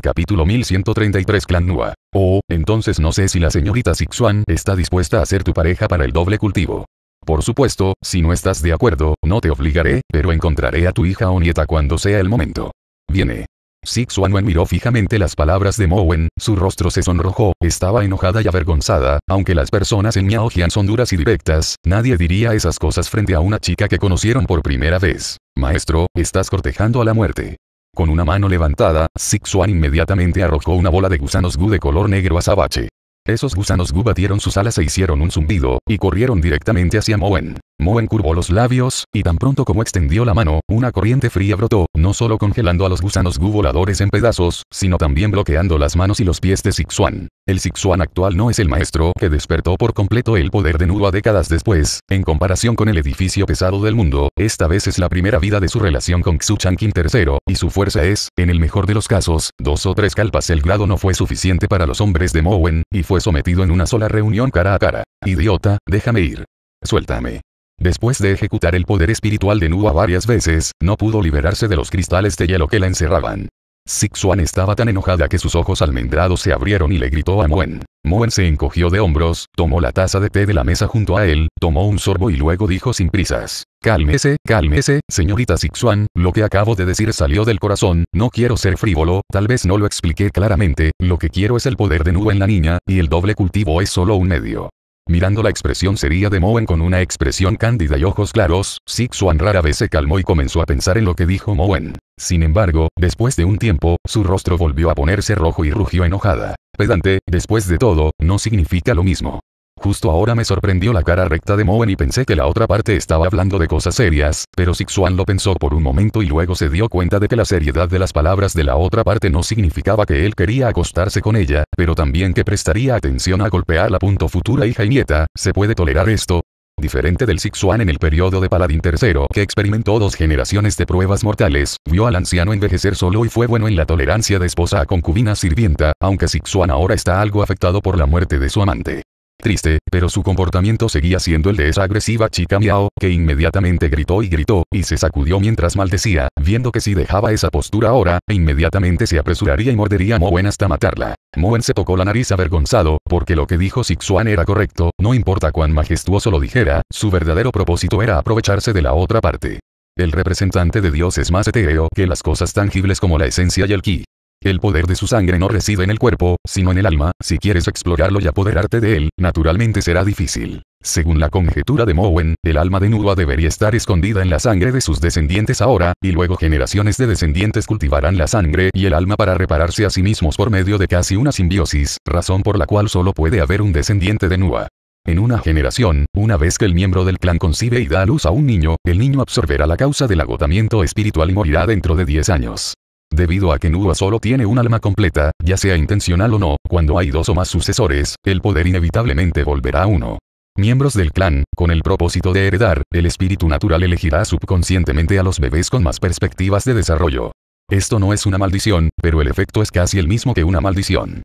Capítulo 1133 Clan Nua. Oh, entonces no sé si la señorita Sixuan está dispuesta a ser tu pareja para el doble cultivo. Por supuesto, si no estás de acuerdo, no te obligaré, pero encontraré a tu hija o nieta cuando sea el momento. Viene. Sixuan miró fijamente las palabras de Mowen, su rostro se sonrojó, estaba enojada y avergonzada, aunque las personas en Miaojian son duras y directas, nadie diría esas cosas frente a una chica que conocieron por primera vez. Maestro, estás cortejando a la muerte. Con una mano levantada, Sixuan inmediatamente arrojó una bola de gusanos gu de color negro a Sabache. Esos gusanos gu batieron sus alas e hicieron un zumbido, y corrieron directamente hacia Moen. Moen curvó los labios, y tan pronto como extendió la mano, una corriente fría brotó, no solo congelando a los gusanos gu voladores en pedazos, sino también bloqueando las manos y los pies de Sixuan. El Sixuan actual no es el maestro que despertó por completo el poder de Nuba décadas después, en comparación con el edificio pesado del mundo, esta vez es la primera vida de su relación con Xuchan Kim III, y su fuerza es, en el mejor de los casos, dos o tres calpas el grado no fue suficiente para los hombres de Mowen, y fue sometido en una sola reunión cara a cara. Idiota, déjame ir. Suéltame. Después de ejecutar el poder espiritual de Nua varias veces, no pudo liberarse de los cristales de hielo que la encerraban. Sixuan estaba tan enojada que sus ojos almendrados se abrieron y le gritó a Moen. Moen se encogió de hombros, tomó la taza de té de la mesa junto a él, tomó un sorbo y luego dijo sin prisas. Cálmese, cálmese, señorita Sixuan, lo que acabo de decir salió del corazón, no quiero ser frívolo, tal vez no lo expliqué claramente, lo que quiero es el poder de Nua en la niña, y el doble cultivo es solo un medio. Mirando la expresión seria de Moen con una expresión cándida y ojos claros, Sixuan rara vez se calmó y comenzó a pensar en lo que dijo Moen. Sin embargo, después de un tiempo, su rostro volvió a ponerse rojo y rugió enojada. Pedante, después de todo, no significa lo mismo. Justo ahora me sorprendió la cara recta de Moen y pensé que la otra parte estaba hablando de cosas serias, pero Sixuan lo pensó por un momento y luego se dio cuenta de que la seriedad de las palabras de la otra parte no significaba que él quería acostarse con ella, pero también que prestaría atención a golpear la punto futura hija y nieta, ¿se puede tolerar esto? Diferente del Sixuan en el periodo de Paladín III, que experimentó dos generaciones de pruebas mortales, vio al anciano envejecer solo y fue bueno en la tolerancia de esposa a concubina sirvienta, aunque Sixuan ahora está algo afectado por la muerte de su amante. Triste, pero su comportamiento seguía siendo el de esa agresiva chica Miao, que inmediatamente gritó y gritó, y se sacudió mientras maldecía, viendo que si dejaba esa postura ahora, inmediatamente se apresuraría y mordería a Moen hasta matarla. Moen se tocó la nariz avergonzado, porque lo que dijo Sixuan era correcto, no importa cuán majestuoso lo dijera, su verdadero propósito era aprovecharse de la otra parte. El representante de Dios es más etéreo que las cosas tangibles como la esencia y el ki. El poder de su sangre no reside en el cuerpo, sino en el alma, si quieres explorarlo y apoderarte de él, naturalmente será difícil. Según la conjetura de Mowen, el alma de Nua debería estar escondida en la sangre de sus descendientes ahora, y luego generaciones de descendientes cultivarán la sangre y el alma para repararse a sí mismos por medio de casi una simbiosis, razón por la cual solo puede haber un descendiente de Nua. En una generación, una vez que el miembro del clan concibe y da a luz a un niño, el niño absorberá la causa del agotamiento espiritual y morirá dentro de 10 años. Debido a que Nua solo tiene un alma completa, ya sea intencional o no, cuando hay dos o más sucesores, el poder inevitablemente volverá a uno. Miembros del clan, con el propósito de heredar, el espíritu natural elegirá subconscientemente a los bebés con más perspectivas de desarrollo. Esto no es una maldición, pero el efecto es casi el mismo que una maldición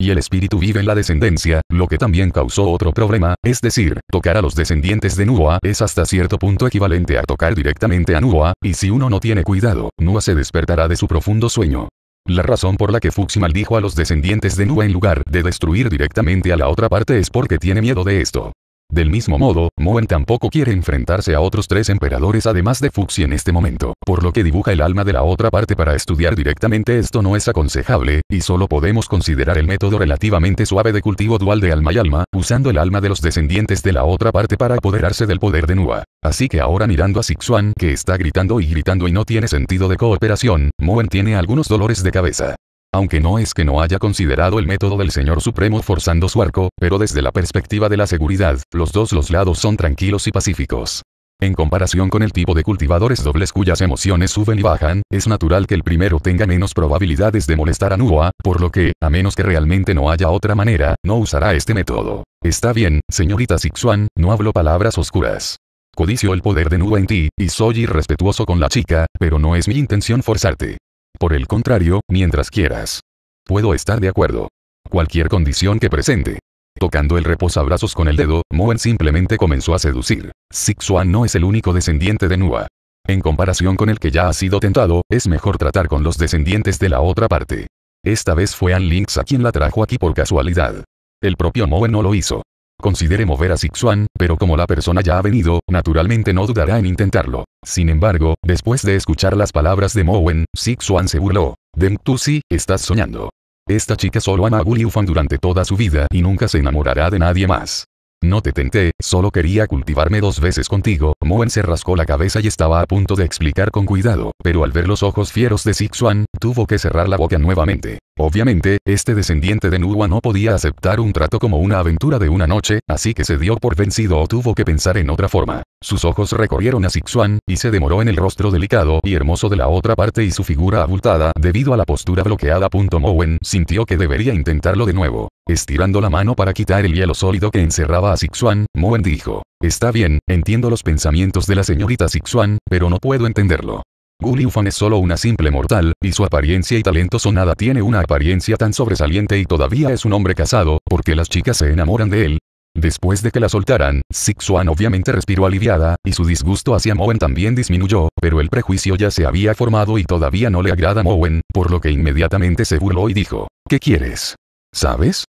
y el espíritu vive en la descendencia, lo que también causó otro problema, es decir, tocar a los descendientes de Nua es hasta cierto punto equivalente a tocar directamente a Nua, y si uno no tiene cuidado, Nua se despertará de su profundo sueño. La razón por la que Fuxi maldijo a los descendientes de Nua en lugar de destruir directamente a la otra parte es porque tiene miedo de esto. Del mismo modo, Moen tampoco quiere enfrentarse a otros tres emperadores además de Fuxi en este momento, por lo que dibuja el alma de la otra parte para estudiar directamente esto no es aconsejable, y solo podemos considerar el método relativamente suave de cultivo dual de alma y alma, usando el alma de los descendientes de la otra parte para apoderarse del poder de Nua. Así que ahora mirando a Sixuan que está gritando y gritando y no tiene sentido de cooperación, Moen tiene algunos dolores de cabeza. Aunque no es que no haya considerado el método del Señor Supremo forzando su arco, pero desde la perspectiva de la seguridad, los dos los lados son tranquilos y pacíficos. En comparación con el tipo de cultivadores dobles cuyas emociones suben y bajan, es natural que el primero tenga menos probabilidades de molestar a Nua, por lo que, a menos que realmente no haya otra manera, no usará este método. Está bien, señorita Sixuan, no hablo palabras oscuras. Codicio el poder de Nua en ti, y soy irrespetuoso con la chica, pero no es mi intención forzarte. Por el contrario, mientras quieras. Puedo estar de acuerdo. Cualquier condición que presente. Tocando el reposabrazos con el dedo, Moen simplemente comenzó a seducir. Sixuan no es el único descendiente de Nua. En comparación con el que ya ha sido tentado, es mejor tratar con los descendientes de la otra parte. Esta vez fue An Lynx a quien la trajo aquí por casualidad. El propio Moen no lo hizo. Considere mover a Sixuan, pero como la persona ya ha venido, naturalmente no dudará en intentarlo. Sin embargo, después de escuchar las palabras de Mowen, Sixuan se burló. Dem tú sí, estás soñando. Esta chica solo ama a Guliufan durante toda su vida y nunca se enamorará de nadie más. No te tenté, solo quería cultivarme dos veces contigo. Moen se rascó la cabeza y estaba a punto de explicar con cuidado, pero al ver los ojos fieros de Sixuan, tuvo que cerrar la boca nuevamente. Obviamente, este descendiente de Nuwa no podía aceptar un trato como una aventura de una noche, así que se dio por vencido o tuvo que pensar en otra forma. Sus ojos recorrieron a Sixuan, y se demoró en el rostro delicado y hermoso de la otra parte y su figura abultada, debido a la postura bloqueada. Mowen sintió que debería intentarlo de nuevo. Estirando la mano para quitar el hielo sólido que encerraba a Sixuan, Mowen dijo. Está bien, entiendo los pensamientos de la señorita Sixuan, pero no puedo entenderlo. Gu Liufan es solo una simple mortal, y su apariencia y talento son nada tiene una apariencia tan sobresaliente y todavía es un hombre casado, porque las chicas se enamoran de él. Después de que la soltaran, Sixuan obviamente respiró aliviada, y su disgusto hacia Moen también disminuyó, pero el prejuicio ya se había formado y todavía no le agrada Moen, por lo que inmediatamente se burló y dijo, ¿qué quieres? ¿Sabes?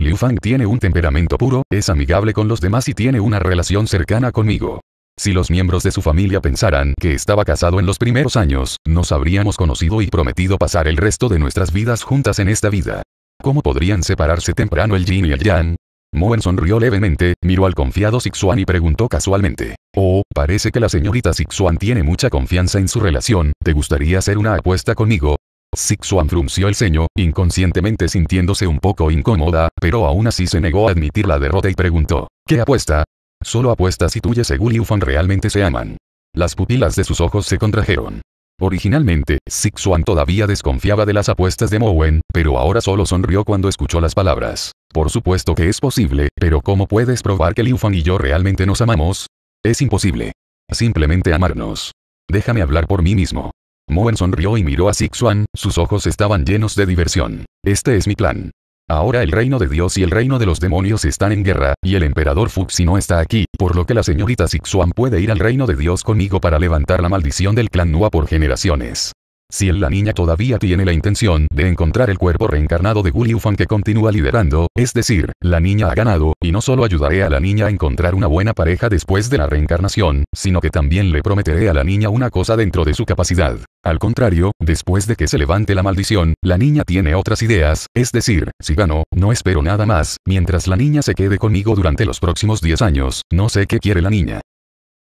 Liu Fang tiene un temperamento puro, es amigable con los demás y tiene una relación cercana conmigo. Si los miembros de su familia pensaran que estaba casado en los primeros años, nos habríamos conocido y prometido pasar el resto de nuestras vidas juntas en esta vida. ¿Cómo podrían separarse temprano el yin y el yang? Moen sonrió levemente, miró al confiado Sixuan y preguntó casualmente. Oh, parece que la señorita Sixuan tiene mucha confianza en su relación, ¿te gustaría hacer una apuesta conmigo? Sixuan frunció el ceño, inconscientemente sintiéndose un poco incómoda, pero aún así se negó a admitir la derrota y preguntó. ¿Qué apuesta? Solo apuesta si tú y Segul Yufan realmente se aman. Las pupilas de sus ojos se contrajeron. Originalmente, Sixuan todavía desconfiaba de las apuestas de Mowen, pero ahora solo sonrió cuando escuchó las palabras. Por supuesto que es posible, pero ¿cómo puedes probar que Liu Fan y yo realmente nos amamos? Es imposible. Simplemente amarnos. Déjame hablar por mí mismo. Mowen sonrió y miró a Sixuan, sus ojos estaban llenos de diversión. Este es mi plan. Ahora el reino de Dios y el reino de los demonios están en guerra, y el emperador Fuxi no está aquí, por lo que la señorita Sixuan puede ir al reino de Dios conmigo para levantar la maldición del clan Nua por generaciones. Si la niña todavía tiene la intención de encontrar el cuerpo reencarnado de Guliufan que continúa liderando, es decir, la niña ha ganado, y no solo ayudaré a la niña a encontrar una buena pareja después de la reencarnación, sino que también le prometeré a la niña una cosa dentro de su capacidad. Al contrario, después de que se levante la maldición, la niña tiene otras ideas, es decir, si gano, no espero nada más, mientras la niña se quede conmigo durante los próximos 10 años, no sé qué quiere la niña.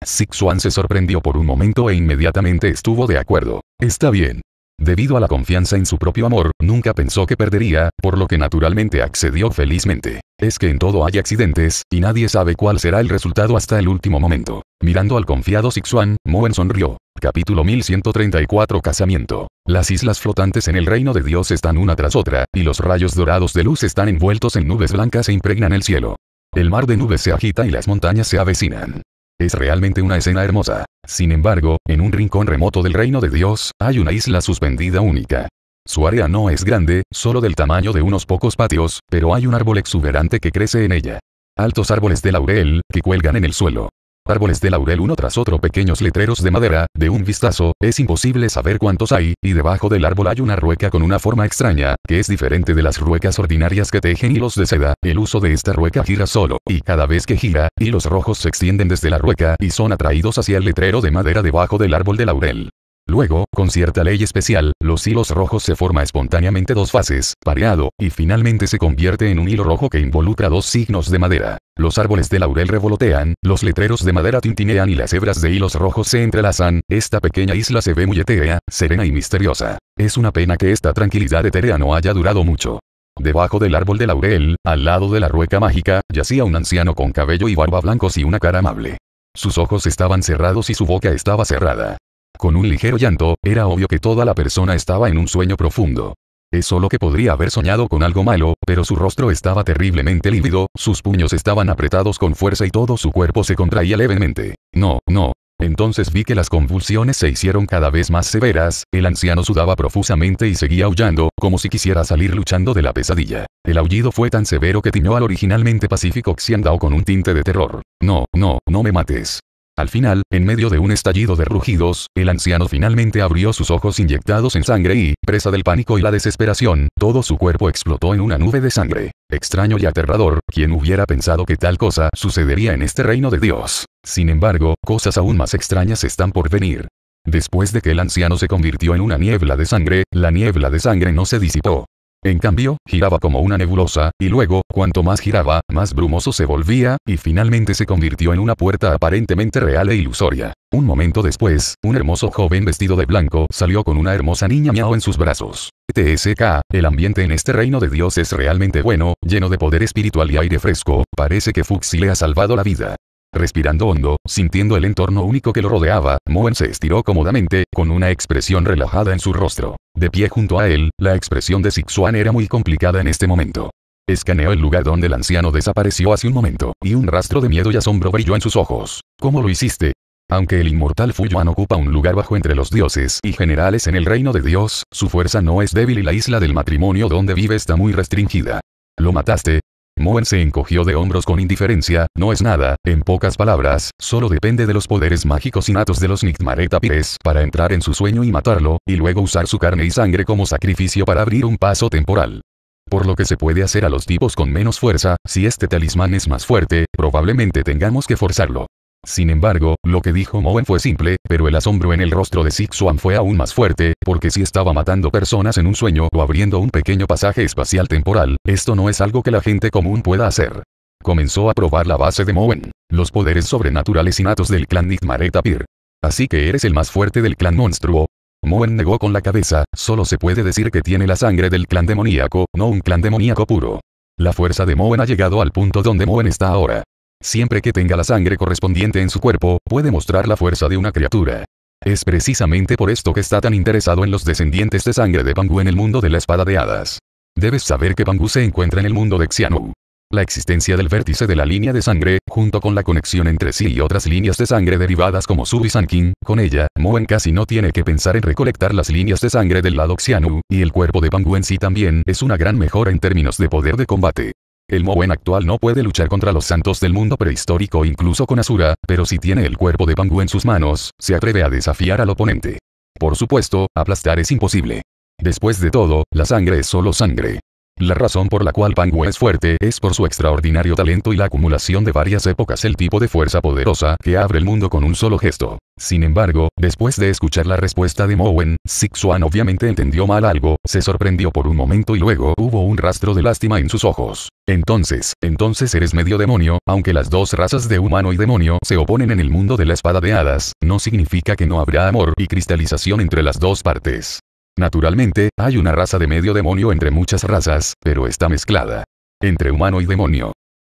Sixuan se sorprendió por un momento e inmediatamente estuvo de acuerdo. Está bien. Debido a la confianza en su propio amor, nunca pensó que perdería, por lo que naturalmente accedió felizmente. Es que en todo hay accidentes, y nadie sabe cuál será el resultado hasta el último momento. Mirando al confiado Sixuan, Moen sonrió. Capítulo 1134 Casamiento. Las islas flotantes en el reino de Dios están una tras otra, y los rayos dorados de luz están envueltos en nubes blancas e impregnan el cielo. El mar de nubes se agita y las montañas se avecinan. Es realmente una escena hermosa. Sin embargo, en un rincón remoto del reino de Dios, hay una isla suspendida única. Su área no es grande, solo del tamaño de unos pocos patios, pero hay un árbol exuberante que crece en ella. Altos árboles de laurel, que cuelgan en el suelo. Árboles de laurel uno tras otro pequeños letreros de madera, de un vistazo, es imposible saber cuántos hay, y debajo del árbol hay una rueca con una forma extraña, que es diferente de las ruecas ordinarias que tejen hilos de seda, el uso de esta rueca gira solo, y cada vez que gira, hilos rojos se extienden desde la rueca y son atraídos hacia el letrero de madera debajo del árbol de laurel. Luego, con cierta ley especial, los hilos rojos se forma espontáneamente dos fases, pareado, y finalmente se convierte en un hilo rojo que involucra dos signos de madera. Los árboles de laurel revolotean, los letreros de madera tintinean y las hebras de hilos rojos se entrelazan, esta pequeña isla se ve muy etérea, serena y misteriosa. Es una pena que esta tranquilidad etérea no haya durado mucho. Debajo del árbol de laurel, al lado de la rueca mágica, yacía un anciano con cabello y barba blancos y una cara amable. Sus ojos estaban cerrados y su boca estaba cerrada. Con un ligero llanto, era obvio que toda la persona estaba en un sueño profundo. Es solo que podría haber soñado con algo malo, pero su rostro estaba terriblemente lívido, sus puños estaban apretados con fuerza y todo su cuerpo se contraía levemente. No, no. Entonces vi que las convulsiones se hicieron cada vez más severas, el anciano sudaba profusamente y seguía aullando, como si quisiera salir luchando de la pesadilla. El aullido fue tan severo que tiñó al originalmente pacífico Xiandao con un tinte de terror. No, no, no me mates. Al final, en medio de un estallido de rugidos, el anciano finalmente abrió sus ojos inyectados en sangre y, presa del pánico y la desesperación, todo su cuerpo explotó en una nube de sangre. Extraño y aterrador, quien hubiera pensado que tal cosa sucedería en este reino de Dios. Sin embargo, cosas aún más extrañas están por venir. Después de que el anciano se convirtió en una niebla de sangre, la niebla de sangre no se disipó. En cambio, giraba como una nebulosa, y luego, cuanto más giraba, más brumoso se volvía, y finalmente se convirtió en una puerta aparentemente real e ilusoria. Un momento después, un hermoso joven vestido de blanco salió con una hermosa niña miao en sus brazos. TSK, el ambiente en este reino de Dios es realmente bueno, lleno de poder espiritual y aire fresco, parece que Fuxi le ha salvado la vida. Respirando hondo, sintiendo el entorno único que lo rodeaba, Moen se estiró cómodamente, con una expresión relajada en su rostro. De pie junto a él, la expresión de Sixuan era muy complicada en este momento. Escaneó el lugar donde el anciano desapareció hace un momento, y un rastro de miedo y asombro brilló en sus ojos. ¿Cómo lo hiciste? Aunque el inmortal Fuyuan ocupa un lugar bajo entre los dioses y generales en el reino de Dios, su fuerza no es débil y la isla del matrimonio donde vive está muy restringida. ¿Lo mataste? Moen se encogió de hombros con indiferencia, no es nada, en pocas palabras, solo depende de los poderes mágicos innatos de los Nigmareta Pires para entrar en su sueño y matarlo, y luego usar su carne y sangre como sacrificio para abrir un paso temporal. Por lo que se puede hacer a los tipos con menos fuerza, si este talismán es más fuerte, probablemente tengamos que forzarlo. Sin embargo, lo que dijo Moen fue simple, pero el asombro en el rostro de Sixuan fue aún más fuerte, porque si estaba matando personas en un sueño o abriendo un pequeño pasaje espacial temporal, esto no es algo que la gente común pueda hacer. Comenzó a probar la base de Moen, los poderes sobrenaturales innatos del clan Nigmareta Pir. Así que eres el más fuerte del clan monstruo. Moen negó con la cabeza, solo se puede decir que tiene la sangre del clan demoníaco, no un clan demoníaco puro. La fuerza de Moen ha llegado al punto donde Moen está ahora. Siempre que tenga la sangre correspondiente en su cuerpo, puede mostrar la fuerza de una criatura. Es precisamente por esto que está tan interesado en los descendientes de sangre de Bangu en el mundo de la espada de hadas. Debes saber que Bangu se encuentra en el mundo de Xianu. La existencia del vértice de la línea de sangre, junto con la conexión entre sí y otras líneas de sangre derivadas como Su y Sankin, con ella, Moen casi no tiene que pensar en recolectar las líneas de sangre del lado Xianu, y el cuerpo de Bangu en sí también es una gran mejora en términos de poder de combate. El Moen actual no puede luchar contra los santos del mundo prehistórico incluso con Asura, pero si tiene el cuerpo de Bangu en sus manos, se atreve a desafiar al oponente. Por supuesto, aplastar es imposible. Después de todo, la sangre es solo sangre. La razón por la cual Pangu es fuerte es por su extraordinario talento y la acumulación de varias épocas el tipo de fuerza poderosa que abre el mundo con un solo gesto. Sin embargo, después de escuchar la respuesta de Mowen, Sixuan obviamente entendió mal algo, se sorprendió por un momento y luego hubo un rastro de lástima en sus ojos. Entonces, entonces eres medio demonio, aunque las dos razas de humano y demonio se oponen en el mundo de la espada de hadas, no significa que no habrá amor y cristalización entre las dos partes. Naturalmente, hay una raza de medio demonio entre muchas razas, pero está mezclada. Entre humano y demonio.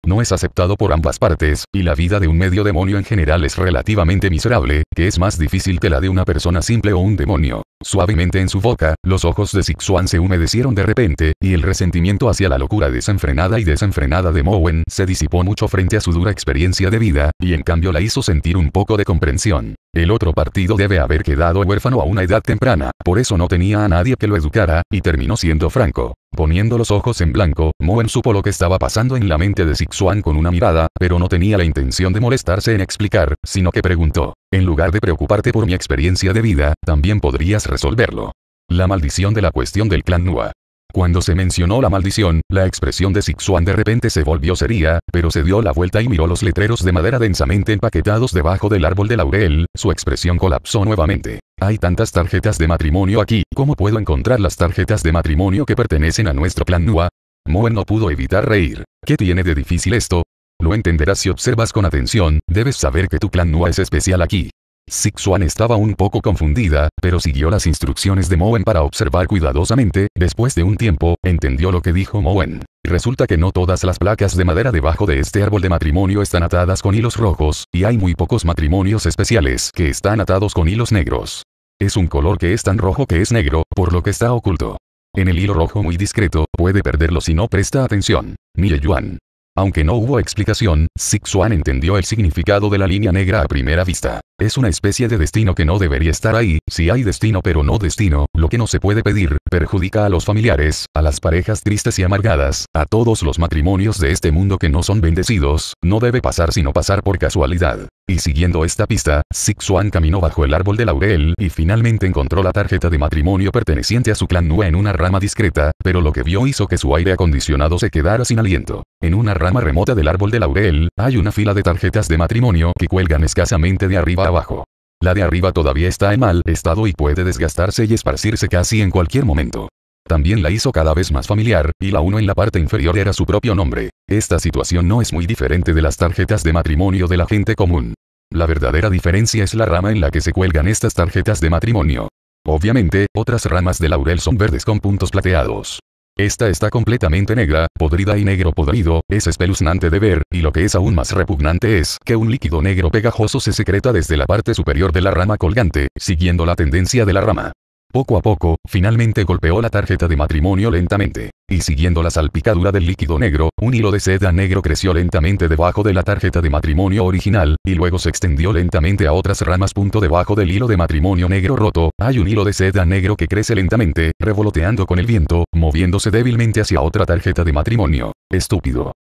No es aceptado por ambas partes, y la vida de un medio demonio en general es relativamente miserable, que es más difícil que la de una persona simple o un demonio. Suavemente en su boca, los ojos de Sixuan se humedecieron de repente, y el resentimiento hacia la locura desenfrenada y desenfrenada de Mowen se disipó mucho frente a su dura experiencia de vida, y en cambio la hizo sentir un poco de comprensión. El otro partido debe haber quedado huérfano a una edad temprana, por eso no tenía a nadie que lo educara, y terminó siendo franco. Poniendo los ojos en blanco, Moen supo lo que estaba pasando en la mente de Sixuan con una mirada, pero no tenía la intención de molestarse en explicar, sino que preguntó, en lugar de preocuparte por mi experiencia de vida, también podrías resolverlo. La maldición de la cuestión del clan Nua. Cuando se mencionó la maldición, la expresión de Sixuan de repente se volvió seria, pero se dio la vuelta y miró los letreros de madera densamente empaquetados debajo del árbol de laurel, su expresión colapsó nuevamente. Hay tantas tarjetas de matrimonio aquí, ¿cómo puedo encontrar las tarjetas de matrimonio que pertenecen a nuestro clan Nua? Moen no pudo evitar reír. ¿Qué tiene de difícil esto? Lo entenderás si observas con atención, debes saber que tu clan Nua es especial aquí. Sixuan estaba un poco confundida, pero siguió las instrucciones de Moen para observar cuidadosamente, después de un tiempo, entendió lo que dijo Moen. Resulta que no todas las placas de madera debajo de este árbol de matrimonio están atadas con hilos rojos, y hay muy pocos matrimonios especiales que están atados con hilos negros. Es un color que es tan rojo que es negro, por lo que está oculto. En el hilo rojo muy discreto, puede perderlo si no presta atención. Mire Yuan. Aunque no hubo explicación, Sixuan entendió el significado de la línea negra a primera vista. Es una especie de destino que no debería estar ahí, si hay destino pero no destino, lo que no se puede pedir, perjudica a los familiares, a las parejas tristes y amargadas, a todos los matrimonios de este mundo que no son bendecidos, no debe pasar sino pasar por casualidad. Y siguiendo esta pista, Sixuan caminó bajo el árbol de laurel y finalmente encontró la tarjeta de matrimonio perteneciente a su clan Nue en una rama discreta, pero lo que vio hizo que su aire acondicionado se quedara sin aliento. En una rama remota del árbol de laurel, hay una fila de tarjetas de matrimonio que cuelgan escasamente de arriba abajo. La de arriba todavía está en mal estado y puede desgastarse y esparcirse casi en cualquier momento. También la hizo cada vez más familiar, y la uno en la parte inferior era su propio nombre. Esta situación no es muy diferente de las tarjetas de matrimonio de la gente común. La verdadera diferencia es la rama en la que se cuelgan estas tarjetas de matrimonio. Obviamente, otras ramas de laurel son verdes con puntos plateados. Esta está completamente negra, podrida y negro podrido, es espeluznante de ver, y lo que es aún más repugnante es que un líquido negro pegajoso se secreta desde la parte superior de la rama colgante, siguiendo la tendencia de la rama. Poco a poco, finalmente golpeó la tarjeta de matrimonio lentamente. Y siguiendo la salpicadura del líquido negro, un hilo de seda negro creció lentamente debajo de la tarjeta de matrimonio original, y luego se extendió lentamente a otras ramas. Punto debajo del hilo de matrimonio negro roto, hay un hilo de seda negro que crece lentamente, revoloteando con el viento, moviéndose débilmente hacia otra tarjeta de matrimonio. Estúpido.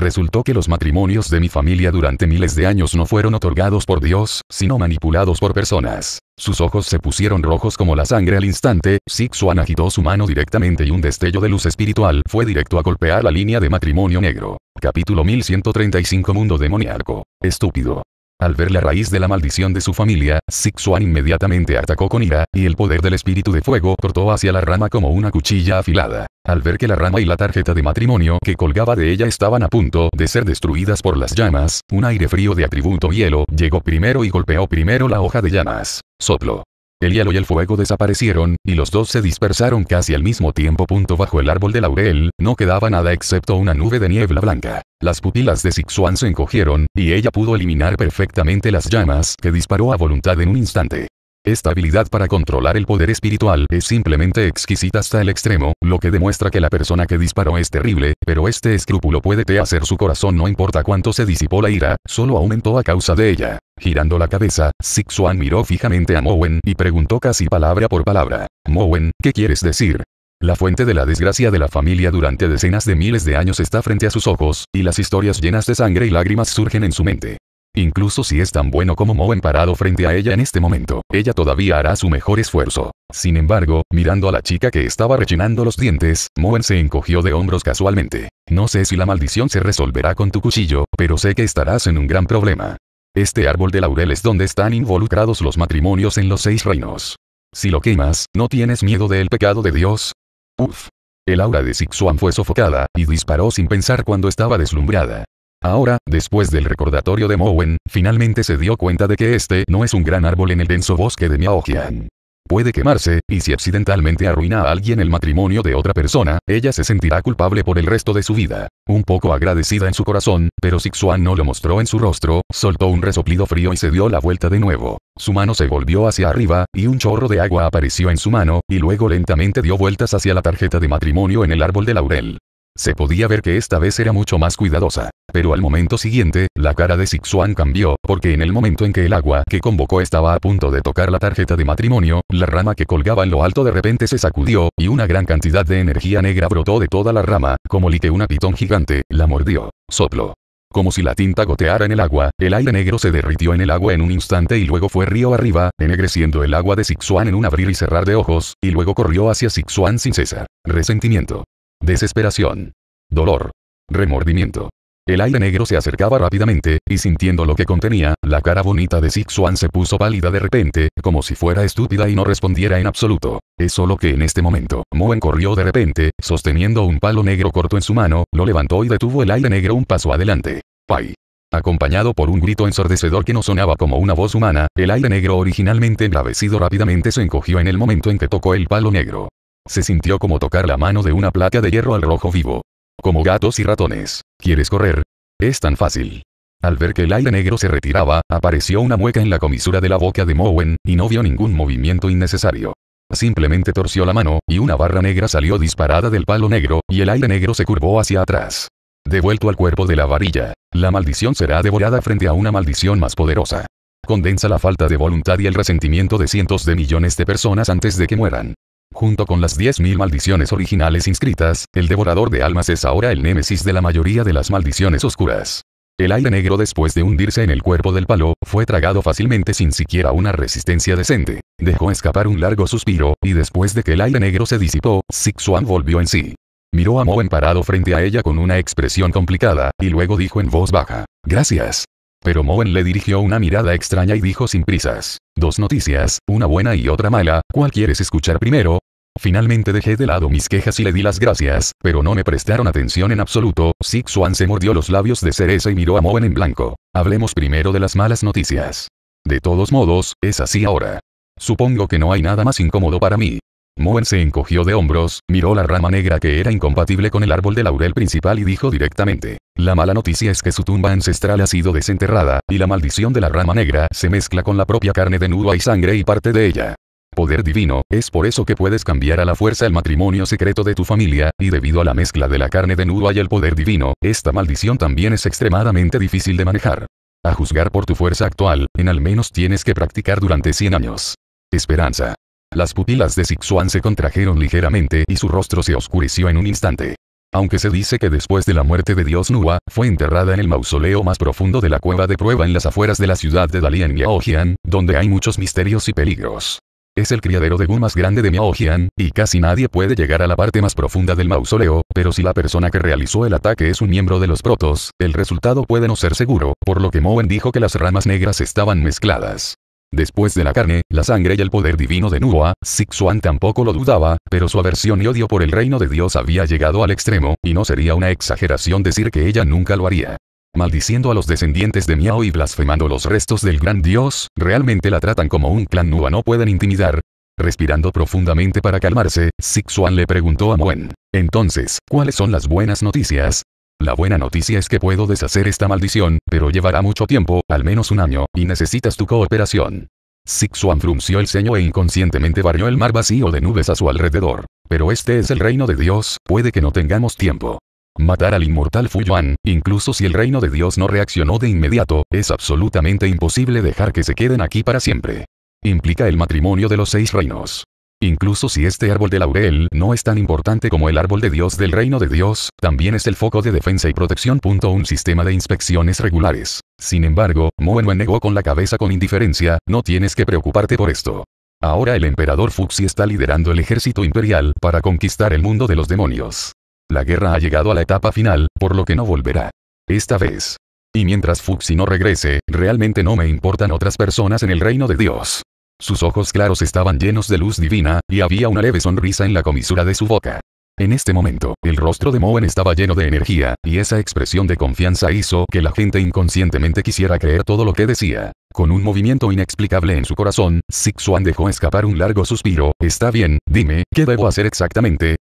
Resultó que los matrimonios de mi familia durante miles de años no fueron otorgados por Dios, sino manipulados por personas. Sus ojos se pusieron rojos como la sangre al instante, Sixuan agitó su mano directamente y un destello de luz espiritual fue directo a golpear la línea de matrimonio negro. Capítulo 1135 Mundo demoníaco. Estúpido. Al ver la raíz de la maldición de su familia, Sixuan inmediatamente atacó con ira, y el poder del espíritu de fuego cortó hacia la rama como una cuchilla afilada. Al ver que la rama y la tarjeta de matrimonio que colgaba de ella estaban a punto de ser destruidas por las llamas, un aire frío de atributo hielo llegó primero y golpeó primero la hoja de llamas. Soplo. El hielo y el fuego desaparecieron, y los dos se dispersaron casi al mismo tiempo. Punto bajo el árbol de laurel, no quedaba nada excepto una nube de niebla blanca. Las pupilas de Sixuan se encogieron, y ella pudo eliminar perfectamente las llamas que disparó a voluntad en un instante. Esta habilidad para controlar el poder espiritual es simplemente exquisita hasta el extremo, lo que demuestra que la persona que disparó es terrible, pero este escrúpulo puede te hacer su corazón no importa cuánto se disipó la ira, solo aumentó a causa de ella. Girando la cabeza, Sixuan miró fijamente a Mowen y preguntó casi palabra por palabra. Mowen, ¿qué quieres decir? La fuente de la desgracia de la familia durante decenas de miles de años está frente a sus ojos, y las historias llenas de sangre y lágrimas surgen en su mente. Incluso si es tan bueno como Moen parado frente a ella en este momento, ella todavía hará su mejor esfuerzo. Sin embargo, mirando a la chica que estaba rechinando los dientes, Moen se encogió de hombros casualmente. No sé si la maldición se resolverá con tu cuchillo, pero sé que estarás en un gran problema. Este árbol de laurel es donde están involucrados los matrimonios en los seis reinos. Si lo quemas, ¿no tienes miedo del pecado de Dios? Uf. El aura de Sixuan fue sofocada, y disparó sin pensar cuando estaba deslumbrada. Ahora, después del recordatorio de Mowen, finalmente se dio cuenta de que este no es un gran árbol en el denso bosque de Miaojian. Puede quemarse, y si accidentalmente arruina a alguien el matrimonio de otra persona, ella se sentirá culpable por el resto de su vida. Un poco agradecida en su corazón, pero Sixuan no lo mostró en su rostro, soltó un resoplido frío y se dio la vuelta de nuevo. Su mano se volvió hacia arriba, y un chorro de agua apareció en su mano, y luego lentamente dio vueltas hacia la tarjeta de matrimonio en el árbol de laurel. Se podía ver que esta vez era mucho más cuidadosa. Pero al momento siguiente, la cara de Sixuan cambió, porque en el momento en que el agua que convocó estaba a punto de tocar la tarjeta de matrimonio, la rama que colgaba en lo alto de repente se sacudió, y una gran cantidad de energía negra brotó de toda la rama, como li que una pitón gigante, la mordió. Soplo. Como si la tinta goteara en el agua, el aire negro se derritió en el agua en un instante y luego fue río arriba, ennegreciendo el agua de Sixuan en un abrir y cerrar de ojos, y luego corrió hacia Sixuan sin cesar. Resentimiento. Desesperación. Dolor. Remordimiento. El aire negro se acercaba rápidamente, y sintiendo lo que contenía, la cara bonita de Sixuan se puso pálida de repente, como si fuera estúpida y no respondiera en absoluto. Es solo que en este momento, Moen corrió de repente, sosteniendo un palo negro corto en su mano, lo levantó y detuvo el aire negro un paso adelante. ¡Pai! Acompañado por un grito ensordecedor que no sonaba como una voz humana, el aire negro originalmente embravecido rápidamente se encogió en el momento en que tocó el palo negro. Se sintió como tocar la mano de una placa de hierro al rojo vivo. Como gatos y ratones. ¿Quieres correr? Es tan fácil. Al ver que el aire negro se retiraba, apareció una mueca en la comisura de la boca de Mowen, y no vio ningún movimiento innecesario. Simplemente torció la mano, y una barra negra salió disparada del palo negro, y el aire negro se curvó hacia atrás. Devuelto al cuerpo de la varilla, la maldición será devorada frente a una maldición más poderosa. Condensa la falta de voluntad y el resentimiento de cientos de millones de personas antes de que mueran. Junto con las 10.000 maldiciones originales inscritas, el devorador de almas es ahora el némesis de la mayoría de las maldiciones oscuras. El aire negro después de hundirse en el cuerpo del palo, fue tragado fácilmente sin siquiera una resistencia decente. Dejó escapar un largo suspiro, y después de que el aire negro se disipó, Sixuan volvió en sí. Miró a Moen parado frente a ella con una expresión complicada, y luego dijo en voz baja, Gracias. Pero Moen le dirigió una mirada extraña y dijo sin prisas. Dos noticias, una buena y otra mala, ¿cuál quieres escuchar primero? Finalmente dejé de lado mis quejas y le di las gracias, pero no me prestaron atención en absoluto, Sixuan se mordió los labios de cereza y miró a Moen en blanco. Hablemos primero de las malas noticias. De todos modos, es así ahora. Supongo que no hay nada más incómodo para mí. Moen se encogió de hombros, miró la rama negra que era incompatible con el árbol de laurel principal y dijo directamente, la mala noticia es que su tumba ancestral ha sido desenterrada, y la maldición de la rama negra se mezcla con la propia carne de nudo y sangre y parte de ella. Poder divino, es por eso que puedes cambiar a la fuerza el matrimonio secreto de tu familia, y debido a la mezcla de la carne de nudo y el poder divino, esta maldición también es extremadamente difícil de manejar. A juzgar por tu fuerza actual, en al menos tienes que practicar durante 100 años. Esperanza. Las pupilas de Sixuan se contrajeron ligeramente y su rostro se oscureció en un instante. Aunque se dice que después de la muerte de Dios Nua, fue enterrada en el mausoleo más profundo de la cueva de prueba en las afueras de la ciudad de Dali en Miaojian, donde hay muchos misterios y peligros. Es el criadero de Gun más grande de Miaojian, y casi nadie puede llegar a la parte más profunda del mausoleo, pero si la persona que realizó el ataque es un miembro de los protos, el resultado puede no ser seguro, por lo que Moen dijo que las ramas negras estaban mezcladas. Después de la carne, la sangre y el poder divino de Nuoa, Sixuan tampoco lo dudaba, pero su aversión y odio por el reino de Dios había llegado al extremo, y no sería una exageración decir que ella nunca lo haría. Maldiciendo a los descendientes de Miao y blasfemando los restos del gran dios, realmente la tratan como un clan Nua no pueden intimidar. Respirando profundamente para calmarse, Sixuan le preguntó a Muen. Entonces, ¿cuáles son las buenas noticias? La buena noticia es que puedo deshacer esta maldición, pero llevará mucho tiempo, al menos un año, y necesitas tu cooperación. Sixuan frunció el ceño e inconscientemente barrió el mar vacío de nubes a su alrededor. Pero este es el reino de Dios, puede que no tengamos tiempo. Matar al inmortal Fuyuan, incluso si el reino de Dios no reaccionó de inmediato, es absolutamente imposible dejar que se queden aquí para siempre. Implica el matrimonio de los seis reinos. Incluso si este árbol de laurel no es tan importante como el árbol de Dios del reino de Dios, también es el foco de defensa y protección. Un sistema de inspecciones regulares. Sin embargo, Moen negó con la cabeza con indiferencia, no tienes que preocuparte por esto. Ahora el emperador Fuxi está liderando el ejército imperial para conquistar el mundo de los demonios. La guerra ha llegado a la etapa final, por lo que no volverá. Esta vez. Y mientras Fuxi no regrese, realmente no me importan otras personas en el reino de Dios. Sus ojos claros estaban llenos de luz divina, y había una leve sonrisa en la comisura de su boca. En este momento, el rostro de Moen estaba lleno de energía, y esa expresión de confianza hizo que la gente inconscientemente quisiera creer todo lo que decía. Con un movimiento inexplicable en su corazón, Sixuan dejó escapar un largo suspiro, está bien, dime, ¿qué debo hacer exactamente?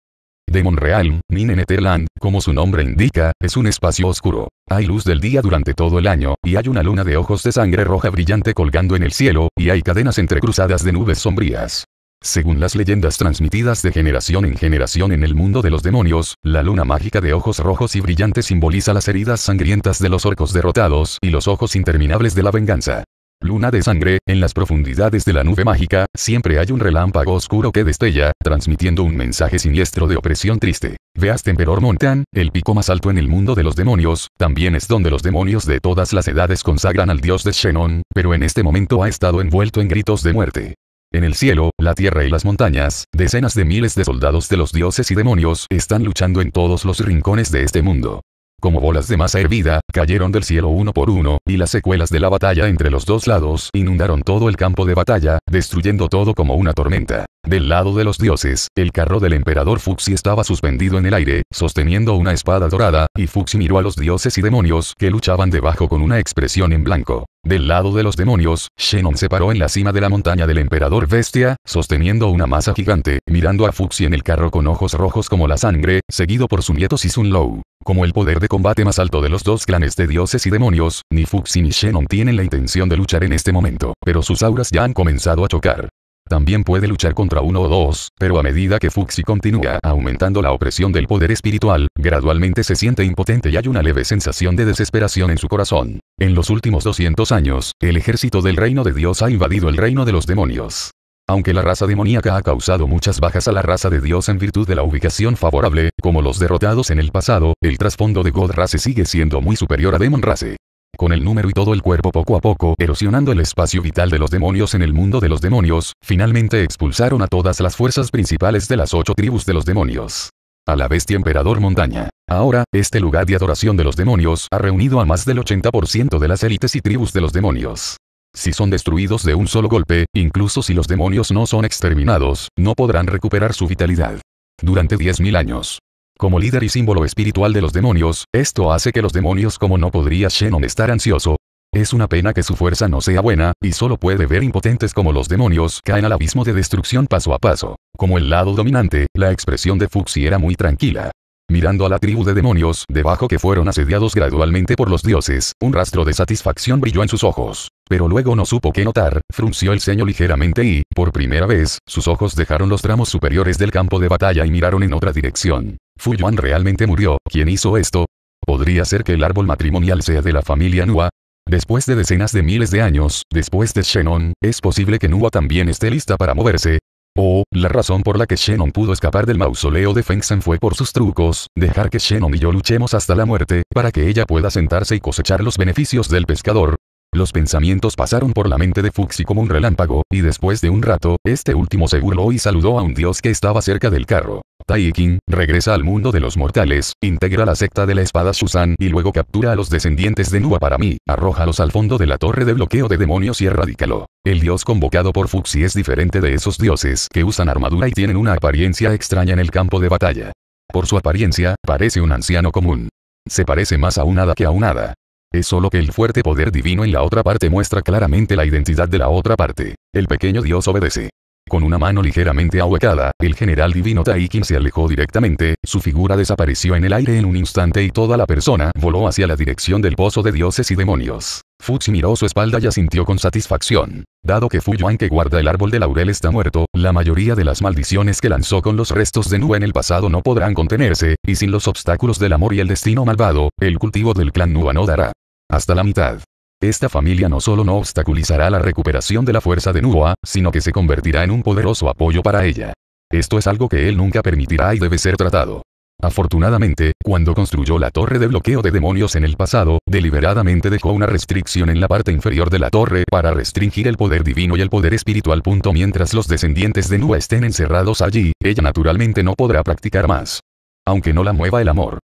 Demon Realm, Nin Netherland, como su nombre indica, es un espacio oscuro. Hay luz del día durante todo el año, y hay una luna de ojos de sangre roja brillante colgando en el cielo, y hay cadenas entrecruzadas de nubes sombrías. Según las leyendas transmitidas de generación en generación en el mundo de los demonios, la luna mágica de ojos rojos y brillantes simboliza las heridas sangrientas de los orcos derrotados y los ojos interminables de la venganza. Luna de sangre, en las profundidades de la nube mágica, siempre hay un relámpago oscuro que destella, transmitiendo un mensaje siniestro de opresión triste. Veas Temperor Mountain, el pico más alto en el mundo de los demonios, también es donde los demonios de todas las edades consagran al dios de Shannon, pero en este momento ha estado envuelto en gritos de muerte. En el cielo, la tierra y las montañas, decenas de miles de soldados de los dioses y demonios están luchando en todos los rincones de este mundo. Como bolas de masa hervida, cayeron del cielo uno por uno, y las secuelas de la batalla entre los dos lados inundaron todo el campo de batalla, destruyendo todo como una tormenta. Del lado de los dioses, el carro del emperador Fuxi estaba suspendido en el aire, sosteniendo una espada dorada, y Fuxi miró a los dioses y demonios que luchaban debajo con una expresión en blanco. Del lado de los demonios, Shannon se paró en la cima de la montaña del emperador Bestia, sosteniendo una masa gigante, mirando a Fuxi en el carro con ojos rojos como la sangre, seguido por su nieto Sisun Low. Como el poder de combate más alto de los dos clanes de dioses y demonios, ni Fuxi ni Shannon tienen la intención de luchar en este momento, pero sus auras ya han comenzado a chocar. También puede luchar contra uno o dos, pero a medida que Fuxi continúa aumentando la opresión del poder espiritual, gradualmente se siente impotente y hay una leve sensación de desesperación en su corazón. En los últimos 200 años, el ejército del reino de Dios ha invadido el reino de los demonios. Aunque la raza demoníaca ha causado muchas bajas a la raza de Dios en virtud de la ubicación favorable, como los derrotados en el pasado, el trasfondo de God Race sigue siendo muy superior a Demon Race con el número y todo el cuerpo poco a poco erosionando el espacio vital de los demonios en el mundo de los demonios, finalmente expulsaron a todas las fuerzas principales de las ocho tribus de los demonios. A la bestia emperador montaña. Ahora, este lugar de adoración de los demonios ha reunido a más del 80% de las élites y tribus de los demonios. Si son destruidos de un solo golpe, incluso si los demonios no son exterminados, no podrán recuperar su vitalidad. Durante 10.000 años. Como líder y símbolo espiritual de los demonios, esto hace que los demonios como no podría Shannon estar ansioso, es una pena que su fuerza no sea buena, y solo puede ver impotentes como los demonios caen al abismo de destrucción paso a paso. Como el lado dominante, la expresión de Fuxi era muy tranquila. Mirando a la tribu de demonios debajo que fueron asediados gradualmente por los dioses, un rastro de satisfacción brilló en sus ojos. Pero luego no supo qué notar, frunció el ceño ligeramente y, por primera vez, sus ojos dejaron los tramos superiores del campo de batalla y miraron en otra dirección. Fu Yuan realmente murió, ¿quién hizo esto? ¿Podría ser que el árbol matrimonial sea de la familia Nua? Después de decenas de miles de años, después de Shannon, es posible que Nua también esté lista para moverse. O, la razón por la que Shannon pudo escapar del mausoleo de Fengsen fue por sus trucos, dejar que Shannon y yo luchemos hasta la muerte, para que ella pueda sentarse y cosechar los beneficios del pescador. Los pensamientos pasaron por la mente de Fuxi como un relámpago, y después de un rato, este último se burló y saludó a un dios que estaba cerca del carro. Taikin, regresa al mundo de los mortales, integra la secta de la espada Shusan y luego captura a los descendientes de Nua para mí, arrójalos al fondo de la torre de bloqueo de demonios y erradícalo. El dios convocado por Fuxi es diferente de esos dioses que usan armadura y tienen una apariencia extraña en el campo de batalla. Por su apariencia, parece un anciano común. Se parece más a un hada que a un hada. Es solo que el fuerte poder divino en la otra parte muestra claramente la identidad de la otra parte. El pequeño dios obedece. Con una mano ligeramente ahuecada, el general divino Taikin se alejó directamente, su figura desapareció en el aire en un instante y toda la persona voló hacia la dirección del pozo de dioses y demonios. Fuxi miró su espalda y asintió con satisfacción. Dado que Fu Yuan que guarda el árbol de laurel está muerto, la mayoría de las maldiciones que lanzó con los restos de Nua en el pasado no podrán contenerse, y sin los obstáculos del amor y el destino malvado, el cultivo del clan Nua no dará. Hasta la mitad. Esta familia no solo no obstaculizará la recuperación de la fuerza de Nua, sino que se convertirá en un poderoso apoyo para ella. Esto es algo que él nunca permitirá y debe ser tratado. Afortunadamente, cuando construyó la torre de bloqueo de demonios en el pasado, deliberadamente dejó una restricción en la parte inferior de la torre para restringir el poder divino y el poder espiritual. Mientras los descendientes de Nua estén encerrados allí, ella naturalmente no podrá practicar más. Aunque no la mueva el amor.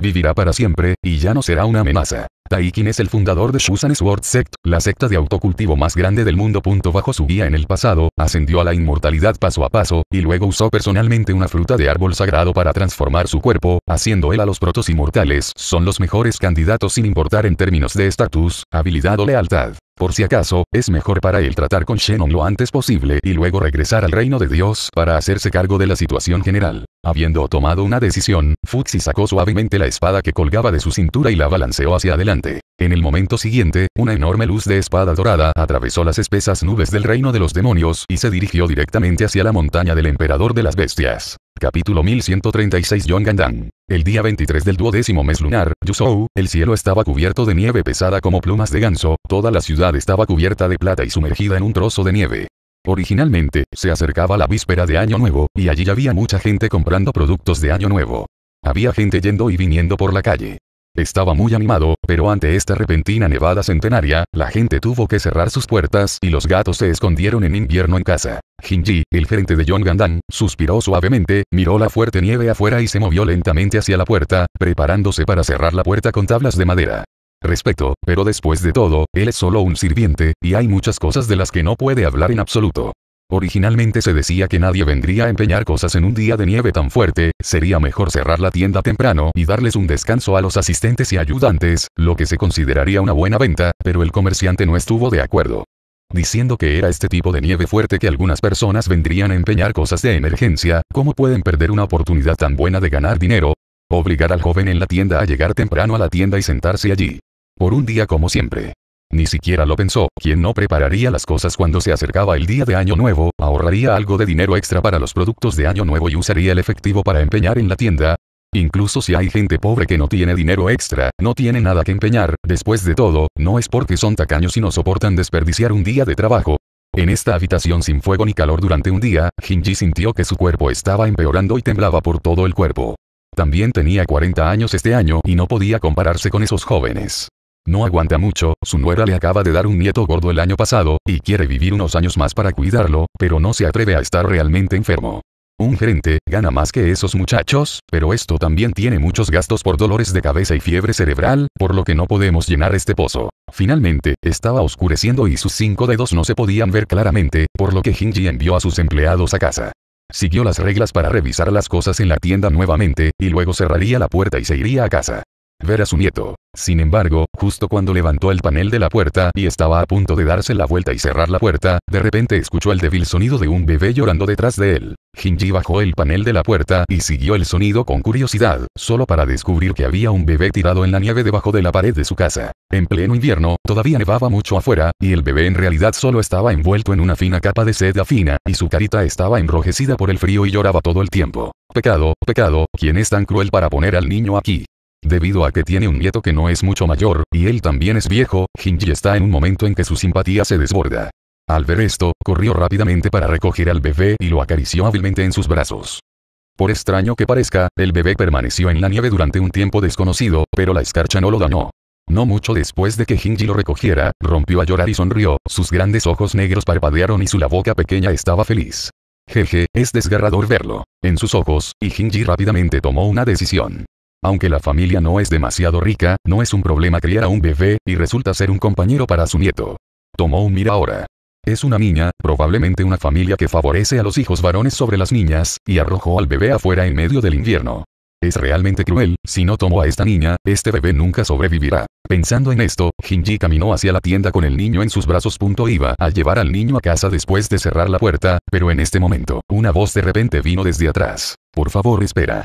Vivirá para siempre, y ya no será una amenaza. Taikin es el fundador de Shusan Sword Sect, la secta de autocultivo más grande del mundo. Bajo su guía en el pasado, ascendió a la inmortalidad paso a paso, y luego usó personalmente una fruta de árbol sagrado para transformar su cuerpo, haciendo él a los protos inmortales, son los mejores candidatos sin importar en términos de estatus, habilidad o lealtad. Por si acaso, es mejor para él tratar con Shannon lo antes posible y luego regresar al reino de Dios para hacerse cargo de la situación general. Habiendo tomado una decisión, Futsi sacó suavemente la espada que colgaba de su cintura y la balanceó hacia adelante. En el momento siguiente, una enorme luz de espada dorada atravesó las espesas nubes del reino de los demonios y se dirigió directamente hacia la montaña del emperador de las bestias. Capítulo 1136 Yongandang. El día 23 del duodécimo mes lunar, Yusou, el cielo estaba cubierto de nieve pesada como plumas de ganso, toda la ciudad estaba cubierta de plata y sumergida en un trozo de nieve. Originalmente, se acercaba la víspera de Año Nuevo, y allí había mucha gente comprando productos de Año Nuevo. Había gente yendo y viniendo por la calle. Estaba muy animado, pero ante esta repentina nevada centenaria, la gente tuvo que cerrar sus puertas y los gatos se escondieron en invierno en casa. Jinji, el gerente de Yongandang, suspiró suavemente, miró la fuerte nieve afuera y se movió lentamente hacia la puerta, preparándose para cerrar la puerta con tablas de madera. Respeto, pero después de todo, él es solo un sirviente, y hay muchas cosas de las que no puede hablar en absoluto. Originalmente se decía que nadie vendría a empeñar cosas en un día de nieve tan fuerte, sería mejor cerrar la tienda temprano y darles un descanso a los asistentes y ayudantes, lo que se consideraría una buena venta, pero el comerciante no estuvo de acuerdo. Diciendo que era este tipo de nieve fuerte que algunas personas vendrían a empeñar cosas de emergencia, ¿cómo pueden perder una oportunidad tan buena de ganar dinero? Obligar al joven en la tienda a llegar temprano a la tienda y sentarse allí. Por un día como siempre. Ni siquiera lo pensó, quien no prepararía las cosas cuando se acercaba el día de Año Nuevo, ahorraría algo de dinero extra para los productos de Año Nuevo y usaría el efectivo para empeñar en la tienda. Incluso si hay gente pobre que no tiene dinero extra, no tiene nada que empeñar, después de todo, no es porque son tacaños y no soportan desperdiciar un día de trabajo. En esta habitación sin fuego ni calor durante un día, Jinji sintió que su cuerpo estaba empeorando y temblaba por todo el cuerpo. También tenía 40 años este año y no podía compararse con esos jóvenes. No aguanta mucho, su nuera le acaba de dar un nieto gordo el año pasado, y quiere vivir unos años más para cuidarlo, pero no se atreve a estar realmente enfermo. Un gerente, gana más que esos muchachos, pero esto también tiene muchos gastos por dolores de cabeza y fiebre cerebral, por lo que no podemos llenar este pozo. Finalmente, estaba oscureciendo y sus cinco dedos no se podían ver claramente, por lo que Hinji envió a sus empleados a casa. Siguió las reglas para revisar las cosas en la tienda nuevamente, y luego cerraría la puerta y se iría a casa ver a su nieto. Sin embargo, justo cuando levantó el panel de la puerta y estaba a punto de darse la vuelta y cerrar la puerta, de repente escuchó el débil sonido de un bebé llorando detrás de él. Shinji bajó el panel de la puerta y siguió el sonido con curiosidad, solo para descubrir que había un bebé tirado en la nieve debajo de la pared de su casa. En pleno invierno, todavía nevaba mucho afuera, y el bebé en realidad solo estaba envuelto en una fina capa de seda fina, y su carita estaba enrojecida por el frío y lloraba todo el tiempo. Pecado, pecado, ¿quién es tan cruel para poner al niño aquí? Debido a que tiene un nieto que no es mucho mayor, y él también es viejo, Shinji está en un momento en que su simpatía se desborda. Al ver esto, corrió rápidamente para recoger al bebé y lo acarició hábilmente en sus brazos. Por extraño que parezca, el bebé permaneció en la nieve durante un tiempo desconocido, pero la escarcha no lo dañó. No mucho después de que Shinji lo recogiera, rompió a llorar y sonrió, sus grandes ojos negros parpadearon y su la boca pequeña estaba feliz. Jeje, es desgarrador verlo. En sus ojos, y Shinji rápidamente tomó una decisión. Aunque la familia no es demasiado rica, no es un problema criar a un bebé, y resulta ser un compañero para su nieto. Tomó un mira ahora. Es una niña, probablemente una familia que favorece a los hijos varones sobre las niñas, y arrojó al bebé afuera en medio del invierno. Es realmente cruel, si no tomó a esta niña, este bebé nunca sobrevivirá. Pensando en esto, Shinji caminó hacia la tienda con el niño en sus brazos. Iba a llevar al niño a casa después de cerrar la puerta, pero en este momento, una voz de repente vino desde atrás. Por favor espera.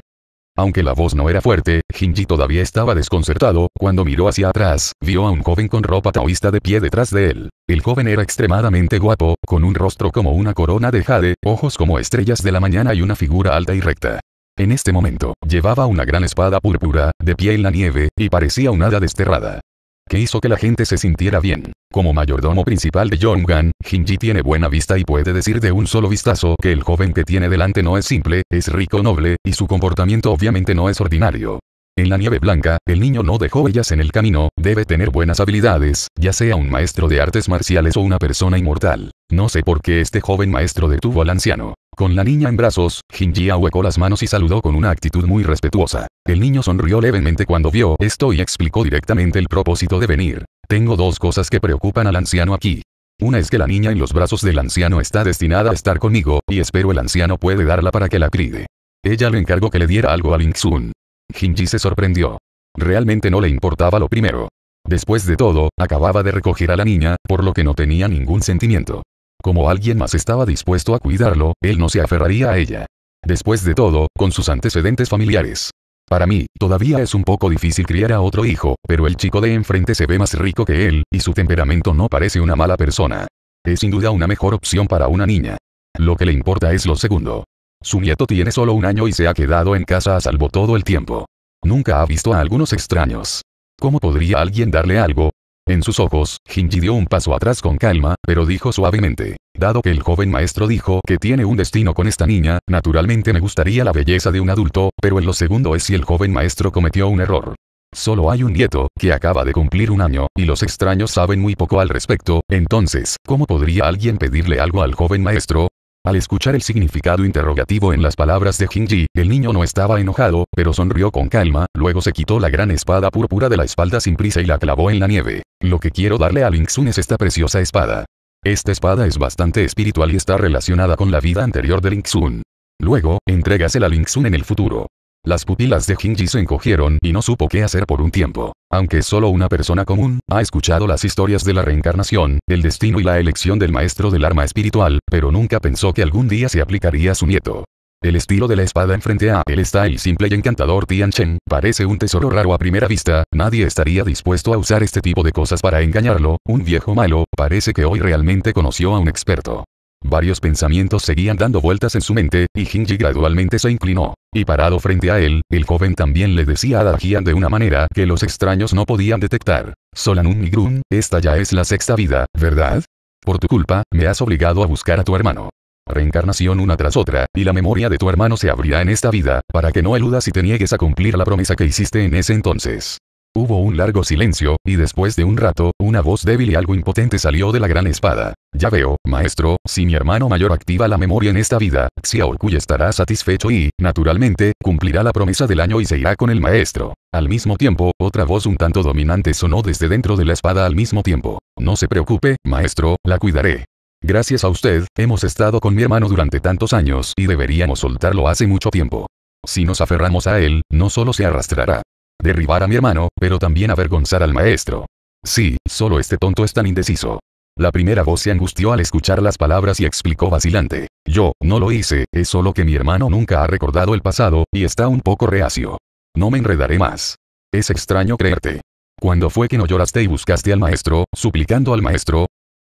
Aunque la voz no era fuerte, Shinji todavía estaba desconcertado, cuando miró hacia atrás, vio a un joven con ropa taoísta de pie detrás de él. El joven era extremadamente guapo, con un rostro como una corona de jade, ojos como estrellas de la mañana y una figura alta y recta. En este momento, llevaba una gran espada púrpura, de pie en la nieve, y parecía un hada desterrada que hizo que la gente se sintiera bien. Como mayordomo principal de Yonggan, Shinji tiene buena vista y puede decir de un solo vistazo que el joven que tiene delante no es simple, es rico noble, y su comportamiento obviamente no es ordinario. En la nieve blanca, el niño no dejó huellas en el camino, debe tener buenas habilidades, ya sea un maestro de artes marciales o una persona inmortal. No sé por qué este joven maestro detuvo al anciano. Con la niña en brazos, Shinji ahuecó las manos y saludó con una actitud muy respetuosa. El niño sonrió levemente cuando vio esto y explicó directamente el propósito de venir. Tengo dos cosas que preocupan al anciano aquí. Una es que la niña en los brazos del anciano está destinada a estar conmigo, y espero el anciano puede darla para que la críe. Ella le encargó que le diera algo a Lingsun. Shinji se sorprendió. Realmente no le importaba lo primero. Después de todo, acababa de recoger a la niña, por lo que no tenía ningún sentimiento. Como alguien más estaba dispuesto a cuidarlo, él no se aferraría a ella. Después de todo, con sus antecedentes familiares. Para mí, todavía es un poco difícil criar a otro hijo, pero el chico de enfrente se ve más rico que él, y su temperamento no parece una mala persona. Es sin duda una mejor opción para una niña. Lo que le importa es lo segundo. Su nieto tiene solo un año y se ha quedado en casa a salvo todo el tiempo. Nunca ha visto a algunos extraños. ¿Cómo podría alguien darle algo? En sus ojos, Shinji dio un paso atrás con calma, pero dijo suavemente. Dado que el joven maestro dijo que tiene un destino con esta niña, naturalmente me gustaría la belleza de un adulto, pero en lo segundo es si el joven maestro cometió un error. Solo hay un nieto, que acaba de cumplir un año, y los extraños saben muy poco al respecto, entonces, ¿cómo podría alguien pedirle algo al joven maestro? Al escuchar el significado interrogativo en las palabras de Jinji, el niño no estaba enojado, pero sonrió con calma, luego se quitó la gran espada púrpura de la espalda sin prisa y la clavó en la nieve. Lo que quiero darle a Linksun es esta preciosa espada. Esta espada es bastante espiritual y está relacionada con la vida anterior de Linksun. Luego, entrégasela a Linksun en el futuro. Las pupilas de Jinji se encogieron y no supo qué hacer por un tiempo. Aunque solo una persona común, ha escuchado las historias de la reencarnación, el destino y la elección del maestro del arma espiritual, pero nunca pensó que algún día se aplicaría a su nieto. El estilo de la espada enfrente a él está el simple y encantador Tian Chen, parece un tesoro raro a primera vista, nadie estaría dispuesto a usar este tipo de cosas para engañarlo, un viejo malo, parece que hoy realmente conoció a un experto. Varios pensamientos seguían dando vueltas en su mente, y Shinji gradualmente se inclinó. Y parado frente a él, el joven también le decía a Dajian de una manera que los extraños no podían detectar. Solanun Migrun, esta ya es la sexta vida, ¿verdad? Por tu culpa, me has obligado a buscar a tu hermano. Reencarnación una tras otra, y la memoria de tu hermano se abrirá en esta vida, para que no eludas y te niegues a cumplir la promesa que hiciste en ese entonces. Hubo un largo silencio, y después de un rato, una voz débil y algo impotente salió de la gran espada. Ya veo, maestro, si mi hermano mayor activa la memoria en esta vida, Xiaokuy estará satisfecho y, naturalmente, cumplirá la promesa del año y se irá con el maestro. Al mismo tiempo, otra voz un tanto dominante sonó desde dentro de la espada al mismo tiempo. No se preocupe, maestro, la cuidaré. Gracias a usted, hemos estado con mi hermano durante tantos años y deberíamos soltarlo hace mucho tiempo. Si nos aferramos a él, no solo se arrastrará, derribar a mi hermano, pero también avergonzar al maestro. Sí, solo este tonto es tan indeciso. La primera voz se angustió al escuchar las palabras y explicó vacilante. Yo, no lo hice, es solo que mi hermano nunca ha recordado el pasado, y está un poco reacio. No me enredaré más. Es extraño creerte. ¿Cuándo fue que no lloraste y buscaste al maestro, suplicando al maestro?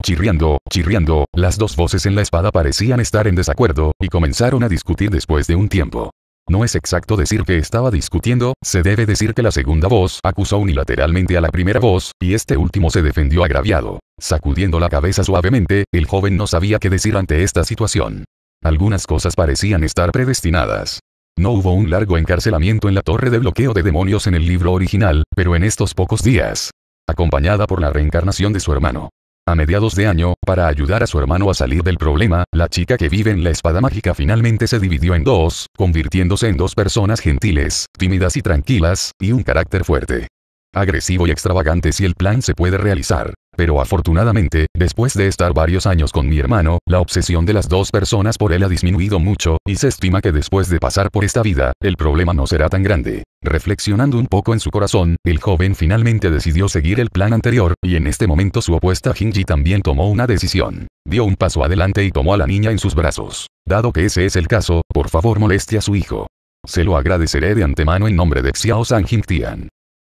Chirriando, chirriando, las dos voces en la espada parecían estar en desacuerdo, y comenzaron a discutir después de un tiempo. No es exacto decir que estaba discutiendo, se debe decir que la segunda voz acusó unilateralmente a la primera voz, y este último se defendió agraviado. Sacudiendo la cabeza suavemente, el joven no sabía qué decir ante esta situación. Algunas cosas parecían estar predestinadas. No hubo un largo encarcelamiento en la torre de bloqueo de demonios en el libro original, pero en estos pocos días. Acompañada por la reencarnación de su hermano. A mediados de año, para ayudar a su hermano a salir del problema, la chica que vive en la espada mágica finalmente se dividió en dos, convirtiéndose en dos personas gentiles, tímidas y tranquilas, y un carácter fuerte. Agresivo y extravagante si el plan se puede realizar. Pero afortunadamente, después de estar varios años con mi hermano, la obsesión de las dos personas por él ha disminuido mucho, y se estima que después de pasar por esta vida, el problema no será tan grande. Reflexionando un poco en su corazón, el joven finalmente decidió seguir el plan anterior, y en este momento su opuesta Jinji también tomó una decisión. Dio un paso adelante y tomó a la niña en sus brazos. Dado que ese es el caso, por favor moleste a su hijo. Se lo agradeceré de antemano en nombre de Xiao San Jingtian.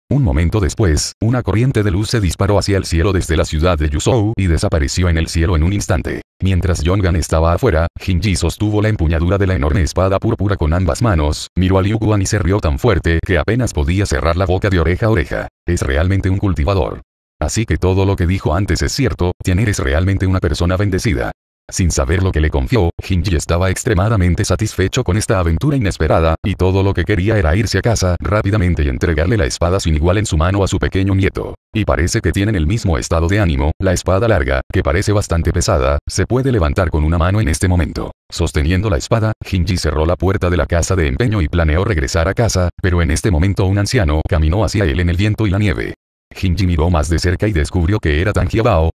Un momento después, una corriente de luz se disparó hacia el cielo desde la ciudad de Yuzhou y desapareció en el cielo en un instante. Mientras Yongan estaba afuera, Jinji sostuvo la empuñadura de la enorme espada púrpura con ambas manos, miró a Liu Guan y se rió tan fuerte que apenas podía cerrar la boca de oreja a oreja. Es realmente un cultivador. Así que todo lo que dijo antes es cierto, Tian eres realmente una persona bendecida. Sin saber lo que le confió, Jinji estaba extremadamente satisfecho con esta aventura inesperada, y todo lo que quería era irse a casa rápidamente y entregarle la espada sin igual en su mano a su pequeño nieto. Y parece que tienen el mismo estado de ánimo, la espada larga, que parece bastante pesada, se puede levantar con una mano en este momento. Sosteniendo la espada, Jinji cerró la puerta de la casa de empeño y planeó regresar a casa, pero en este momento un anciano caminó hacia él en el viento y la nieve. Jinji miró más de cerca y descubrió que era Tang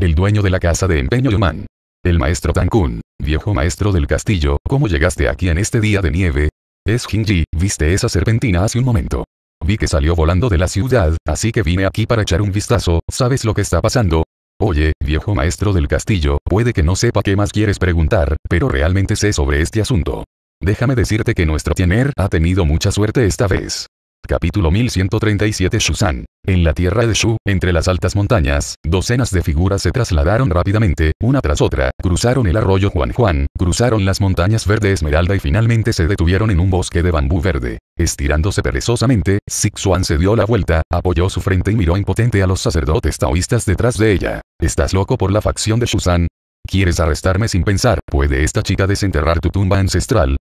el dueño de la casa de empeño Yuman. El maestro Tankun, viejo maestro del castillo, ¿cómo llegaste aquí en este día de nieve? Es Jinji, viste esa serpentina hace un momento. Vi que salió volando de la ciudad, así que vine aquí para echar un vistazo, ¿sabes lo que está pasando? Oye, viejo maestro del castillo, puede que no sepa qué más quieres preguntar, pero realmente sé sobre este asunto. Déjame decirte que nuestro Tiener ha tenido mucha suerte esta vez. Capítulo 1137 Shusan. En la tierra de Shu, entre las altas montañas, docenas de figuras se trasladaron rápidamente, una tras otra, cruzaron el arroyo Juan Juan, cruzaron las montañas verde esmeralda y finalmente se detuvieron en un bosque de bambú verde. Estirándose perezosamente, Sixuan se dio la vuelta, apoyó su frente y miró impotente a los sacerdotes taoístas detrás de ella. ¿Estás loco por la facción de Shusan? ¿Quieres arrestarme sin pensar? ¿Puede esta chica desenterrar tu tumba ancestral?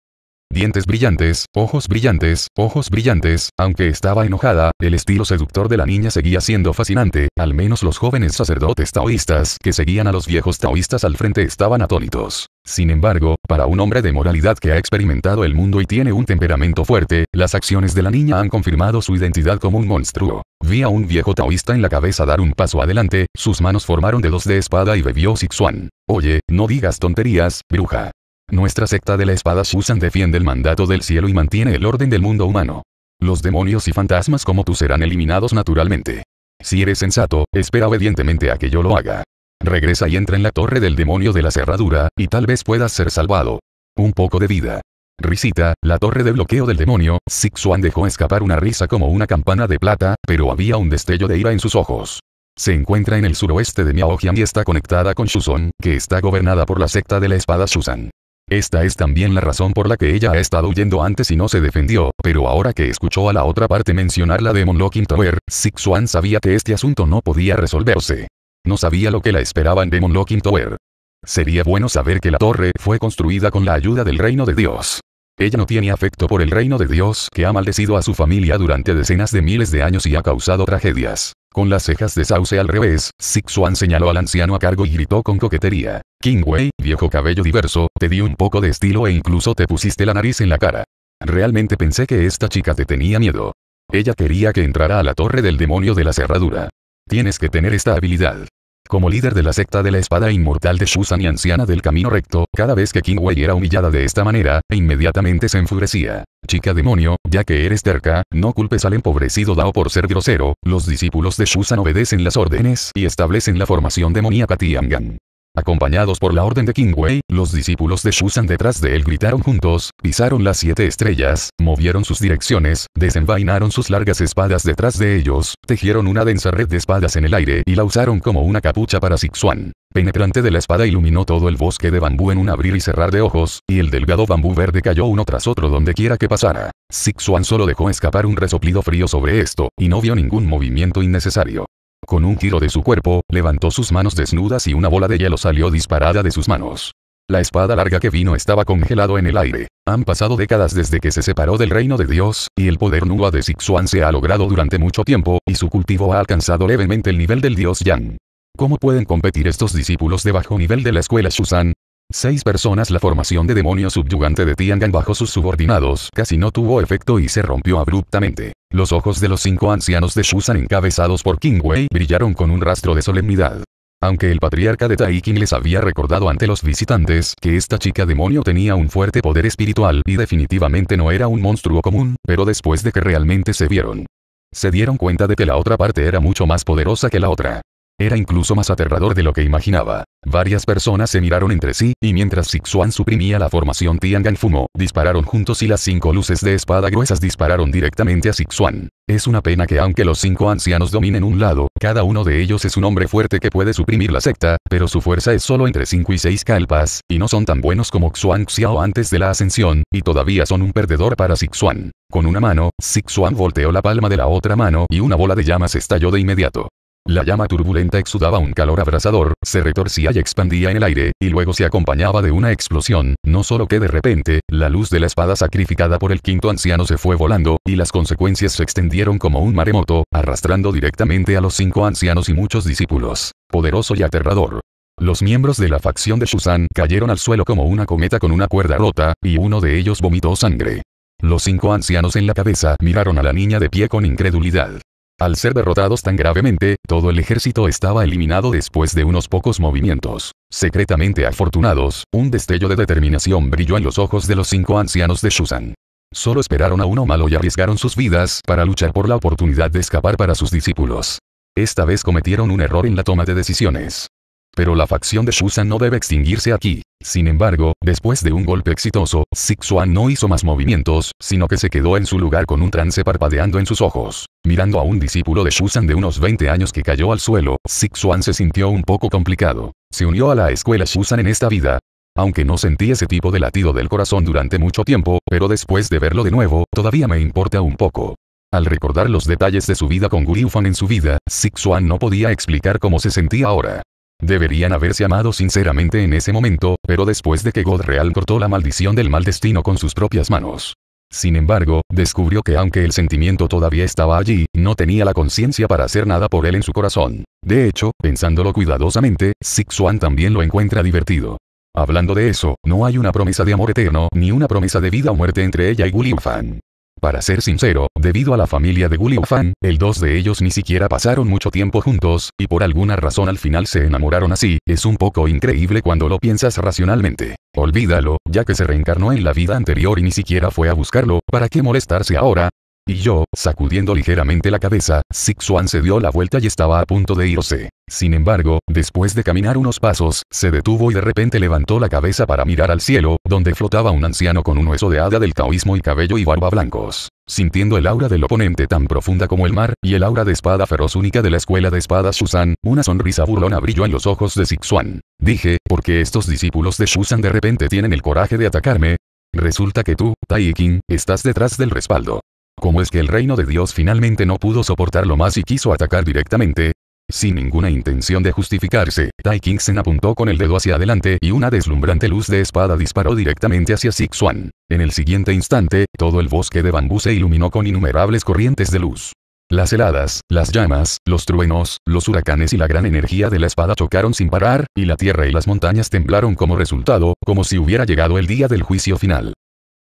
Dientes brillantes, ojos brillantes, ojos brillantes, aunque estaba enojada, el estilo seductor de la niña seguía siendo fascinante, al menos los jóvenes sacerdotes taoístas que seguían a los viejos taoístas al frente estaban atónitos. Sin embargo, para un hombre de moralidad que ha experimentado el mundo y tiene un temperamento fuerte, las acciones de la niña han confirmado su identidad como un monstruo. Vi a un viejo taoísta en la cabeza dar un paso adelante, sus manos formaron dedos de espada y bebió Sixuan. Oye, no digas tonterías, bruja. Nuestra secta de la espada Shusan defiende el mandato del cielo y mantiene el orden del mundo humano. Los demonios y fantasmas como tú serán eliminados naturalmente. Si eres sensato, espera obedientemente a que yo lo haga. Regresa y entra en la torre del demonio de la cerradura, y tal vez puedas ser salvado. Un poco de vida. Risita, la torre de bloqueo del demonio, Sixuan dejó escapar una risa como una campana de plata, pero había un destello de ira en sus ojos. Se encuentra en el suroeste de Miaojian y está conectada con Shuzon, que está gobernada por la secta de la espada Shuzan. Esta es también la razón por la que ella ha estado huyendo antes y no se defendió, pero ahora que escuchó a la otra parte mencionar la Demon Locking Tower, Sixuan sabía que este asunto no podía resolverse. No sabía lo que la esperaba en Demon Locking Tower. Sería bueno saber que la torre fue construida con la ayuda del reino de Dios. Ella no tiene afecto por el reino de Dios que ha maldecido a su familia durante decenas de miles de años y ha causado tragedias. Con las cejas de sauce al revés, Sixuan señaló al anciano a cargo y gritó con coquetería. King Wei, viejo cabello diverso, te di un poco de estilo e incluso te pusiste la nariz en la cara. Realmente pensé que esta chica te tenía miedo. Ella quería que entrara a la torre del demonio de la cerradura. Tienes que tener esta habilidad. Como líder de la secta de la espada inmortal de Shusan y anciana del camino recto, cada vez que King Wei era humillada de esta manera, inmediatamente se enfurecía. Chica demonio, ya que eres terca, no culpes al empobrecido Dao por ser grosero, los discípulos de Shusan obedecen las órdenes y establecen la formación demoníaca Tiangan. Acompañados por la orden de King Wei, los discípulos de Shusan detrás de él gritaron juntos, pisaron las siete estrellas, movieron sus direcciones, desenvainaron sus largas espadas detrás de ellos, tejieron una densa red de espadas en el aire y la usaron como una capucha para Sixuan. Penetrante de la espada iluminó todo el bosque de bambú en un abrir y cerrar de ojos, y el delgado bambú verde cayó uno tras otro donde quiera que pasara. Sixuan solo dejó escapar un resoplido frío sobre esto, y no vio ningún movimiento innecesario. Con un giro de su cuerpo, levantó sus manos desnudas y una bola de hielo salió disparada de sus manos. La espada larga que vino estaba congelado en el aire. Han pasado décadas desde que se separó del reino de Dios, y el poder Nua de Sixuan se ha logrado durante mucho tiempo, y su cultivo ha alcanzado levemente el nivel del dios Yang. ¿Cómo pueden competir estos discípulos de bajo nivel de la escuela Shusan? Seis personas La formación de demonio subyugante de Tiangan bajo sus subordinados casi no tuvo efecto y se rompió abruptamente. Los ojos de los cinco ancianos de Shusan encabezados por King Wei brillaron con un rastro de solemnidad. Aunque el patriarca de Taikin les había recordado ante los visitantes que esta chica demonio tenía un fuerte poder espiritual y definitivamente no era un monstruo común, pero después de que realmente se vieron, se dieron cuenta de que la otra parte era mucho más poderosa que la otra. Era incluso más aterrador de lo que imaginaba. Varias personas se miraron entre sí, y mientras Sixuan suprimía la formación Tiangan Fumo, dispararon juntos y las cinco luces de espada gruesas dispararon directamente a Sixuan. Es una pena que aunque los cinco ancianos dominen un lado, cada uno de ellos es un hombre fuerte que puede suprimir la secta, pero su fuerza es solo entre 5 y 6 calpas, y no son tan buenos como Xuan Xiao antes de la ascensión, y todavía son un perdedor para Sixuan. Con una mano, Sixuan volteó la palma de la otra mano y una bola de llamas estalló de inmediato. La llama turbulenta exudaba un calor abrasador, se retorcía y expandía en el aire, y luego se acompañaba de una explosión, no solo que de repente, la luz de la espada sacrificada por el quinto anciano se fue volando, y las consecuencias se extendieron como un maremoto, arrastrando directamente a los cinco ancianos y muchos discípulos. Poderoso y aterrador. Los miembros de la facción de Shusan cayeron al suelo como una cometa con una cuerda rota, y uno de ellos vomitó sangre. Los cinco ancianos en la cabeza miraron a la niña de pie con incredulidad. Al ser derrotados tan gravemente, todo el ejército estaba eliminado después de unos pocos movimientos. Secretamente afortunados, un destello de determinación brilló en los ojos de los cinco ancianos de Shusan. Solo esperaron a uno malo y arriesgaron sus vidas para luchar por la oportunidad de escapar para sus discípulos. Esta vez cometieron un error en la toma de decisiones. Pero la facción de Shusan no debe extinguirse aquí. Sin embargo, después de un golpe exitoso, Sixuan no hizo más movimientos, sino que se quedó en su lugar con un trance parpadeando en sus ojos. Mirando a un discípulo de Shusan de unos 20 años que cayó al suelo, Sixuan se sintió un poco complicado. Se unió a la escuela Shusan en esta vida, aunque no sentí ese tipo de latido del corazón durante mucho tiempo, pero después de verlo de nuevo, todavía me importa un poco. Al recordar los detalles de su vida con Guriufan en su vida, Sixuan no podía explicar cómo se sentía ahora. Deberían haberse amado sinceramente en ese momento, pero después de que God Real cortó la maldición del mal destino con sus propias manos. Sin embargo, descubrió que aunque el sentimiento todavía estaba allí, no tenía la conciencia para hacer nada por él en su corazón. De hecho, pensándolo cuidadosamente, Sixuan también lo encuentra divertido. Hablando de eso, no hay una promesa de amor eterno, ni una promesa de vida o muerte entre ella y Fan. Para ser sincero, debido a la familia de Gulliver Fan, el dos de ellos ni siquiera pasaron mucho tiempo juntos, y por alguna razón al final se enamoraron así, es un poco increíble cuando lo piensas racionalmente. Olvídalo, ya que se reencarnó en la vida anterior y ni siquiera fue a buscarlo, ¿para qué molestarse ahora? Y yo, sacudiendo ligeramente la cabeza, Sixuan se dio la vuelta y estaba a punto de irse. Sin embargo, después de caminar unos pasos, se detuvo y de repente levantó la cabeza para mirar al cielo, donde flotaba un anciano con un hueso de hada del taoísmo y cabello y barba blancos. Sintiendo el aura del oponente tan profunda como el mar, y el aura de espada feroz única de la escuela de espadas Shusan, una sonrisa burlona brilló en los ojos de Sixuan. Dije, ¿por qué estos discípulos de Shusan de repente tienen el coraje de atacarme? Resulta que tú, Tai King, estás detrás del respaldo. ¿Cómo es que el reino de Dios finalmente no pudo soportarlo más y quiso atacar directamente? Sin ninguna intención de justificarse, Tai Kingsen apuntó con el dedo hacia adelante y una deslumbrante luz de espada disparó directamente hacia Sixuan. En el siguiente instante, todo el bosque de bambú se iluminó con innumerables corrientes de luz. Las heladas, las llamas, los truenos, los huracanes y la gran energía de la espada chocaron sin parar, y la tierra y las montañas temblaron como resultado, como si hubiera llegado el día del juicio final.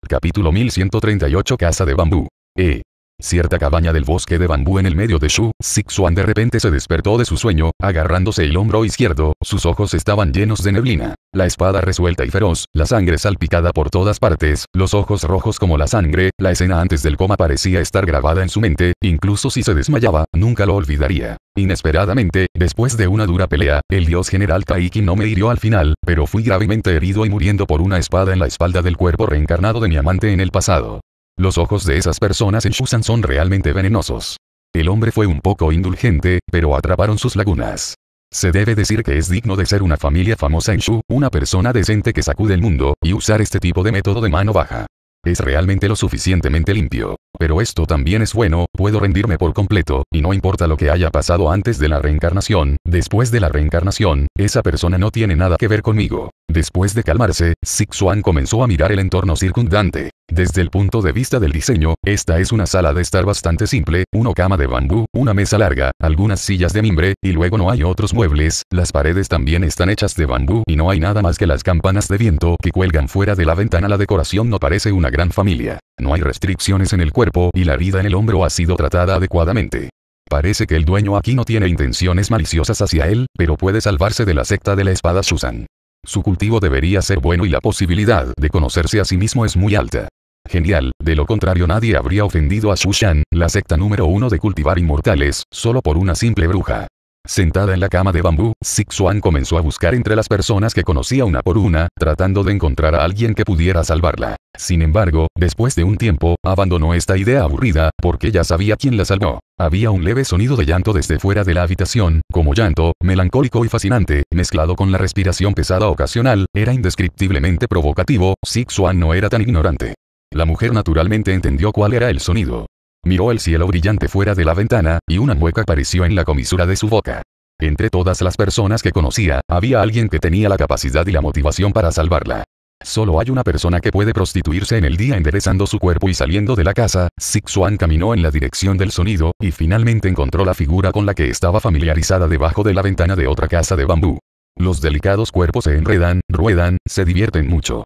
Capítulo 1138 Casa de Bambú. E. Cierta cabaña del bosque de bambú en el medio de Shu, Sixuan de repente se despertó de su sueño, agarrándose el hombro izquierdo, sus ojos estaban llenos de neblina. La espada resuelta y feroz, la sangre salpicada por todas partes, los ojos rojos como la sangre, la escena antes del coma parecía estar grabada en su mente, incluso si se desmayaba, nunca lo olvidaría. Inesperadamente, después de una dura pelea, el dios general Taiki no me hirió al final, pero fui gravemente herido y muriendo por una espada en la espalda del cuerpo reencarnado de mi amante en el pasado. Los ojos de esas personas en Shusan son realmente venenosos. El hombre fue un poco indulgente, pero atraparon sus lagunas. Se debe decir que es digno de ser una familia famosa en Shu, una persona decente que sacude el mundo, y usar este tipo de método de mano baja. Es realmente lo suficientemente limpio. Pero esto también es bueno, puedo rendirme por completo, y no importa lo que haya pasado antes de la reencarnación, después de la reencarnación, esa persona no tiene nada que ver conmigo. Después de calmarse, Sixuan comenzó a mirar el entorno circundante. Desde el punto de vista del diseño, esta es una sala de estar bastante simple, una cama de bambú, una mesa larga, algunas sillas de mimbre, y luego no hay otros muebles, las paredes también están hechas de bambú y no hay nada más que las campanas de viento que cuelgan fuera de la ventana. La decoración no parece una gran familia. No hay restricciones en el cuerpo y la herida en el hombro ha sido tratada adecuadamente. Parece que el dueño aquí no tiene intenciones maliciosas hacia él, pero puede salvarse de la secta de la espada Susan. Su cultivo debería ser bueno y la posibilidad de conocerse a sí mismo es muy alta. Genial, de lo contrario nadie habría ofendido a Shushan, la secta número uno de cultivar inmortales, solo por una simple bruja. Sentada en la cama de bambú, Sixuan comenzó a buscar entre las personas que conocía una por una, tratando de encontrar a alguien que pudiera salvarla. Sin embargo, después de un tiempo, abandonó esta idea aburrida, porque ya sabía quién la salvó. Había un leve sonido de llanto desde fuera de la habitación, como llanto, melancólico y fascinante, mezclado con la respiración pesada ocasional, era indescriptiblemente provocativo, Sixuan no era tan ignorante. La mujer naturalmente entendió cuál era el sonido. Miró el cielo brillante fuera de la ventana, y una mueca apareció en la comisura de su boca. Entre todas las personas que conocía, había alguien que tenía la capacidad y la motivación para salvarla. Solo hay una persona que puede prostituirse en el día enderezando su cuerpo y saliendo de la casa, Sixuan caminó en la dirección del sonido, y finalmente encontró la figura con la que estaba familiarizada debajo de la ventana de otra casa de bambú. Los delicados cuerpos se enredan, ruedan, se divierten mucho.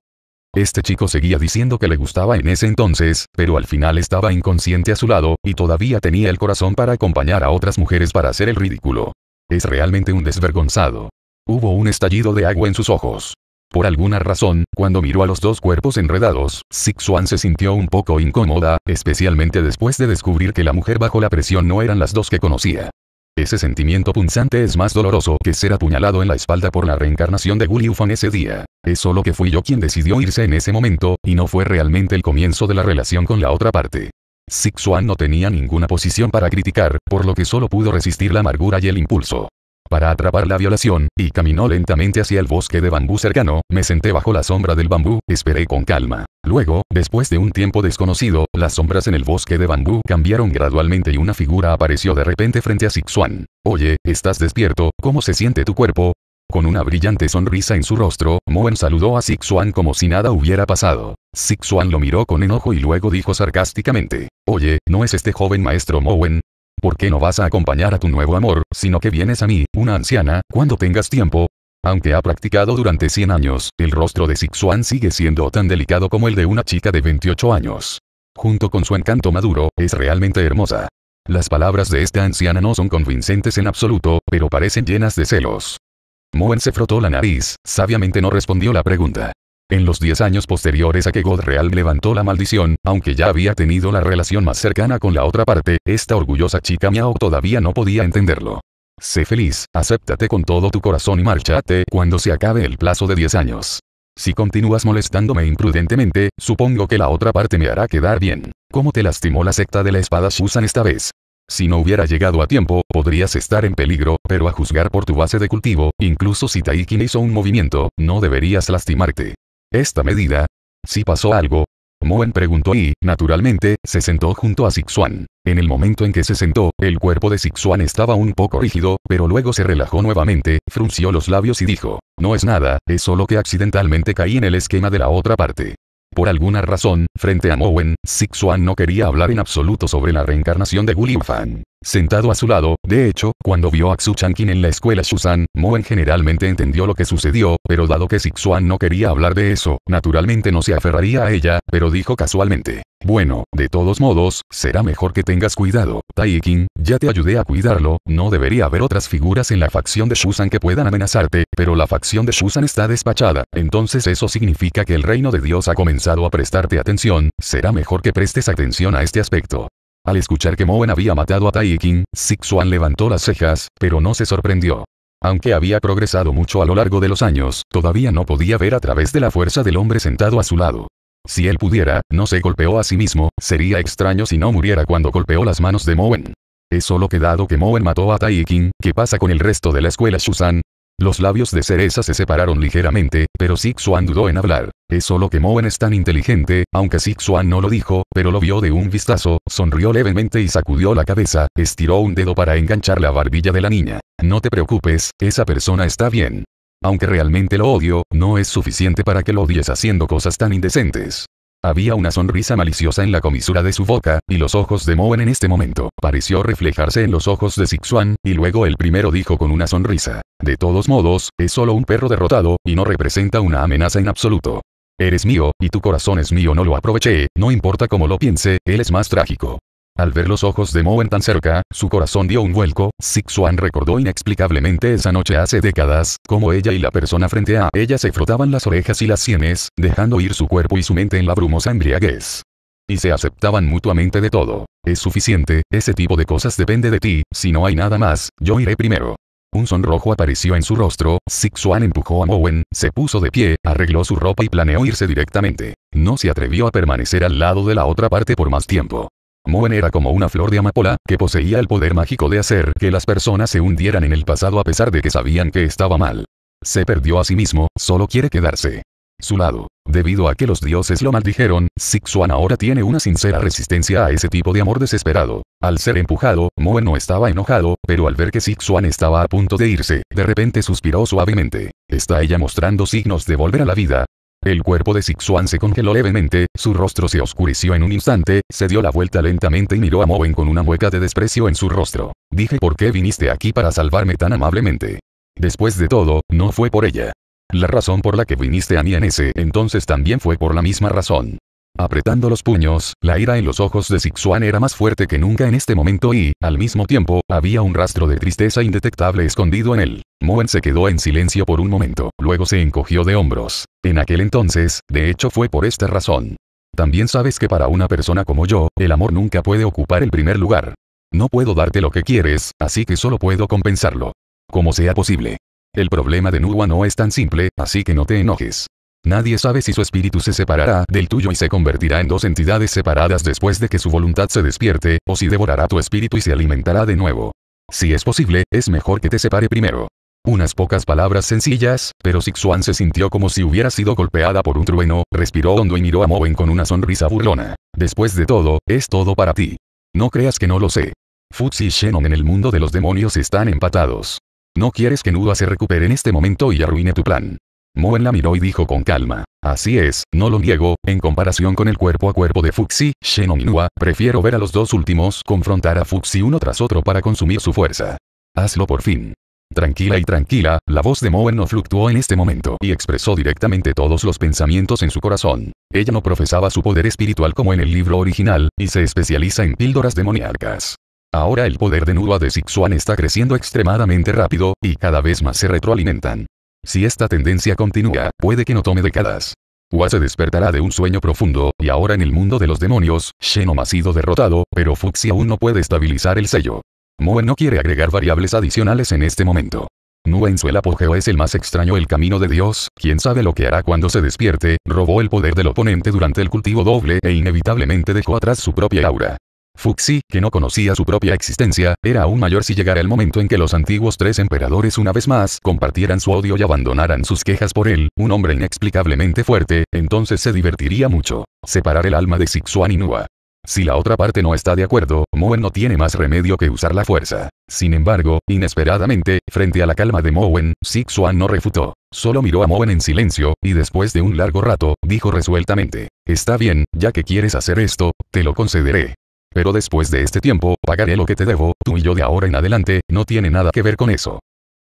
Este chico seguía diciendo que le gustaba en ese entonces, pero al final estaba inconsciente a su lado, y todavía tenía el corazón para acompañar a otras mujeres para hacer el ridículo. Es realmente un desvergonzado. Hubo un estallido de agua en sus ojos. Por alguna razón, cuando miró a los dos cuerpos enredados, Sixuan se sintió un poco incómoda, especialmente después de descubrir que la mujer bajo la presión no eran las dos que conocía. Ese sentimiento punzante es más doloroso que ser apuñalado en la espalda por la reencarnación de Fan ese día. Es solo que fui yo quien decidió irse en ese momento, y no fue realmente el comienzo de la relación con la otra parte. Sixuan no tenía ninguna posición para criticar, por lo que solo pudo resistir la amargura y el impulso para atrapar la violación, y caminó lentamente hacia el bosque de bambú cercano, me senté bajo la sombra del bambú, esperé con calma. Luego, después de un tiempo desconocido, las sombras en el bosque de bambú cambiaron gradualmente y una figura apareció de repente frente a Sixuan. Oye, ¿estás despierto? ¿Cómo se siente tu cuerpo? Con una brillante sonrisa en su rostro, Moen saludó a Sixuan como si nada hubiera pasado. Sixuan lo miró con enojo y luego dijo sarcásticamente, Oye, ¿no es este joven maestro Moen? ¿Por qué no vas a acompañar a tu nuevo amor, sino que vienes a mí, una anciana, cuando tengas tiempo? Aunque ha practicado durante 100 años, el rostro de Sixuan sigue siendo tan delicado como el de una chica de 28 años. Junto con su encanto maduro, es realmente hermosa. Las palabras de esta anciana no son convincentes en absoluto, pero parecen llenas de celos. Moen se frotó la nariz, sabiamente no respondió la pregunta. En los 10 años posteriores a que Godreal levantó la maldición, aunque ya había tenido la relación más cercana con la otra parte, esta orgullosa chica Miao todavía no podía entenderlo. Sé feliz, acéptate con todo tu corazón y márchate cuando se acabe el plazo de 10 años. Si continúas molestándome imprudentemente, supongo que la otra parte me hará quedar bien. ¿Cómo te lastimó la secta de la espada Shusan esta vez? Si no hubiera llegado a tiempo, podrías estar en peligro, pero a juzgar por tu base de cultivo, incluso si Taikin hizo un movimiento, no deberías lastimarte. Esta medida. Si pasó algo. Moen preguntó y, naturalmente, se sentó junto a Sixuan. En el momento en que se sentó, el cuerpo de Sixuan estaba un poco rígido, pero luego se relajó nuevamente, frunció los labios y dijo, no es nada, es solo que accidentalmente caí en el esquema de la otra parte. Por alguna razón, frente a Mowen, Sixuan no quería hablar en absoluto sobre la reencarnación de Fan. Sentado a su lado, de hecho, cuando vio a Xu Changqin en la escuela Shusan, Moen generalmente entendió lo que sucedió, pero dado que Sixuan no quería hablar de eso, naturalmente no se aferraría a ella, pero dijo casualmente. Bueno, de todos modos, será mejor que tengas cuidado, Taikin, ya te ayudé a cuidarlo, no debería haber otras figuras en la facción de Shusan que puedan amenazarte, pero la facción de Shusan está despachada, entonces eso significa que el reino de Dios ha comenzado a prestarte atención, será mejor que prestes atención a este aspecto. Al escuchar que Moen había matado a Taikin, Sixuan levantó las cejas, pero no se sorprendió. Aunque había progresado mucho a lo largo de los años, todavía no podía ver a través de la fuerza del hombre sentado a su lado. Si él pudiera, no se golpeó a sí mismo, sería extraño si no muriera cuando golpeó las manos de Moen. Es solo que dado que Moen mató a Taikin, ¿qué pasa con el resto de la escuela Shusan? Los labios de Cereza se separaron ligeramente, pero Sixuan dudó en hablar. Es solo que Moen es tan inteligente, aunque Sixuan no lo dijo, pero lo vio de un vistazo, sonrió levemente y sacudió la cabeza, estiró un dedo para enganchar la barbilla de la niña. No te preocupes, esa persona está bien. Aunque realmente lo odio, no es suficiente para que lo odies haciendo cosas tan indecentes. Había una sonrisa maliciosa en la comisura de su boca, y los ojos de Moen en este momento pareció reflejarse en los ojos de Sixuan, y luego el primero dijo con una sonrisa. De todos modos, es solo un perro derrotado, y no representa una amenaza en absoluto. Eres mío, y tu corazón es mío no lo aproveché, no importa cómo lo piense, él es más trágico. Al ver los ojos de Moen tan cerca, su corazón dio un vuelco, Sixuan recordó inexplicablemente esa noche hace décadas, como ella y la persona frente a ella se frotaban las orejas y las sienes, dejando ir su cuerpo y su mente en la brumosa embriaguez. Y se aceptaban mutuamente de todo. Es suficiente, ese tipo de cosas depende de ti, si no hay nada más, yo iré primero. Un sonrojo apareció en su rostro, Sixuan empujó a Mowen, se puso de pie, arregló su ropa y planeó irse directamente. No se atrevió a permanecer al lado de la otra parte por más tiempo. Moen era como una flor de amapola, que poseía el poder mágico de hacer que las personas se hundieran en el pasado a pesar de que sabían que estaba mal. Se perdió a sí mismo, solo quiere quedarse. Su lado. Debido a que los dioses lo maldijeron, Sixuan ahora tiene una sincera resistencia a ese tipo de amor desesperado. Al ser empujado, Moen no estaba enojado, pero al ver que Sixuan estaba a punto de irse, de repente suspiró suavemente. ¿Está ella mostrando signos de volver a la vida? El cuerpo de Sixuan se congeló levemente, su rostro se oscureció en un instante, se dio la vuelta lentamente y miró a Moen con una mueca de desprecio en su rostro. Dije ¿por qué viniste aquí para salvarme tan amablemente? Después de todo, no fue por ella. La razón por la que viniste a mí en ese entonces también fue por la misma razón. Apretando los puños, la ira en los ojos de Sixuan era más fuerte que nunca en este momento y, al mismo tiempo, había un rastro de tristeza indetectable escondido en él. Moen se quedó en silencio por un momento, luego se encogió de hombros. En aquel entonces, de hecho fue por esta razón. También sabes que para una persona como yo, el amor nunca puede ocupar el primer lugar. No puedo darte lo que quieres, así que solo puedo compensarlo. Como sea posible. El problema de Nuwa no es tan simple, así que no te enojes. Nadie sabe si su espíritu se separará del tuyo y se convertirá en dos entidades separadas después de que su voluntad se despierte, o si devorará tu espíritu y se alimentará de nuevo. Si es posible, es mejor que te separe primero. Unas pocas palabras sencillas, pero Sixuan se sintió como si hubiera sido golpeada por un trueno, respiró hondo y miró a Moen con una sonrisa burlona. Después de todo, es todo para ti. No creas que no lo sé. Futsi y Shannon en el mundo de los demonios están empatados. No quieres que Nuda se recupere en este momento y arruine tu plan. Moen la miró y dijo con calma. Así es, no lo niego, en comparación con el cuerpo a cuerpo de Fuxi, Shen Minua, prefiero ver a los dos últimos confrontar a Fuxi uno tras otro para consumir su fuerza. Hazlo por fin. Tranquila y tranquila, la voz de Moen no fluctuó en este momento y expresó directamente todos los pensamientos en su corazón. Ella no profesaba su poder espiritual como en el libro original, y se especializa en píldoras demoníacas. Ahora el poder de Nua de Sixuan está creciendo extremadamente rápido, y cada vez más se retroalimentan. Si esta tendencia continúa, puede que no tome décadas. Hua se despertará de un sueño profundo, y ahora en el mundo de los demonios, Shenom ha sido derrotado, pero Fuxi aún no puede estabilizar el sello. Moe no quiere agregar variables adicionales en este momento. Nua en su el apogeo es el más extraño el camino de Dios, quien sabe lo que hará cuando se despierte, robó el poder del oponente durante el cultivo doble e inevitablemente dejó atrás su propia aura. Fuxi, que no conocía su propia existencia, era aún mayor si llegara el momento en que los antiguos tres emperadores una vez más compartieran su odio y abandonaran sus quejas por él, un hombre inexplicablemente fuerte, entonces se divertiría mucho. Separar el alma de Sixuan y Nua. Si la otra parte no está de acuerdo, Moen no tiene más remedio que usar la fuerza. Sin embargo, inesperadamente, frente a la calma de Moen, Sixuan no refutó. Solo miró a Moen en silencio, y después de un largo rato, dijo resueltamente, está bien, ya que quieres hacer esto, te lo concederé. Pero después de este tiempo, pagaré lo que te debo, tú y yo de ahora en adelante, no tiene nada que ver con eso.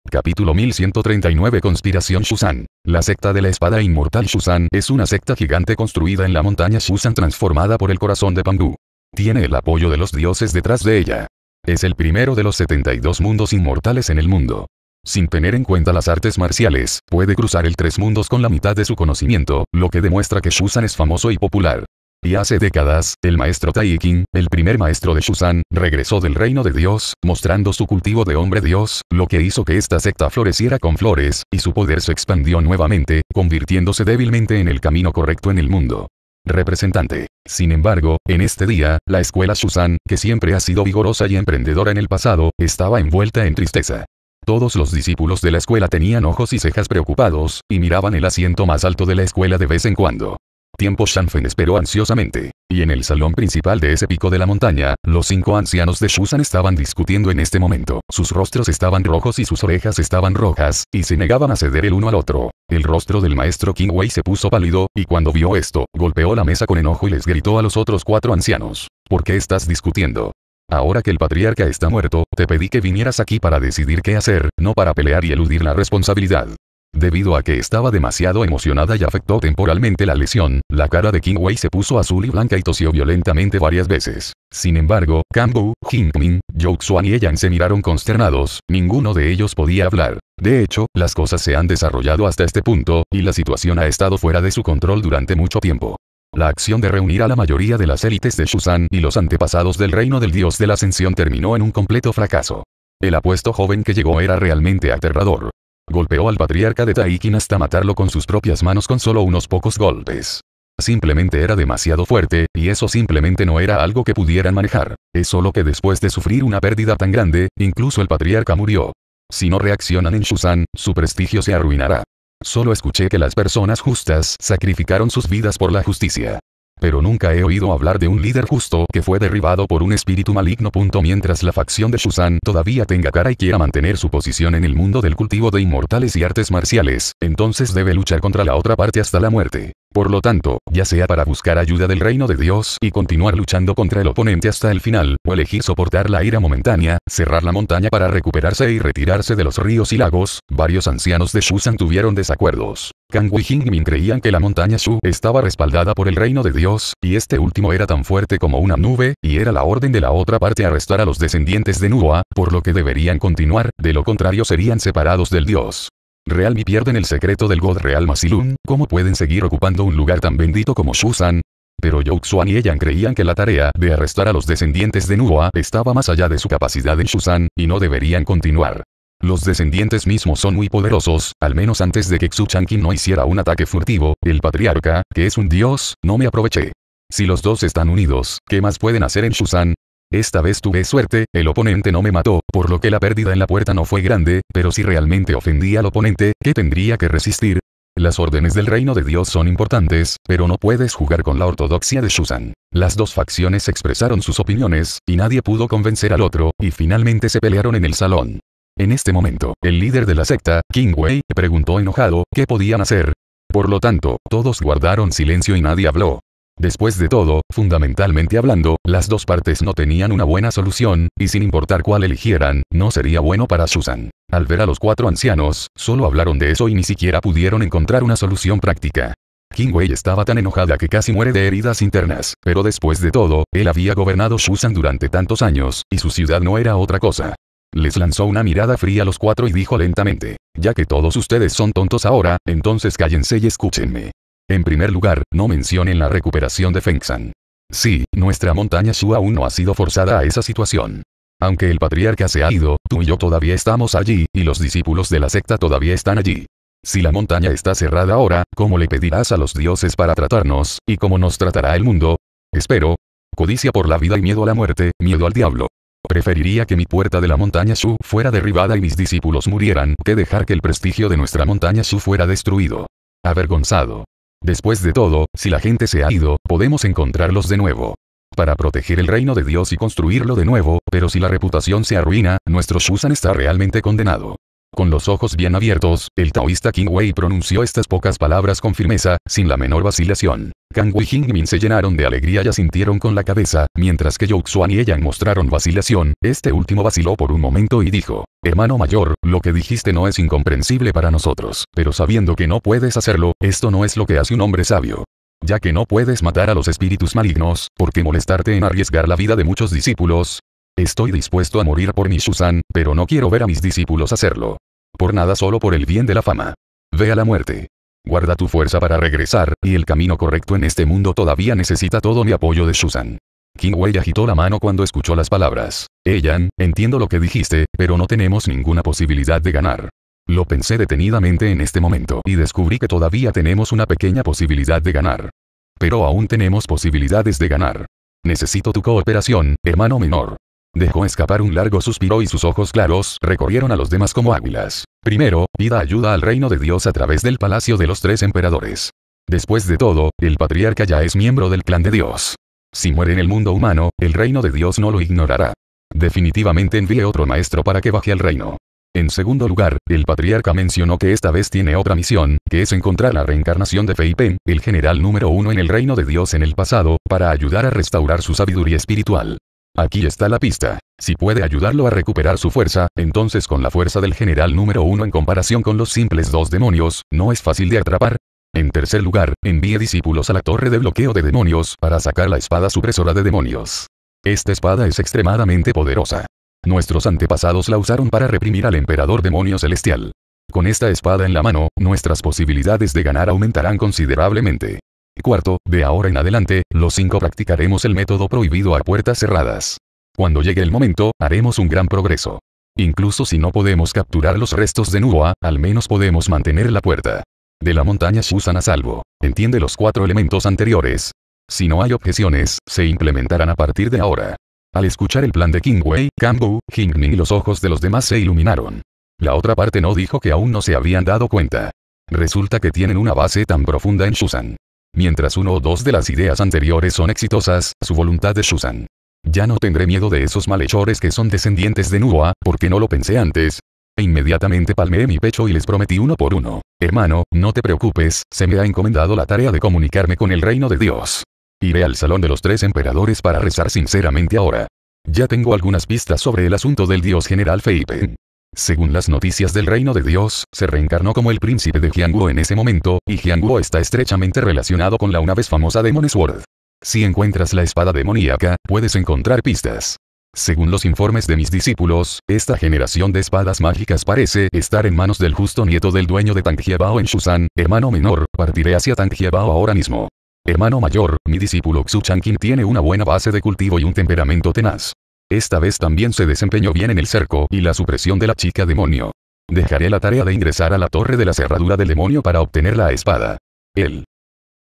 Capítulo 1139 Conspiración Shusan. La secta de la espada inmortal Shusan es una secta gigante construida en la montaña Shusan transformada por el corazón de Pangu. Tiene el apoyo de los dioses detrás de ella. Es el primero de los 72 mundos inmortales en el mundo. Sin tener en cuenta las artes marciales, puede cruzar el tres mundos con la mitad de su conocimiento, lo que demuestra que Shusan es famoso y popular. Y hace décadas, el maestro Taikin, el primer maestro de Shusan, regresó del reino de Dios, mostrando su cultivo de hombre Dios, lo que hizo que esta secta floreciera con flores, y su poder se expandió nuevamente, convirtiéndose débilmente en el camino correcto en el mundo. Representante. Sin embargo, en este día, la escuela Shusan, que siempre ha sido vigorosa y emprendedora en el pasado, estaba envuelta en tristeza. Todos los discípulos de la escuela tenían ojos y cejas preocupados, y miraban el asiento más alto de la escuela de vez en cuando tiempo Shanfen esperó ansiosamente. Y en el salón principal de ese pico de la montaña, los cinco ancianos de Shusan estaban discutiendo en este momento. Sus rostros estaban rojos y sus orejas estaban rojas, y se negaban a ceder el uno al otro. El rostro del maestro King Wei se puso pálido, y cuando vio esto, golpeó la mesa con enojo y les gritó a los otros cuatro ancianos. ¿Por qué estás discutiendo? Ahora que el patriarca está muerto, te pedí que vinieras aquí para decidir qué hacer, no para pelear y eludir la responsabilidad. Debido a que estaba demasiado emocionada y afectó temporalmente la lesión, la cara de King Wei se puso azul y blanca y tosió violentamente varias veces. Sin embargo, Kambu, Jinkmin, Xuan y Eyan se miraron consternados, ninguno de ellos podía hablar. De hecho, las cosas se han desarrollado hasta este punto, y la situación ha estado fuera de su control durante mucho tiempo. La acción de reunir a la mayoría de las élites de Shusan y los antepasados del reino del dios de la ascensión terminó en un completo fracaso. El apuesto joven que llegó era realmente aterrador. Golpeó al patriarca de Taikin hasta matarlo con sus propias manos con solo unos pocos golpes. Simplemente era demasiado fuerte, y eso simplemente no era algo que pudieran manejar. Es solo que después de sufrir una pérdida tan grande, incluso el patriarca murió. Si no reaccionan en Shusan, su prestigio se arruinará. Solo escuché que las personas justas sacrificaron sus vidas por la justicia pero nunca he oído hablar de un líder justo que fue derribado por un espíritu maligno. Mientras la facción de Shusan todavía tenga cara y quiera mantener su posición en el mundo del cultivo de inmortales y artes marciales, entonces debe luchar contra la otra parte hasta la muerte. Por lo tanto, ya sea para buscar ayuda del reino de Dios y continuar luchando contra el oponente hasta el final, o elegir soportar la ira momentánea, cerrar la montaña para recuperarse y retirarse de los ríos y lagos, varios ancianos de Shusan tuvieron desacuerdos. Kang Wei Jingmin creían que la montaña Shu estaba respaldada por el reino de Dios, y este último era tan fuerte como una nube, y era la orden de la otra parte arrestar a los descendientes de Nua, por lo que deberían continuar, de lo contrario serían separados del Dios. Realme pierden el secreto del God Real Masilun, ¿cómo pueden seguir ocupando un lugar tan bendito como Shusan? Pero Xuan y Eyan creían que la tarea de arrestar a los descendientes de Nua estaba más allá de su capacidad en Shusan, y no deberían continuar. Los descendientes mismos son muy poderosos, al menos antes de que Xu Changqing no hiciera un ataque furtivo, el patriarca, que es un dios, no me aproveché. Si los dos están unidos, ¿qué más pueden hacer en Shusan? Esta vez tuve suerte, el oponente no me mató, por lo que la pérdida en la puerta no fue grande, pero si realmente ofendí al oponente, ¿qué tendría que resistir? Las órdenes del reino de Dios son importantes, pero no puedes jugar con la ortodoxia de Shusan. Las dos facciones expresaron sus opiniones, y nadie pudo convencer al otro, y finalmente se pelearon en el salón. En este momento, el líder de la secta, King Wei, preguntó enojado, ¿qué podían hacer? Por lo tanto, todos guardaron silencio y nadie habló. Después de todo, fundamentalmente hablando, las dos partes no tenían una buena solución, y sin importar cuál eligieran, no sería bueno para Susan. Al ver a los cuatro ancianos, solo hablaron de eso y ni siquiera pudieron encontrar una solución práctica. Wei estaba tan enojada que casi muere de heridas internas, pero después de todo, él había gobernado Shusan durante tantos años, y su ciudad no era otra cosa. Les lanzó una mirada fría a los cuatro y dijo lentamente, ya que todos ustedes son tontos ahora, entonces cállense y escúchenme. En primer lugar, no mencionen la recuperación de Fengsan. Sí, nuestra montaña Shu aún no ha sido forzada a esa situación. Aunque el patriarca se ha ido, tú y yo todavía estamos allí, y los discípulos de la secta todavía están allí. Si la montaña está cerrada ahora, ¿cómo le pedirás a los dioses para tratarnos, y cómo nos tratará el mundo? Espero. Codicia por la vida y miedo a la muerte, miedo al diablo. Preferiría que mi puerta de la montaña Shu fuera derribada y mis discípulos murieran, que dejar que el prestigio de nuestra montaña Shu fuera destruido. Avergonzado. Después de todo, si la gente se ha ido, podemos encontrarlos de nuevo. Para proteger el reino de Dios y construirlo de nuevo, pero si la reputación se arruina, nuestro Shusan está realmente condenado. Con los ojos bien abiertos, el taoísta King Wei pronunció estas pocas palabras con firmeza, sin la menor vacilación. Kang Wei Jingmin se llenaron de alegría y asintieron con la cabeza, mientras que Zhou Xuan y Yang mostraron vacilación, este último vaciló por un momento y dijo, Hermano mayor, lo que dijiste no es incomprensible para nosotros, pero sabiendo que no puedes hacerlo, esto no es lo que hace un hombre sabio. Ya que no puedes matar a los espíritus malignos, ¿por qué molestarte en arriesgar la vida de muchos discípulos? Estoy dispuesto a morir por mi Shusan, pero no quiero ver a mis discípulos hacerlo. Por nada solo por el bien de la fama. Ve a la muerte. Guarda tu fuerza para regresar, y el camino correcto en este mundo todavía necesita todo mi apoyo de Shusan. King Wei agitó la mano cuando escuchó las palabras. Eyan, entiendo lo que dijiste, pero no tenemos ninguna posibilidad de ganar. Lo pensé detenidamente en este momento y descubrí que todavía tenemos una pequeña posibilidad de ganar. Pero aún tenemos posibilidades de ganar. Necesito tu cooperación, hermano menor. Dejó escapar un largo suspiro y sus ojos claros recorrieron a los demás como águilas. Primero, pida ayuda al reino de Dios a través del palacio de los tres emperadores. Después de todo, el patriarca ya es miembro del clan de Dios. Si muere en el mundo humano, el reino de Dios no lo ignorará. Definitivamente envíe otro maestro para que baje al reino. En segundo lugar, el patriarca mencionó que esta vez tiene otra misión, que es encontrar la reencarnación de Fei Pen, el general número uno en el reino de Dios en el pasado, para ayudar a restaurar su sabiduría espiritual. Aquí está la pista. Si puede ayudarlo a recuperar su fuerza, entonces con la fuerza del general número uno en comparación con los simples dos demonios, no es fácil de atrapar. En tercer lugar, envíe discípulos a la torre de bloqueo de demonios para sacar la espada supresora de demonios. Esta espada es extremadamente poderosa. Nuestros antepasados la usaron para reprimir al emperador demonio celestial. Con esta espada en la mano, nuestras posibilidades de ganar aumentarán considerablemente. Cuarto, de ahora en adelante, los cinco practicaremos el método prohibido a puertas cerradas. Cuando llegue el momento, haremos un gran progreso. Incluso si no podemos capturar los restos de Nua, al menos podemos mantener la puerta. De la montaña Shusan a salvo. Entiende los cuatro elementos anteriores. Si no hay objeciones, se implementarán a partir de ahora. Al escuchar el plan de King Wei, Kambu, Jingmin y los ojos de los demás se iluminaron. La otra parte no dijo que aún no se habían dado cuenta. Resulta que tienen una base tan profunda en Shusan. Mientras uno o dos de las ideas anteriores son exitosas, su voluntad de Shusan. Ya no tendré miedo de esos malhechores que son descendientes de Nua, porque no lo pensé antes. E inmediatamente palmeé mi pecho y les prometí uno por uno. Hermano, no te preocupes, se me ha encomendado la tarea de comunicarme con el reino de Dios. Iré al salón de los tres emperadores para rezar sinceramente ahora. Ya tengo algunas pistas sobre el asunto del dios general Feipen. Según las noticias del reino de Dios, se reencarnó como el príncipe de Jiangguo en ese momento, y Jiangguo está estrechamente relacionado con la una vez famosa Demon Sword. Si encuentras la espada demoníaca, puedes encontrar pistas. Según los informes de mis discípulos, esta generación de espadas mágicas parece estar en manos del justo nieto del dueño de Tangjiabao en Shusan, hermano menor, partiré hacia Tangjiabao ahora mismo. Hermano mayor, mi discípulo Xu Changqing tiene una buena base de cultivo y un temperamento tenaz. Esta vez también se desempeñó bien en el cerco y la supresión de la chica demonio. Dejaré la tarea de ingresar a la torre de la cerradura del demonio para obtener la espada. Él.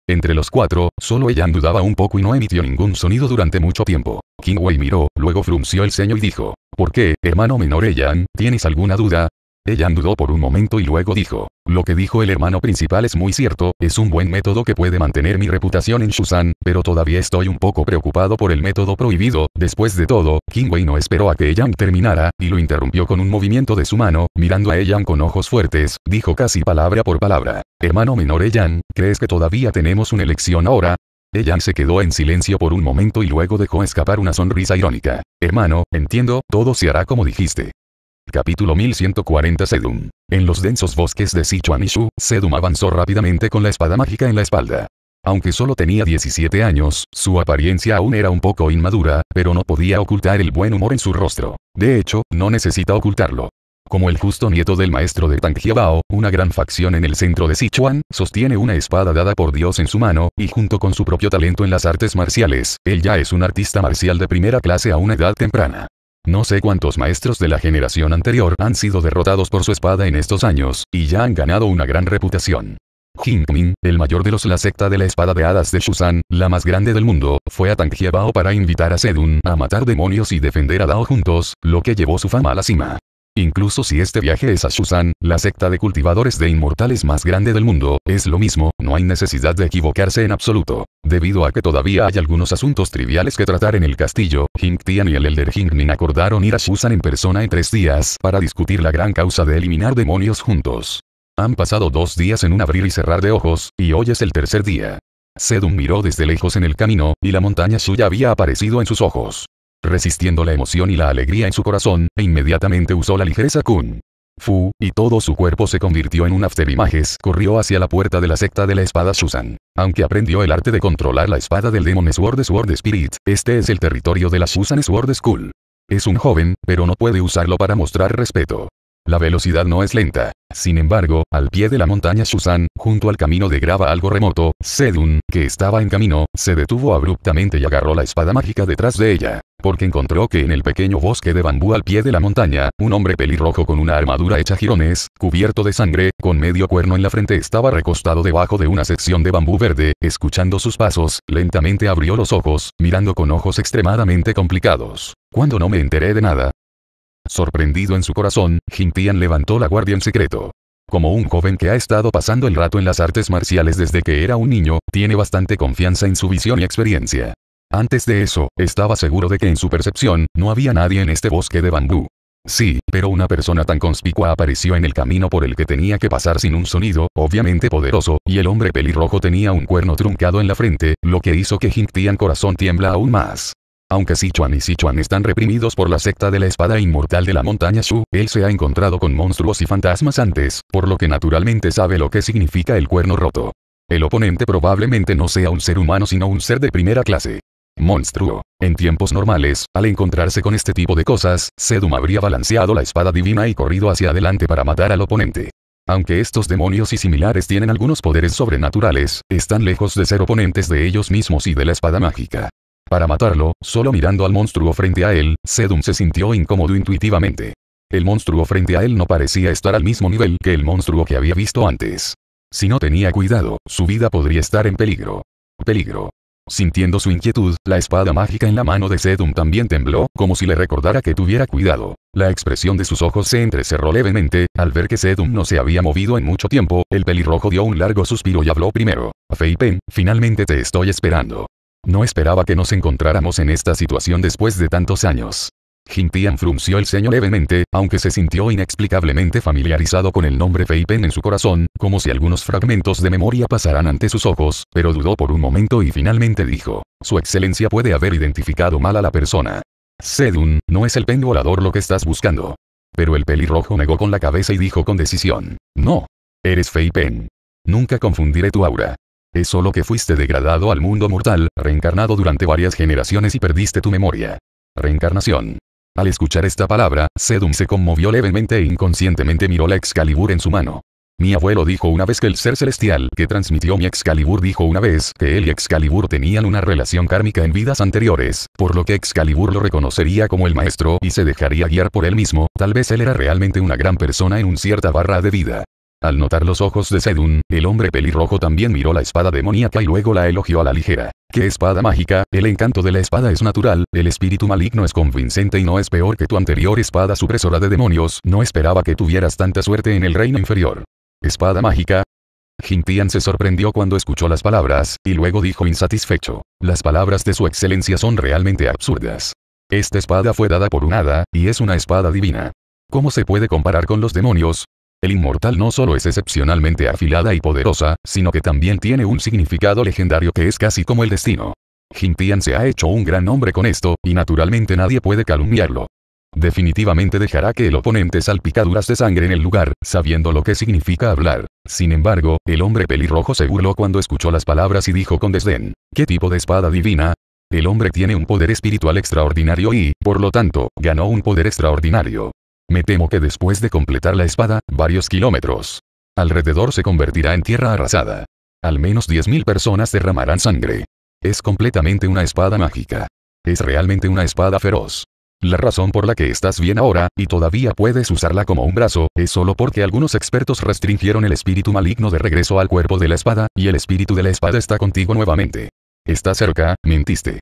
Entre los cuatro, solo ella dudaba un poco y no emitió ningún sonido durante mucho tiempo. King Wei miró, luego frunció el ceño y dijo, ¿Por qué, hermano menor Eyan, tienes alguna duda? Ella dudó por un momento y luego dijo, lo que dijo el hermano principal es muy cierto, es un buen método que puede mantener mi reputación en Shusan, pero todavía estoy un poco preocupado por el método prohibido, después de todo, Wei no esperó a que Yang terminara, y lo interrumpió con un movimiento de su mano, mirando a Yang con ojos fuertes, dijo casi palabra por palabra, hermano menor Yang, ¿crees que todavía tenemos una elección ahora? Ella se quedó en silencio por un momento y luego dejó escapar una sonrisa irónica. Hermano, entiendo, todo se hará como dijiste. Capítulo 1140 Sedum. En los densos bosques de Sichuan y Shu, Sedum avanzó rápidamente con la espada mágica en la espalda. Aunque solo tenía 17 años, su apariencia aún era un poco inmadura, pero no podía ocultar el buen humor en su rostro. De hecho, no necesita ocultarlo. Como el justo nieto del maestro de Tangjiabao, una gran facción en el centro de Sichuan, sostiene una espada dada por Dios en su mano, y junto con su propio talento en las artes marciales, él ya es un artista marcial de primera clase a una edad temprana. No sé cuántos maestros de la generación anterior han sido derrotados por su espada en estos años, y ya han ganado una gran reputación. Jingmin, el mayor de los la secta de la espada de hadas de Shusan, la más grande del mundo, fue a Tangjiabao para invitar a Sedun a matar demonios y defender a Dao juntos, lo que llevó su fama a la cima. Incluso si este viaje es a Shusan, la secta de cultivadores de inmortales más grande del mundo, es lo mismo, no hay necesidad de equivocarse en absoluto. Debido a que todavía hay algunos asuntos triviales que tratar en el castillo, Tian y el Elder Hingmin acordaron ir a Shusan en persona en tres días para discutir la gran causa de eliminar demonios juntos. Han pasado dos días en un abrir y cerrar de ojos, y hoy es el tercer día. Sedum miró desde lejos en el camino, y la montaña suya había aparecido en sus ojos. Resistiendo la emoción y la alegría en su corazón, e inmediatamente usó la ligereza Kun. Fu, y todo su cuerpo se convirtió en un afterimajes, corrió hacia la puerta de la secta de la espada Shusan. Aunque aprendió el arte de controlar la espada del Demon Sword Sword Spirit, este es el territorio de la Shusan Sword School. Es un joven, pero no puede usarlo para mostrar respeto. La velocidad no es lenta. Sin embargo, al pie de la montaña Shusan, junto al camino de grava algo remoto, Sedun, que estaba en camino, se detuvo abruptamente y agarró la espada mágica detrás de ella, porque encontró que en el pequeño bosque de bambú al pie de la montaña, un hombre pelirrojo con una armadura hecha jirones, cubierto de sangre, con medio cuerno en la frente estaba recostado debajo de una sección de bambú verde, escuchando sus pasos, lentamente abrió los ojos, mirando con ojos extremadamente complicados. Cuando no me enteré de nada, Sorprendido en su corazón, Jintian levantó la guardia en secreto. Como un joven que ha estado pasando el rato en las artes marciales desde que era un niño, tiene bastante confianza en su visión y experiencia. Antes de eso, estaba seguro de que en su percepción, no había nadie en este bosque de bambú. Sí, pero una persona tan conspicua apareció en el camino por el que tenía que pasar sin un sonido, obviamente poderoso, y el hombre pelirrojo tenía un cuerno truncado en la frente, lo que hizo que Jintian corazón tiembla aún más. Aunque Sichuan y Sichuan están reprimidos por la secta de la espada inmortal de la montaña Shu, él se ha encontrado con monstruos y fantasmas antes, por lo que naturalmente sabe lo que significa el cuerno roto. El oponente probablemente no sea un ser humano sino un ser de primera clase. Monstruo. En tiempos normales, al encontrarse con este tipo de cosas, Sedum habría balanceado la espada divina y corrido hacia adelante para matar al oponente. Aunque estos demonios y similares tienen algunos poderes sobrenaturales, están lejos de ser oponentes de ellos mismos y de la espada mágica. Para matarlo, solo mirando al monstruo frente a él, Sedum se sintió incómodo intuitivamente. El monstruo frente a él no parecía estar al mismo nivel que el monstruo que había visto antes. Si no tenía cuidado, su vida podría estar en peligro. Peligro. Sintiendo su inquietud, la espada mágica en la mano de Sedum también tembló, como si le recordara que tuviera cuidado. La expresión de sus ojos se entrecerró levemente, al ver que Sedum no se había movido en mucho tiempo, el pelirrojo dio un largo suspiro y habló primero. Fei Pen, finalmente te estoy esperando. No esperaba que nos encontráramos en esta situación después de tantos años. Jintian frunció el ceño levemente, aunque se sintió inexplicablemente familiarizado con el nombre Fei Pen en su corazón, como si algunos fragmentos de memoria pasaran ante sus ojos, pero dudó por un momento y finalmente dijo, Su excelencia puede haber identificado mal a la persona. Sedun, no es el pen volador lo que estás buscando. Pero el pelirrojo negó con la cabeza y dijo con decisión, No. Eres Fei Pen. Nunca confundiré tu aura. Es solo que fuiste degradado al mundo mortal, reencarnado durante varias generaciones y perdiste tu memoria. Reencarnación. Al escuchar esta palabra, Sedum se conmovió levemente e inconscientemente miró la Excalibur en su mano. Mi abuelo dijo una vez que el ser celestial que transmitió mi Excalibur dijo una vez que él y Excalibur tenían una relación kármica en vidas anteriores, por lo que Excalibur lo reconocería como el maestro y se dejaría guiar por él mismo, tal vez él era realmente una gran persona en un cierta barra de vida. Al notar los ojos de Sedun, el hombre pelirrojo también miró la espada demoníaca y luego la elogió a la ligera. ¿Qué espada mágica? El encanto de la espada es natural, el espíritu maligno es convincente y no es peor que tu anterior espada supresora de demonios. No esperaba que tuvieras tanta suerte en el reino inferior. ¿Espada mágica? Jintian se sorprendió cuando escuchó las palabras, y luego dijo insatisfecho. Las palabras de su excelencia son realmente absurdas. Esta espada fue dada por un hada, y es una espada divina. ¿Cómo se puede comparar con los demonios? El inmortal no solo es excepcionalmente afilada y poderosa, sino que también tiene un significado legendario que es casi como el destino. Jintian se ha hecho un gran nombre con esto, y naturalmente nadie puede calumniarlo. Definitivamente dejará que el oponente salpicaduras de sangre en el lugar, sabiendo lo que significa hablar. Sin embargo, el hombre pelirrojo se burló cuando escuchó las palabras y dijo con desdén, ¿qué tipo de espada divina? El hombre tiene un poder espiritual extraordinario y, por lo tanto, ganó un poder extraordinario. Me temo que después de completar la espada, varios kilómetros alrededor se convertirá en tierra arrasada. Al menos 10.000 personas derramarán sangre. Es completamente una espada mágica. Es realmente una espada feroz. La razón por la que estás bien ahora, y todavía puedes usarla como un brazo, es solo porque algunos expertos restringieron el espíritu maligno de regreso al cuerpo de la espada, y el espíritu de la espada está contigo nuevamente. Está cerca, mentiste.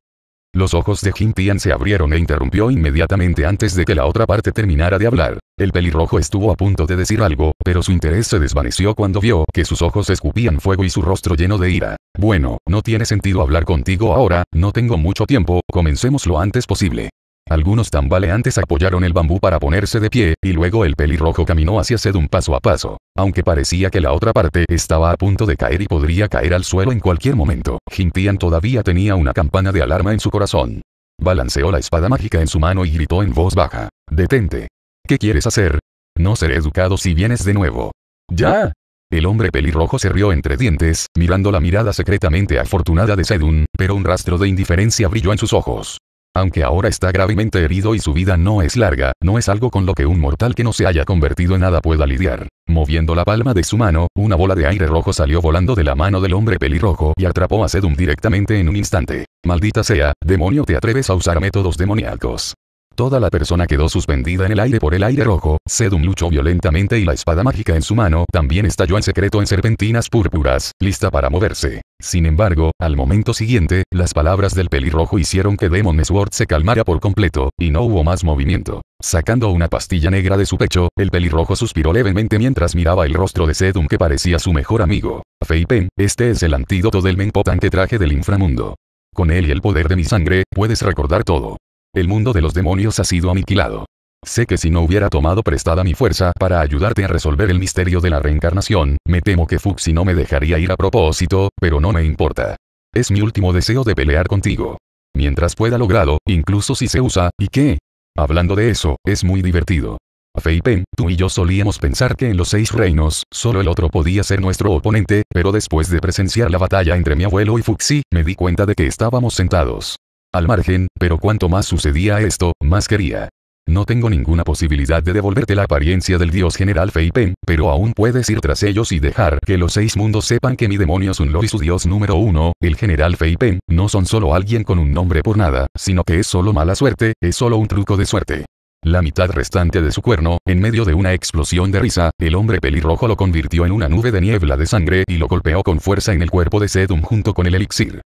Los ojos de Jin Tian se abrieron e interrumpió inmediatamente antes de que la otra parte terminara de hablar. El pelirrojo estuvo a punto de decir algo, pero su interés se desvaneció cuando vio que sus ojos escupían fuego y su rostro lleno de ira. Bueno, no tiene sentido hablar contigo ahora, no tengo mucho tiempo, comencemos lo antes posible. Algunos tambaleantes apoyaron el bambú para ponerse de pie, y luego el pelirrojo caminó hacia Sedum paso a paso. Aunque parecía que la otra parte estaba a punto de caer y podría caer al suelo en cualquier momento, Jintian todavía tenía una campana de alarma en su corazón. Balanceó la espada mágica en su mano y gritó en voz baja. Detente. ¿Qué quieres hacer? No seré educado si vienes de nuevo. ¿Ya? El hombre pelirrojo se rió entre dientes, mirando la mirada secretamente afortunada de Sedun, pero un rastro de indiferencia brilló en sus ojos. Aunque ahora está gravemente herido y su vida no es larga, no es algo con lo que un mortal que no se haya convertido en nada pueda lidiar. Moviendo la palma de su mano, una bola de aire rojo salió volando de la mano del hombre pelirrojo y atrapó a Sedum directamente en un instante. Maldita sea, demonio te atreves a usar métodos demoníacos. Toda la persona quedó suspendida en el aire por el aire rojo, Sedum luchó violentamente y la espada mágica en su mano también estalló en secreto en serpentinas púrpuras, lista para moverse. Sin embargo, al momento siguiente, las palabras del pelirrojo hicieron que Demon Sword se calmara por completo, y no hubo más movimiento. Sacando una pastilla negra de su pecho, el pelirrojo suspiró levemente mientras miraba el rostro de Sedum que parecía su mejor amigo. Feipen, este es el antídoto del Menpotan que traje del inframundo. Con él y el poder de mi sangre, puedes recordar todo. El mundo de los demonios ha sido aniquilado. Sé que si no hubiera tomado prestada mi fuerza para ayudarte a resolver el misterio de la reencarnación, me temo que Fuxi no me dejaría ir a propósito, pero no me importa. Es mi último deseo de pelear contigo. Mientras pueda lograrlo, incluso si se usa, ¿y qué? Hablando de eso, es muy divertido. Fei Pen, tú y yo solíamos pensar que en los seis reinos, solo el otro podía ser nuestro oponente, pero después de presenciar la batalla entre mi abuelo y Fuxi, me di cuenta de que estábamos sentados al margen, pero cuanto más sucedía esto, más quería. No tengo ninguna posibilidad de devolverte la apariencia del dios general Feipen, pero aún puedes ir tras ellos y dejar que los seis mundos sepan que mi demonio Sunlo y su dios número uno, el general Feipen, no son solo alguien con un nombre por nada, sino que es solo mala suerte, es solo un truco de suerte. La mitad restante de su cuerno, en medio de una explosión de risa, el hombre pelirrojo lo convirtió en una nube de niebla de sangre y lo golpeó con fuerza en el cuerpo de Sedum junto con el elixir.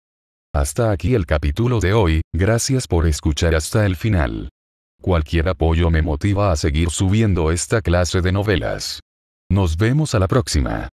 Hasta aquí el capítulo de hoy, gracias por escuchar hasta el final. Cualquier apoyo me motiva a seguir subiendo esta clase de novelas. Nos vemos a la próxima.